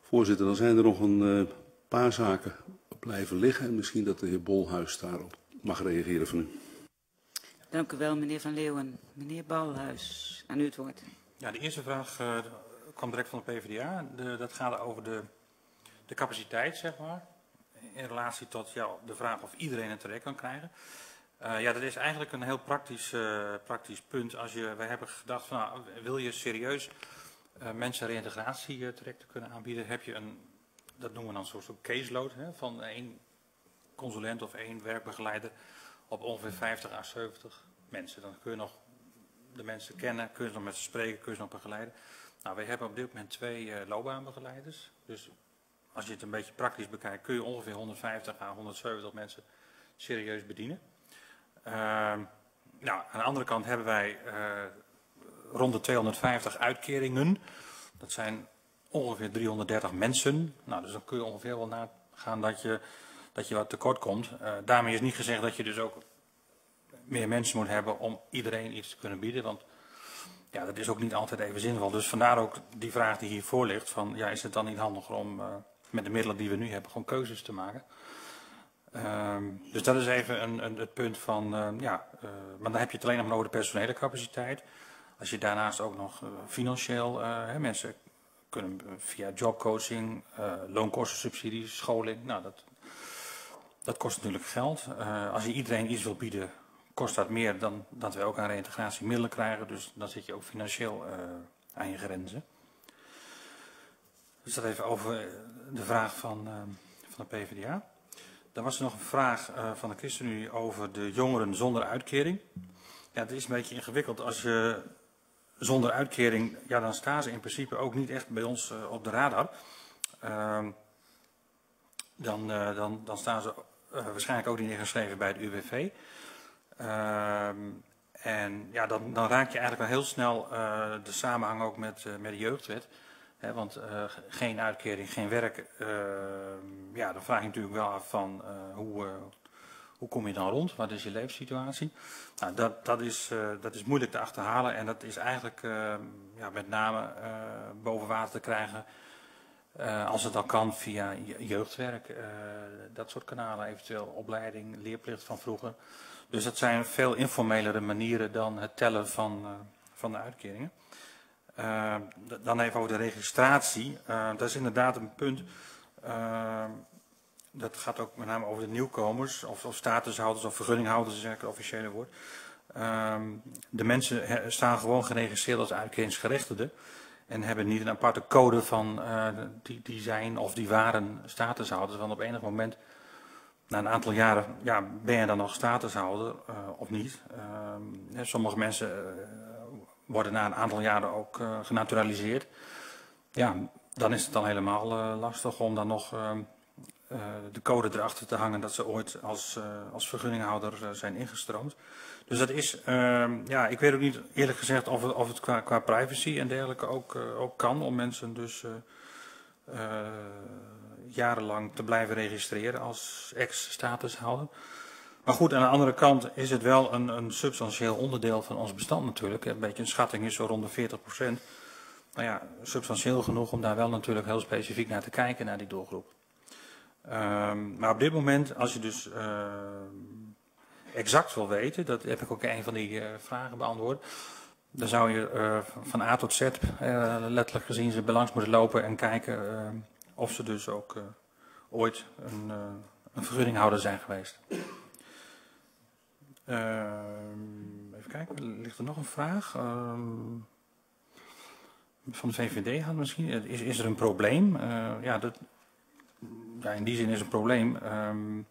Voorzitter, dan zijn er nog een uh, paar zaken blijven liggen en misschien dat de heer Bolhuis daarop mag reageren van u. Dank u wel, meneer Van Leeuwen. Meneer Bolhuis, aan u het woord. Ja, de eerste vraag uh, kwam direct van de PvdA. De, dat gaat over de de capaciteit, zeg maar, in relatie tot ja, de vraag of iedereen het terecht kan krijgen. Uh, ja, dat is eigenlijk een heel praktisch, uh, praktisch punt. Als je, wij hebben gedacht, nou, wil je serieus uh, mensen reïntegratie te kunnen aanbieden, heb je een, dat noemen we dan zo'n soort caseload, hè, van één consulent of één werkbegeleider op ongeveer 50 à 70 mensen. Dan kun je nog de mensen kennen, kun je nog met ze spreken, kun je nog begeleiden. Nou, wij hebben op dit moment twee loopbaanbegeleiders. Dus als je het een beetje praktisch bekijkt, kun je ongeveer 150 à 170 mensen serieus bedienen. Uh, nou, aan de andere kant hebben wij uh, rond de 250 uitkeringen. Dat zijn ongeveer 330 mensen. Nou, dus dan kun je ongeveer wel nagaan dat je, dat je wat tekort komt. Uh, daarmee is niet gezegd dat je dus ook meer mensen moet hebben om iedereen iets te kunnen bieden. Want ja, dat is ook niet altijd even zinvol. Dus vandaar ook die vraag die hiervoor ligt. Van, ja, is het dan niet handiger om uh, met de middelen die we nu hebben, gewoon keuzes te maken. Um, dus dat is even een, een, het punt van, uh, ja, uh, maar dan heb je het alleen nog maar over de personele capaciteit. Als je daarnaast ook nog uh, financieel, hè, mensen kunnen via jobcoaching, loonkostensubsidies, scholing, nou dat, dat kost natuurlijk geld. als je iedereen iets wil bieden, kost dat meer dan dat we ook aan reïntegratie middelen krijgen. Dus dan zit je ook financieel aan je grenzen. Dus dat even over de vraag van, uh, van de PvdA. Dan was er nog een vraag uh, van de ChristenUnie over de jongeren zonder uitkering. Ja, het is een beetje ingewikkeld. Als je zonder uitkering, ja, dan staan ze in principe ook niet echt bij ons uh, op de radar. Uh, dan, dan, dan staan ze waarschijnlijk ook niet ingeschreven bij het UWV. Ehm, en ja, dan, dan raak je eigenlijk wel heel snel de samenhang ook met, met de jeugdwet want uh, geen uitkering, geen werk, uh, ja, dan vraag je natuurlijk wel af van uh, hoe, hoe kom je dan rond? Wat is je leefsituatie? Nou, dat, dat, is, dat is moeilijk te achterhalen en dat is eigenlijk ja, met name boven water te krijgen als het al kan via jeugdwerk, dat soort kanalen, eventueel opleiding, leerplicht van vroeger. Dus dat zijn veel informelere manieren dan het tellen van, van de uitkeringen. Uh, dan even over de registratie. Uh, dat is inderdaad een punt. Uh, dat gaat ook met name over de nieuwkomers, of, of statushouders of vergunninghouders, is eigenlijk het officiële woord. Ehm, de mensen staan gewoon geregistreerd als uitkeringsgerechtigden en hebben niet een aparte code van die, die zijn of die waren statushouders. Want op enig moment, na een aantal jaren, ja, ben je dan nog statushouder of niet. Ehm, sommige mensen worden na een aantal jaren ook uh, genaturaliseerd. Ja, dan is het dan helemaal uh, lastig om dan nog uh, de code erachter te hangen dat ze ooit als, als vergunninghouder zijn ingestroomd. Dus dat is, ehm, ja, ik weet ook niet eerlijk gezegd of het, of het qua, qua privacy en dergelijke ook, ook kan om mensen dus jarenlang te blijven registreren als ex-statushouder. Maar goed, aan de andere kant is het wel een, een substantieel onderdeel van ons bestand natuurlijk. Een beetje een schatting is zo rond de 40 procent. Nou ja, substantieel genoeg om daar wel natuurlijk heel specifiek naar te kijken, naar die doelgroep. Um, maar op dit moment, als je dus uh, exact wil weten, dat heb ik ook een van die uh, vragen beantwoord. Dan zou je uh, van A tot Z letterlijk gezien ze langs moeten lopen en kijken of ze dus ook ooit een, een vergunninghouder zijn geweest. Ehm, even kijken, ligt er nog een vraag? Um, van de VVD had misschien. Is, is er een probleem? Uh, ja, dat, ja, in die zin is een probleem. Um,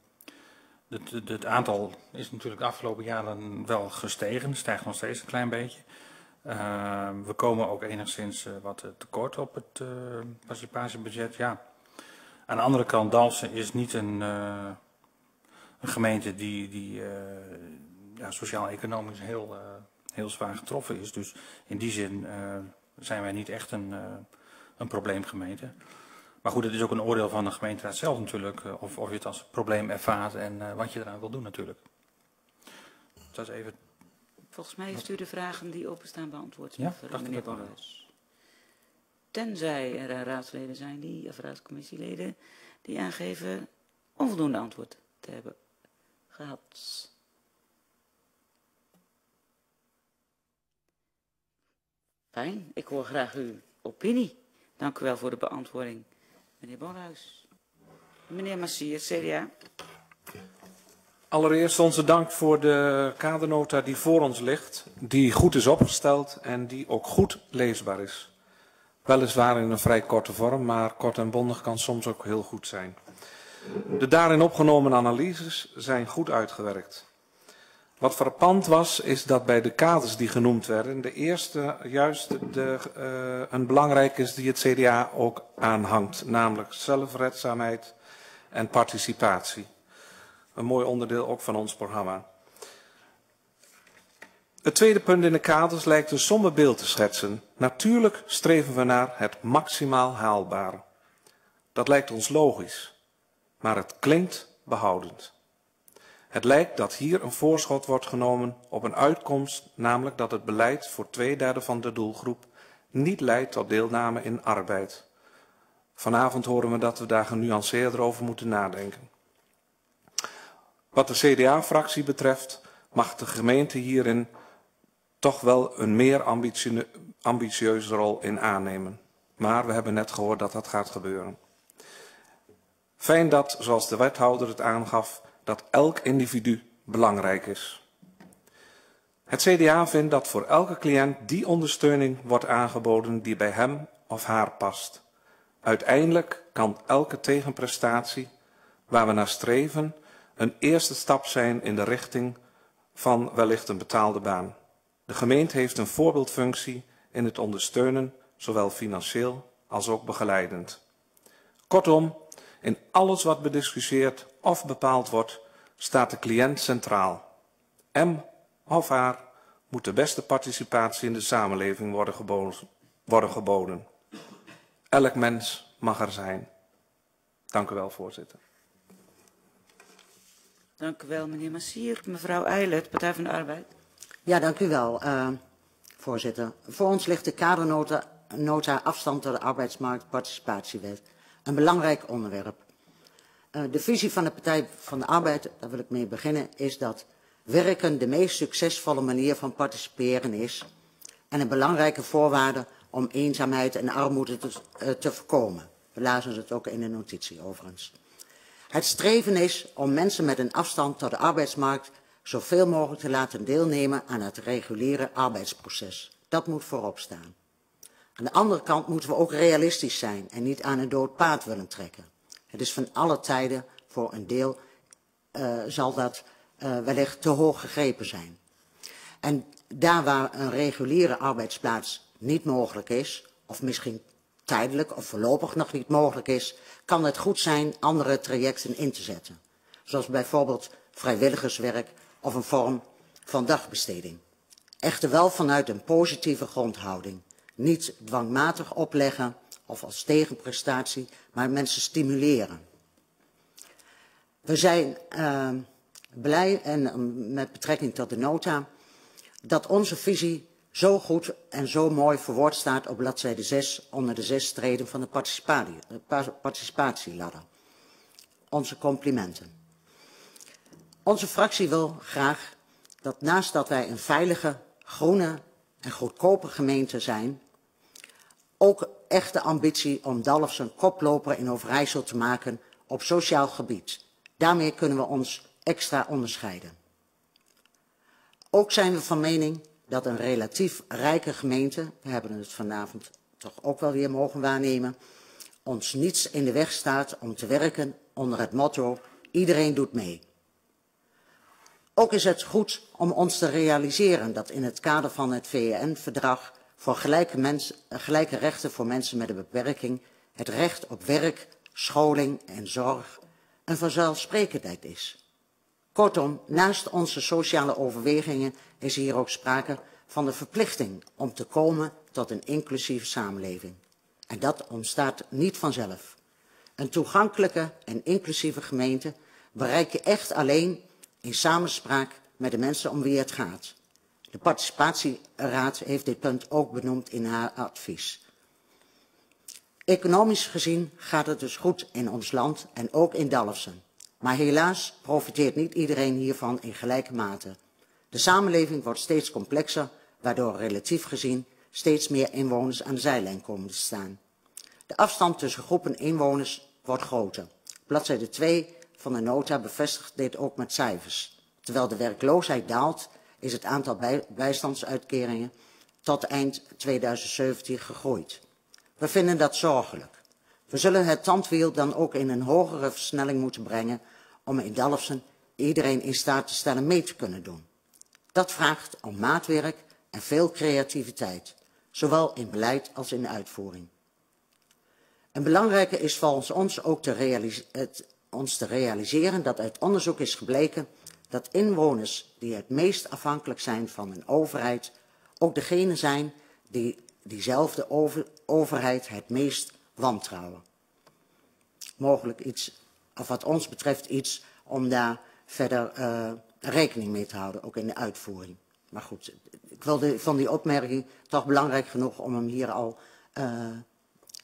het, het, het, aantal is natuurlijk de afgelopen jaren wel gestegen, stijgt nog steeds een klein beetje. We komen ook enigszins uh, wat tekort op het participatiebudget. Ja. Aan de andere kant, Dalsen is niet een, een gemeente die, die ja, sociaal-economisch heel, heel zwaar getroffen is. Dus in die zin zijn wij niet echt een, een probleemgemeente. Maar goed, het is ook een oordeel van de gemeenteraad zelf natuurlijk, of, of je het als probleem ervaart en wat je eraan wil doen natuurlijk. Dat is even... Volgens mij heeft u de vragen die openstaan beantwoord, ja, meneer Borhuis. Tenzij er raadsleden zijn, die, of raadscommissieleden, die aangeven onvoldoende antwoord te hebben gehad. Fijn, ik hoor graag uw opinie. Dank u wel voor de beantwoording. Meneer Bonhuis. Meneer Massier, CDA. Allereerst onze dank voor de kadernota die voor ons ligt, die goed is opgesteld en die ook goed leesbaar is. Weliswaar in een vrij korte vorm, maar kort en bondig kan soms ook heel goed zijn. De daarin opgenomen analyses zijn goed uitgewerkt. Wat verpand was, is dat bij de kaders die genoemd werden, de eerste juist de, uh, een belangrijk is die het CDA ook aanhangt, namelijk zelfredzaamheid en participatie. Een mooi onderdeel ook van ons programma. Het tweede punt in de kaders lijkt een somber beeld te schetsen. Natuurlijk streven we naar het maximaal haalbare. Dat lijkt ons logisch, maar het klinkt behoudend. Het lijkt dat hier een voorschot wordt genomen op een uitkomst, namelijk dat het beleid voor twee derde van de doelgroep niet leidt tot deelname in arbeid. Vanavond horen we dat we daar genuanceerder over moeten nadenken. Wat de CDA-fractie betreft mag de gemeente hierin toch wel een meer ambitieuze rol in aannemen. Maar we hebben net gehoord dat dat gaat gebeuren. Fijn dat, zoals de wethouder het aangaf, dat elk individu belangrijk is. Het CDA vindt dat voor elke cliënt die ondersteuning wordt aangeboden die bij hem of haar past. Uiteindelijk kan elke tegenprestatie waar we naar streven een eerste stap zijn in de richting van wellicht een betaalde baan. De gemeente heeft een voorbeeldfunctie in het ondersteunen, zowel financieel als ook begeleidend. Kortom, in alles wat bediscussieerd of bepaald wordt, staat de cliënt centraal. Hem of haar moet de beste participatie in de samenleving worden geboden. Worden geboden. Elk mens mag er zijn. Dank u wel, voorzitter. Dank u wel, meneer Massier. Mevrouw Eilert, Partij van de Arbeid. Ja, dank u wel, uh, voorzitter. Voor ons ligt de kadernota nota afstand tot de arbeidsmarktparticipatiewet. Een belangrijk onderwerp. Uh, de visie van de Partij van de Arbeid, daar wil ik mee beginnen, is dat werken de meest succesvolle manier van participeren is en een belangrijke voorwaarde om eenzaamheid en armoede te, uh, te voorkomen. We lazen het ook in de notitie overigens. Het streven is om mensen met een afstand tot de arbeidsmarkt zoveel mogelijk te laten deelnemen aan het reguliere arbeidsproces. Dat moet voorop staan. Aan de andere kant moeten we ook realistisch zijn en niet aan een dood paard willen trekken. Het is van alle tijden voor een deel uh, zal dat uh, wellicht te hoog gegrepen zijn. En daar waar een reguliere arbeidsplaats niet mogelijk is, of misschien tijdelijk of voorlopig nog niet mogelijk is, kan het goed zijn andere trajecten in te zetten. Zoals bijvoorbeeld vrijwilligerswerk of een vorm van dagbesteding. Echter wel vanuit een positieve grondhouding. Niet dwangmatig opleggen of als tegenprestatie, maar mensen stimuleren. We zijn uh, blij en uh, met betrekking tot de nota dat onze visie zo goed en zo mooi verwoord staat op bladzijde 6 onder de zes treden van de participatie, participatieladder. Onze complimenten. Onze fractie wil graag dat naast dat wij een veilige, groene en goedkope gemeente zijn, ook echte ambitie om Dalfsen koploper in Overijssel te maken op sociaal gebied. Daarmee kunnen we ons extra onderscheiden. Ook zijn we van mening dat een relatief rijke gemeente, we hebben het vanavond toch ook wel weer mogen waarnemen, ons niets in de weg staat om te werken onder het motto iedereen doet mee. Ook is het goed om ons te realiseren dat in het kader van het VN-verdrag voor gelijke, mens, gelijke rechten voor mensen met een beperking het recht op werk, scholing en zorg een vanzelfsprekendheid is. Kortom, naast onze sociale overwegingen is hier ook sprake van de verplichting om te komen tot een inclusieve samenleving. En dat ontstaat niet vanzelf. Een toegankelijke en inclusieve gemeente bereik je echt alleen in samenspraak met de mensen om wie het gaat. De participatieraad heeft dit punt ook benoemd in haar advies. Economisch gezien gaat het dus goed in ons land en ook in Dalfsen. Maar helaas profiteert niet iedereen hiervan in gelijke mate. De samenleving wordt steeds complexer, waardoor relatief gezien steeds meer inwoners aan de zijlijn komen te staan. De afstand tussen groepen inwoners wordt groter. Bladzijde 2 van de nota bevestigt dit ook met cijfers. Terwijl de werkloosheid daalt, is het aantal bij, bijstandsuitkeringen tot eind 2017 gegroeid. We vinden dat zorgelijk. We zullen het tandwiel dan ook in een hogere versnelling moeten brengen om in Dalfsen iedereen in staat te stellen mee te kunnen doen. Dat vraagt om maatwerk en veel creativiteit, zowel in beleid als in uitvoering. Een belangrijke is volgens ons ook te te realiseren dat uit onderzoek is gebleken dat inwoners die het meest afhankelijk zijn van een overheid ook degene zijn die diezelfde over, overheid het meest wantrouwen. Mogelijk iets, of wat ons betreft iets om daar verder uh, rekening mee te houden, ook in de uitvoering. Maar goed, ik wilde van die opmerking toch belangrijk genoeg om hem hier al uh,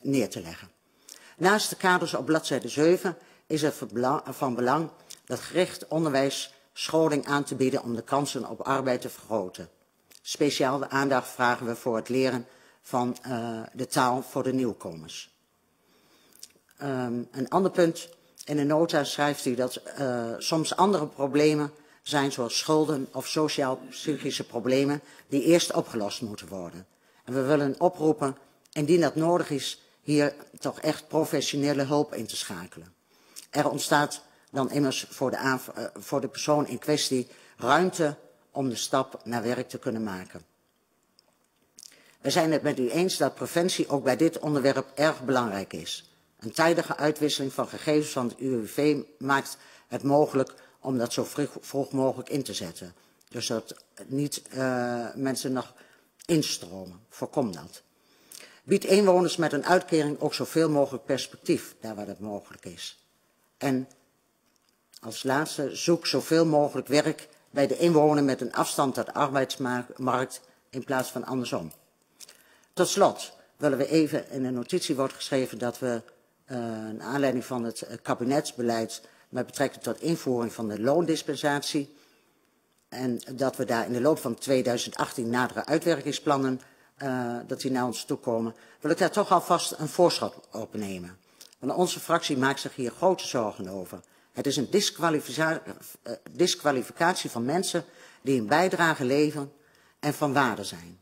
neer te leggen. Naast de kaders op bladzijde 7 is het van belang dat gericht onderwijs scholing aan te bieden om de kansen op arbeid te vergroten. Speciaal de aandacht vragen we voor het leren van uh, de taal voor de nieuwkomers. Um, een ander punt, in de nota schrijft u dat uh, soms andere problemen zijn zoals schulden of sociaal-psychische problemen die eerst opgelost moeten worden. En we willen oproepen, indien dat nodig is, hier toch echt professionele hulp in te schakelen. Er ontstaat dan immers voor de, uh, voor de persoon in kwestie ruimte om de stap naar werk te kunnen maken. We zijn het met u eens dat preventie ook bij dit onderwerp erg belangrijk is. Een tijdige uitwisseling van gegevens van het UWV maakt het mogelijk om dat zo vroeg, mogelijk in te zetten. Dus dat niet uh, mensen nog instromen. Voorkom dat. Bied inwoners met een uitkering ook zoveel mogelijk perspectief, daar waar dat mogelijk is. En als laatste, zoek zoveel mogelijk werk bij de inwoner met een afstand tot de arbeidsmarkt in plaats van andersom. Tot slot willen we even, in een notitie wordt geschreven dat we uh, naar aanleiding van het kabinetsbeleid met betrekking tot invoering van de loondispensatie en dat we daar in de loop van 2018 nadere uitwerkingsplannen, uh, dat die naar ons toekomen, wil ik daar toch alvast een voorschot op nemen. Want onze fractie maakt zich hier grote zorgen over. Het is een disqualificatie van mensen die een bijdrage leveren en van waarde zijn.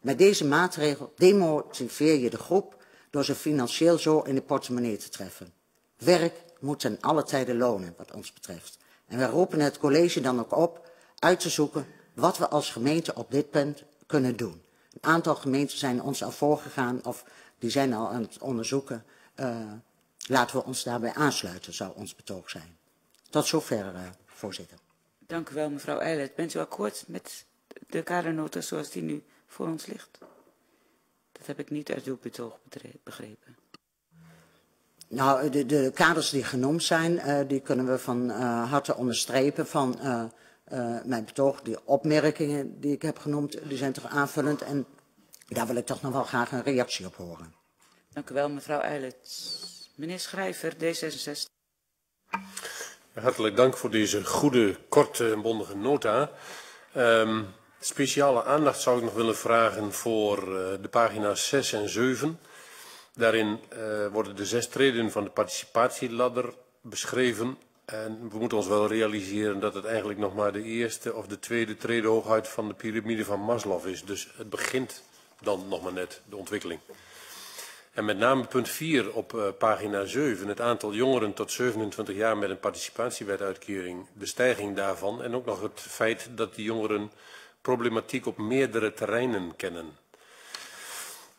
Met deze maatregel demotiveer je de groep door ze financieel zo in de portemonnee te treffen. Werk moet ten alle tijden lonen, wat ons betreft. En we roepen het college dan ook op uit te zoeken wat we als gemeente op dit punt kunnen doen. Een aantal gemeenten zijn ons al voorgegaan of die zijn al aan het onderzoeken. Uh, laten we ons daarbij aansluiten, zou ons betoog zijn. Tot zover, uh, voorzitter. Dank u wel, mevrouw Eilert. Bent u akkoord met de kadernota zoals die nu voor ons ligt? Dat heb ik niet uit uw betoog begrepen. Nou, de, de kaders die genoemd zijn, uh, die kunnen we van uh, harte onderstrepen van uh, mijn betoog. Die opmerkingen die ik heb genoemd, die zijn toch aanvullend en daar wil ik toch nog wel graag een reactie op horen. Dank u wel, mevrouw Eilert. Meneer Schrijver, D66. Hartelijk dank voor deze goede, korte en bondige nota. Um, speciale aandacht zou ik nog willen vragen voor uh, de pagina's 6 en 7. Daarin uh, worden de zes treden van de participatieladder beschreven. En we moeten ons wel realiseren dat het eigenlijk nog maar de eerste of de tweede trede hooguit van de piramide van Maslow is. Dus het begint dan nog maar net, de ontwikkeling. En met name punt 4 op uh, pagina 7, het aantal jongeren tot 27 jaar met een participatiewetuitkering, de stijging daarvan en ook nog het feit dat die jongeren problematiek op meerdere terreinen kennen.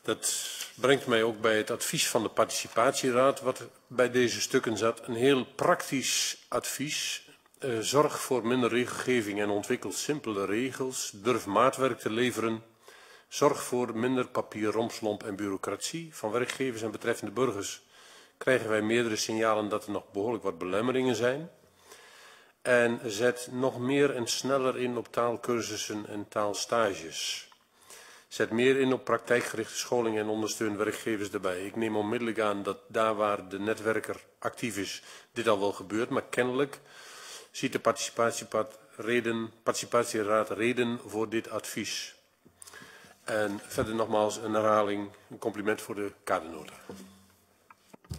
Dat brengt mij ook bij het advies van de participatieraad, wat bij deze stukken zat. Een heel praktisch advies. Uh, zorg voor minder regelgeving en ontwikkel simpele regels. Durf maatwerk te leveren Zorg voor minder papier, romslomp en bureaucratie van werkgevers en betreffende burgers. Krijgen wij meerdere signalen dat er nog behoorlijk wat belemmeringen zijn. En zet nog meer en sneller in op taalkursussen en taalstages. Zet meer in op praktijkgerichte scholing en ondersteun werkgevers daarbij. Ik neem onmiddellijk aan dat daar waar de netwerker actief is, dit al wel gebeurt. Maar kennelijk ziet de participatieraad reden, participatieraad reden voor dit advies. En verder nogmaals een herhaling, een compliment voor de kadernota.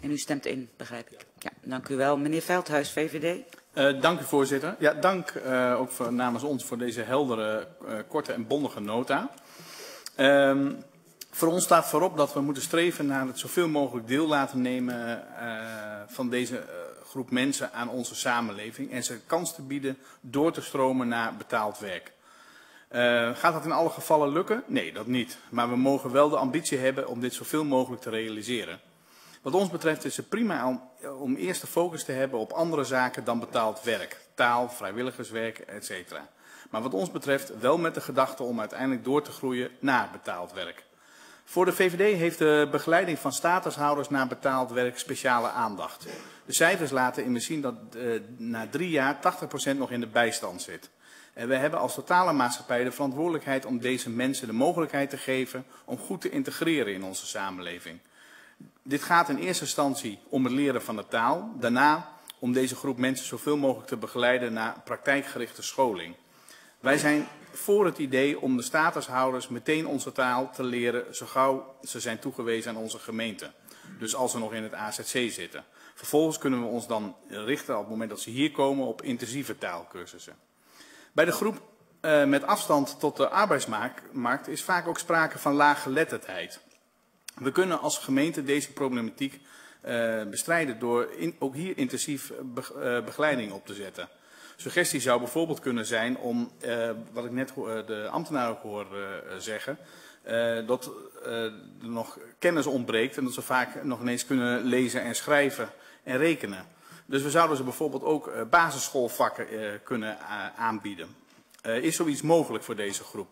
En u stemt in, begrijp ik. Ja, dank u wel. Meneer Veldhuis, VVD. Uh, dank u voorzitter. Ja, dank uh, ook voor, namens ons voor deze heldere, uh, korte en bondige nota. Um, voor ons staat voorop dat we moeten streven naar het zoveel mogelijk deel laten nemen van deze groep mensen aan onze samenleving. En ze kans te bieden door te stromen naar betaald werk. Uh, gaat dat in alle gevallen lukken? Nee, dat niet. Maar we mogen wel de ambitie hebben om dit zoveel mogelijk te realiseren. Wat ons betreft is het prima om, om eerst de focus te hebben op andere zaken dan betaald werk. Taal, vrijwilligerswerk, etc. Maar wat ons betreft wel met de gedachte om uiteindelijk door te groeien naar betaald werk. Voor de VVD heeft de begeleiding van statushouders naar betaald werk speciale aandacht. De cijfers laten immers zien dat uh, na drie jaar 80% nog in de bijstand zit. En wij hebben als totale maatschappij de verantwoordelijkheid om deze mensen de mogelijkheid te geven om goed te integreren in onze samenleving. Dit gaat in eerste instantie om het leren van de taal. Daarna om deze groep mensen zoveel mogelijk te begeleiden naar praktijkgerichte scholing. Wij zijn voor het idee om de statushouders meteen onze taal te leren zo gauw ze zijn toegewezen aan onze gemeente. Dus als ze nog in het AZC zitten. Vervolgens kunnen we ons dan richten op het moment dat ze hier komen op intensieve taalkursussen. Bij de groep uh, met afstand tot de arbeidsmarkt is vaak ook sprake van laaggeletterdheid. We kunnen als gemeente deze problematiek uh, bestrijden door ook hier intensief be, uh, begeleiding op te zetten. Suggestie zou bijvoorbeeld kunnen zijn om, wat ik net de ambtenaar ook hoor zeggen, dat er nog kennis ontbreekt en dat ze vaak nog ineens kunnen lezen en schrijven en rekenen. Dus we zouden ze bijvoorbeeld ook uh, basisschoolvakken uh, kunnen uh, aanbieden. is zoiets mogelijk voor deze groep?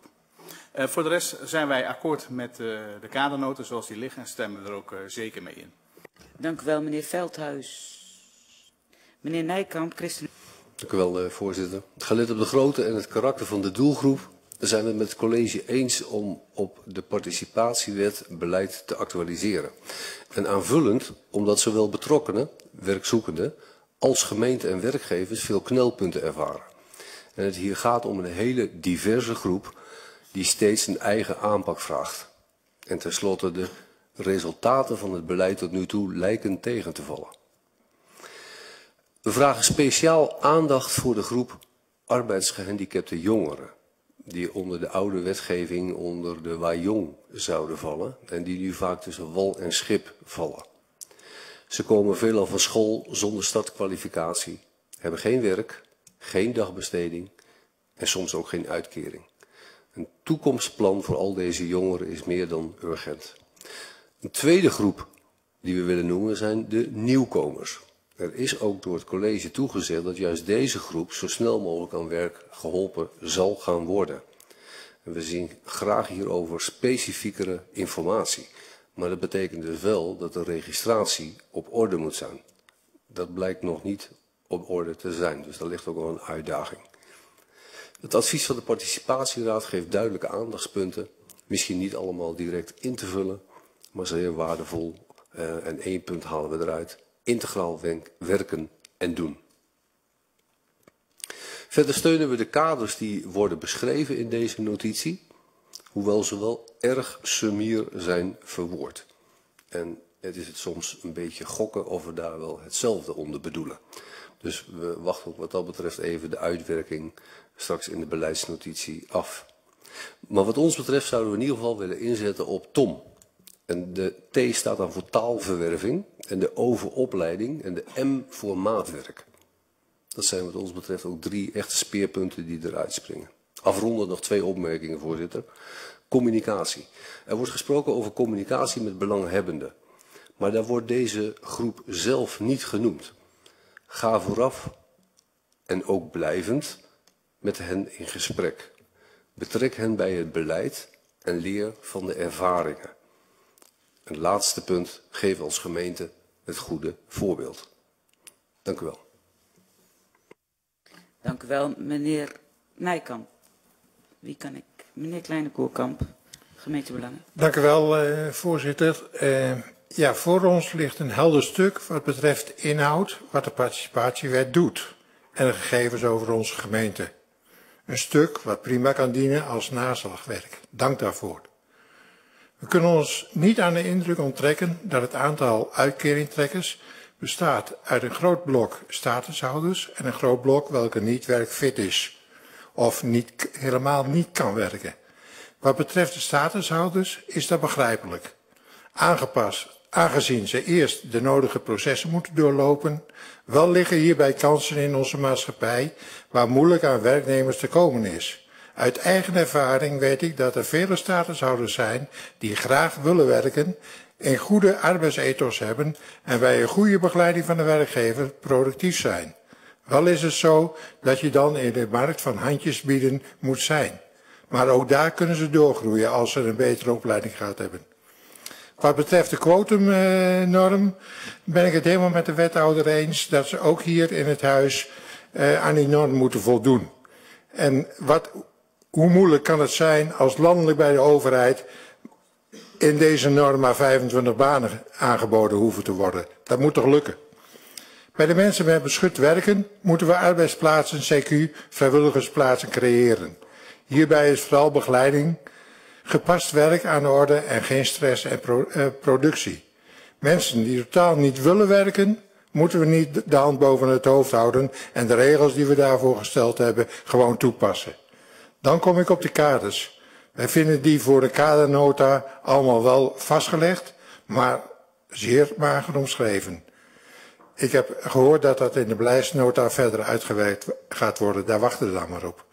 voor de rest zijn wij akkoord met de kadernoten zoals die liggen en stemmen er ook zeker mee in. Dank u wel, meneer Veldhuis. Meneer Nijkamp, Christen. Dank u wel, voorzitter. Gelet op de grootte en het karakter van de doelgroep zijn we het met het college eens om op de participatiewet beleid te actualiseren. En aanvullend omdat zowel betrokkenen, werkzoekenden, als gemeente en werkgevers veel knelpunten ervaren. En het hier gaat om een hele diverse groep die steeds een eigen aanpak vraagt. En tenslotte de resultaten van het beleid tot nu toe lijken tegen te vallen. We vragen speciaal aandacht voor de groep arbeidsgehandicapte jongeren. Die onder de oude wetgeving onder de Wajong zouden vallen. En die nu vaak tussen wal en schip vallen. Ze komen veelal van school zonder startkwalificatie, hebben geen werk, geen dagbesteding en soms ook geen uitkering. Een toekomstplan voor al deze jongeren is meer dan urgent. Een tweede groep die we willen noemen zijn de nieuwkomers. Er is ook door het college toegezegd dat juist deze groep zo snel mogelijk aan werk geholpen zal gaan worden. En we zien graag hierover specifiekere informatie. Maar dat betekent dus wel dat de registratie op orde moet zijn. Dat blijkt nog niet op orde te zijn, dus daar ligt ook wel een uitdaging. Het advies van de participatieraad geeft duidelijke aandachtspunten, misschien niet allemaal direct in te vullen, maar zeer waardevol. Uh, en één punt halen we eruit, integraal werken en doen. Verder steunen we de kaders die worden beschreven in deze notitie, hoewel ze wel erg sumier zijn verwoord. En het is het soms een beetje gokken of we daar wel hetzelfde onder bedoelen. Dus we wachten wat dat betreft even de uitwerking straks in de beleidsnotitie af. Maar wat ons betreft zouden we in ieder geval willen inzetten op TOM. En de T staat dan voor taalverwerving en de O voor opleiding en de M voor maatwerk. Dat zijn wat ons betreft ook drie echte speerpunten die eruit springen. Afronden nog twee opmerkingen, voorzitter. Communicatie. Er wordt gesproken over communicatie met belanghebbenden. Maar daar wordt deze groep zelf niet genoemd. Ga vooraf en ook blijvend met hen in gesprek. Betrek hen bij het beleid en leer van de ervaringen. Een laatste punt, geef als gemeente het goede voorbeeld. Dank u wel. Dank u wel, meneer Nijkamp. Wie kan ik? Meneer Kleine Koerkamp, gemeentebelangen. Dank u wel, uh, voorzitter. Uh, ja, voor ons ligt een helder stuk wat betreft inhoud, wat de participatiewet doet en de gegevens over onze gemeente. Een stuk wat prima kan dienen als naslagwerk. Dank daarvoor. We kunnen ons niet aan de indruk onttrekken dat het aantal uitkeringtrekkers bestaat uit een groot blok statushouders en een groot blok welke niet werkfit is of niet, helemaal niet kan werken. Wat betreft de statushouders is dat begrijpelijk. Aangepast, aangezien ze eerst de nodige processen moeten doorlopen, wel liggen hierbij kansen in onze maatschappij waar moeilijk aan werknemers te komen is. Uit eigen ervaring weet ik dat er vele statushouders zijn die graag willen werken, een goede arbeidsethos hebben en bij een goede begeleiding van de werkgever productief zijn. Wel is het zo dat je dan in de markt van handjes bieden moet zijn. Maar ook daar kunnen ze doorgroeien als ze een betere opleiding gaat hebben. Wat betreft de quotumnorm ben ik het helemaal met de wethouder eens dat ze ook hier in het huis uh, aan die norm moeten voldoen. En wat, hoe moeilijk kan het zijn als landelijk bij de overheid in deze norm maar 25 banen aangeboden hoeven te worden? Dat moet toch lukken? Bij de mensen met beschut werken moeten we arbeidsplaatsen, CQ, vrijwilligersplaatsen creëren. Hierbij is vooral begeleiding, gepast werk aan de orde en geen stress en uh, productie. Mensen die totaal niet willen werken, moeten we niet de hand boven het hoofd houden en de regels die we daarvoor gesteld hebben gewoon toepassen. Dan kom ik op de kaders. Wij vinden die voor de kadernota allemaal wel vastgelegd, maar zeer mager omschreven. Ik heb gehoord dat dat in de beleidsnota verder uitgewerkt gaat worden. Daar wachten we dan maar op.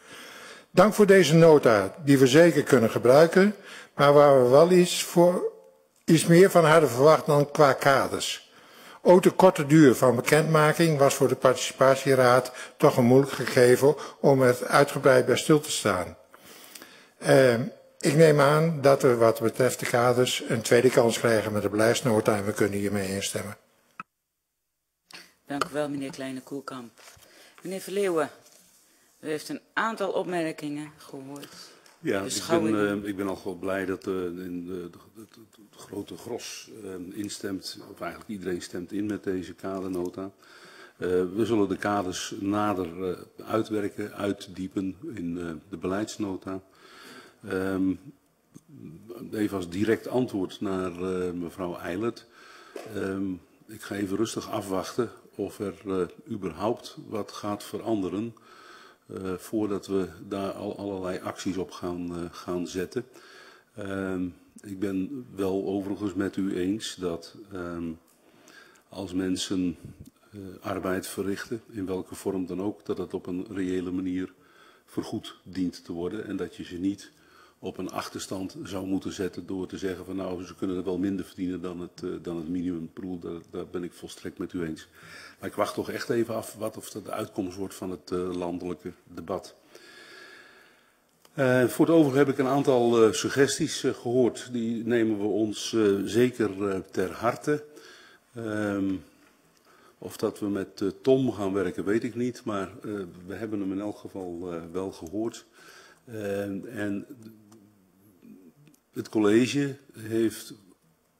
Dank voor deze nota, die we zeker kunnen gebruiken, maar waar we wel iets, voor, iets meer van hadden verwacht dan qua kaders. Ook de korte duur van bekendmaking was voor de participatieraad toch een moeilijk gegeven om er uitgebreid bij stil te staan. Uh, ik neem aan dat we wat betreft de kaders een tweede kans krijgen met de beleidsnota en we kunnen hiermee instemmen. Dank u wel, meneer Kleine Koelkamp. Meneer Verleeuwen, u heeft een aantal opmerkingen gehoord. Ja, ik ben, uh, ik ben al gewoon blij dat uh, in de, de, de, de, grote gros uh, instemt, of eigenlijk iedereen stemt in met deze kadernota. we zullen de kaders nader uitwerken, uitdiepen in de beleidsnota. Um, even als direct antwoord naar mevrouw Eilert. Um, ik ga even rustig afwachten of er überhaupt wat gaat veranderen voordat we daar al allerlei acties op gaan, gaan zetten. Ik ben wel overigens met u eens dat ehm, als mensen eh, arbeid verrichten, in welke vorm dan ook, dat het op een reële manier vergoed dient te worden en dat je ze niet op een achterstand zou moeten zetten door te zeggen van nou ze kunnen er wel minder verdienen dan het, uh, dan het. Daar, daar ben ik volstrekt met u eens. Maar ik wacht toch echt even af wat of dat de uitkomst wordt van het uh, landelijke debat. Uh, voor het overige heb ik een aantal uh, suggesties uh, gehoord. Die nemen we ons zeker ter harte. Um, of dat we met Tom gaan werken, weet ik niet. Maar we hebben hem in elk geval wel gehoord. en het college heeft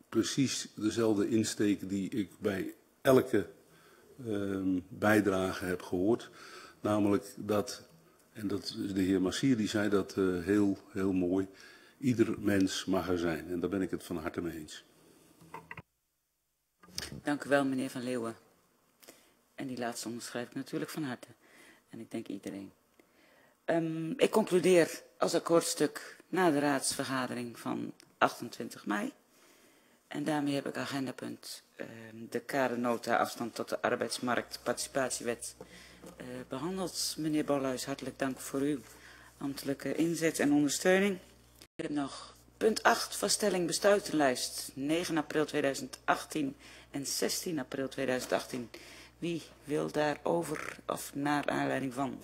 precies dezelfde insteek die ik bij elke ehm, bijdrage heb gehoord. Namelijk dat en dat, de heer Massier die zei dat uh, heel, heel mooi. Ieder mens mag er zijn. En daar ben ik het van harte mee eens. Dank u wel, meneer Van Leeuwen. En die laatste onderschrijf ik natuurlijk van harte. En ik denk iedereen. Um, ik concludeer als akkoordstuk na de raadsvergadering van 28 mei. En daarmee heb ik agendapunt um, de kadernota afstand tot de arbeidsmarkt participatiewet behandeld. Meneer Bolhuis, hartelijk dank voor uw ambtelijke inzet en ondersteuning. Ik heb nog punt 8, vaststelling bestuitenlijst 9 april 2018 en 16 april 2018. Wie wil daarover of naar aanleiding van?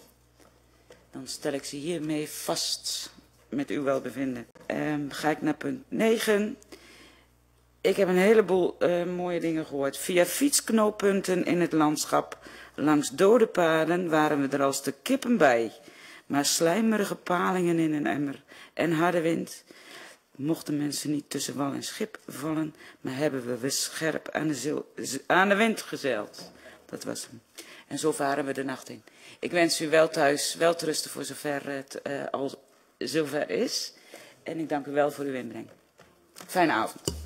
Dan stel ik ze hiermee vast met uw welbevinden. Um, ga ik naar punt 9. Ik heb een heleboel uh, mooie dingen gehoord. Via fietsknooppunten in het landschap Langs dode paden waren we er als de kippen bij, maar slijmerige palingen in een emmer en harde wind. Mochten mensen niet tussen wal en schip vallen, maar hebben we scherp aan de, aan de wind gezeild. Dat was hem. En zo varen we de nacht in. Ik wens u wel thuis, wel te rusten voor zover het uh, al zover is. En ik dank u wel voor uw inbreng. Fijne avond.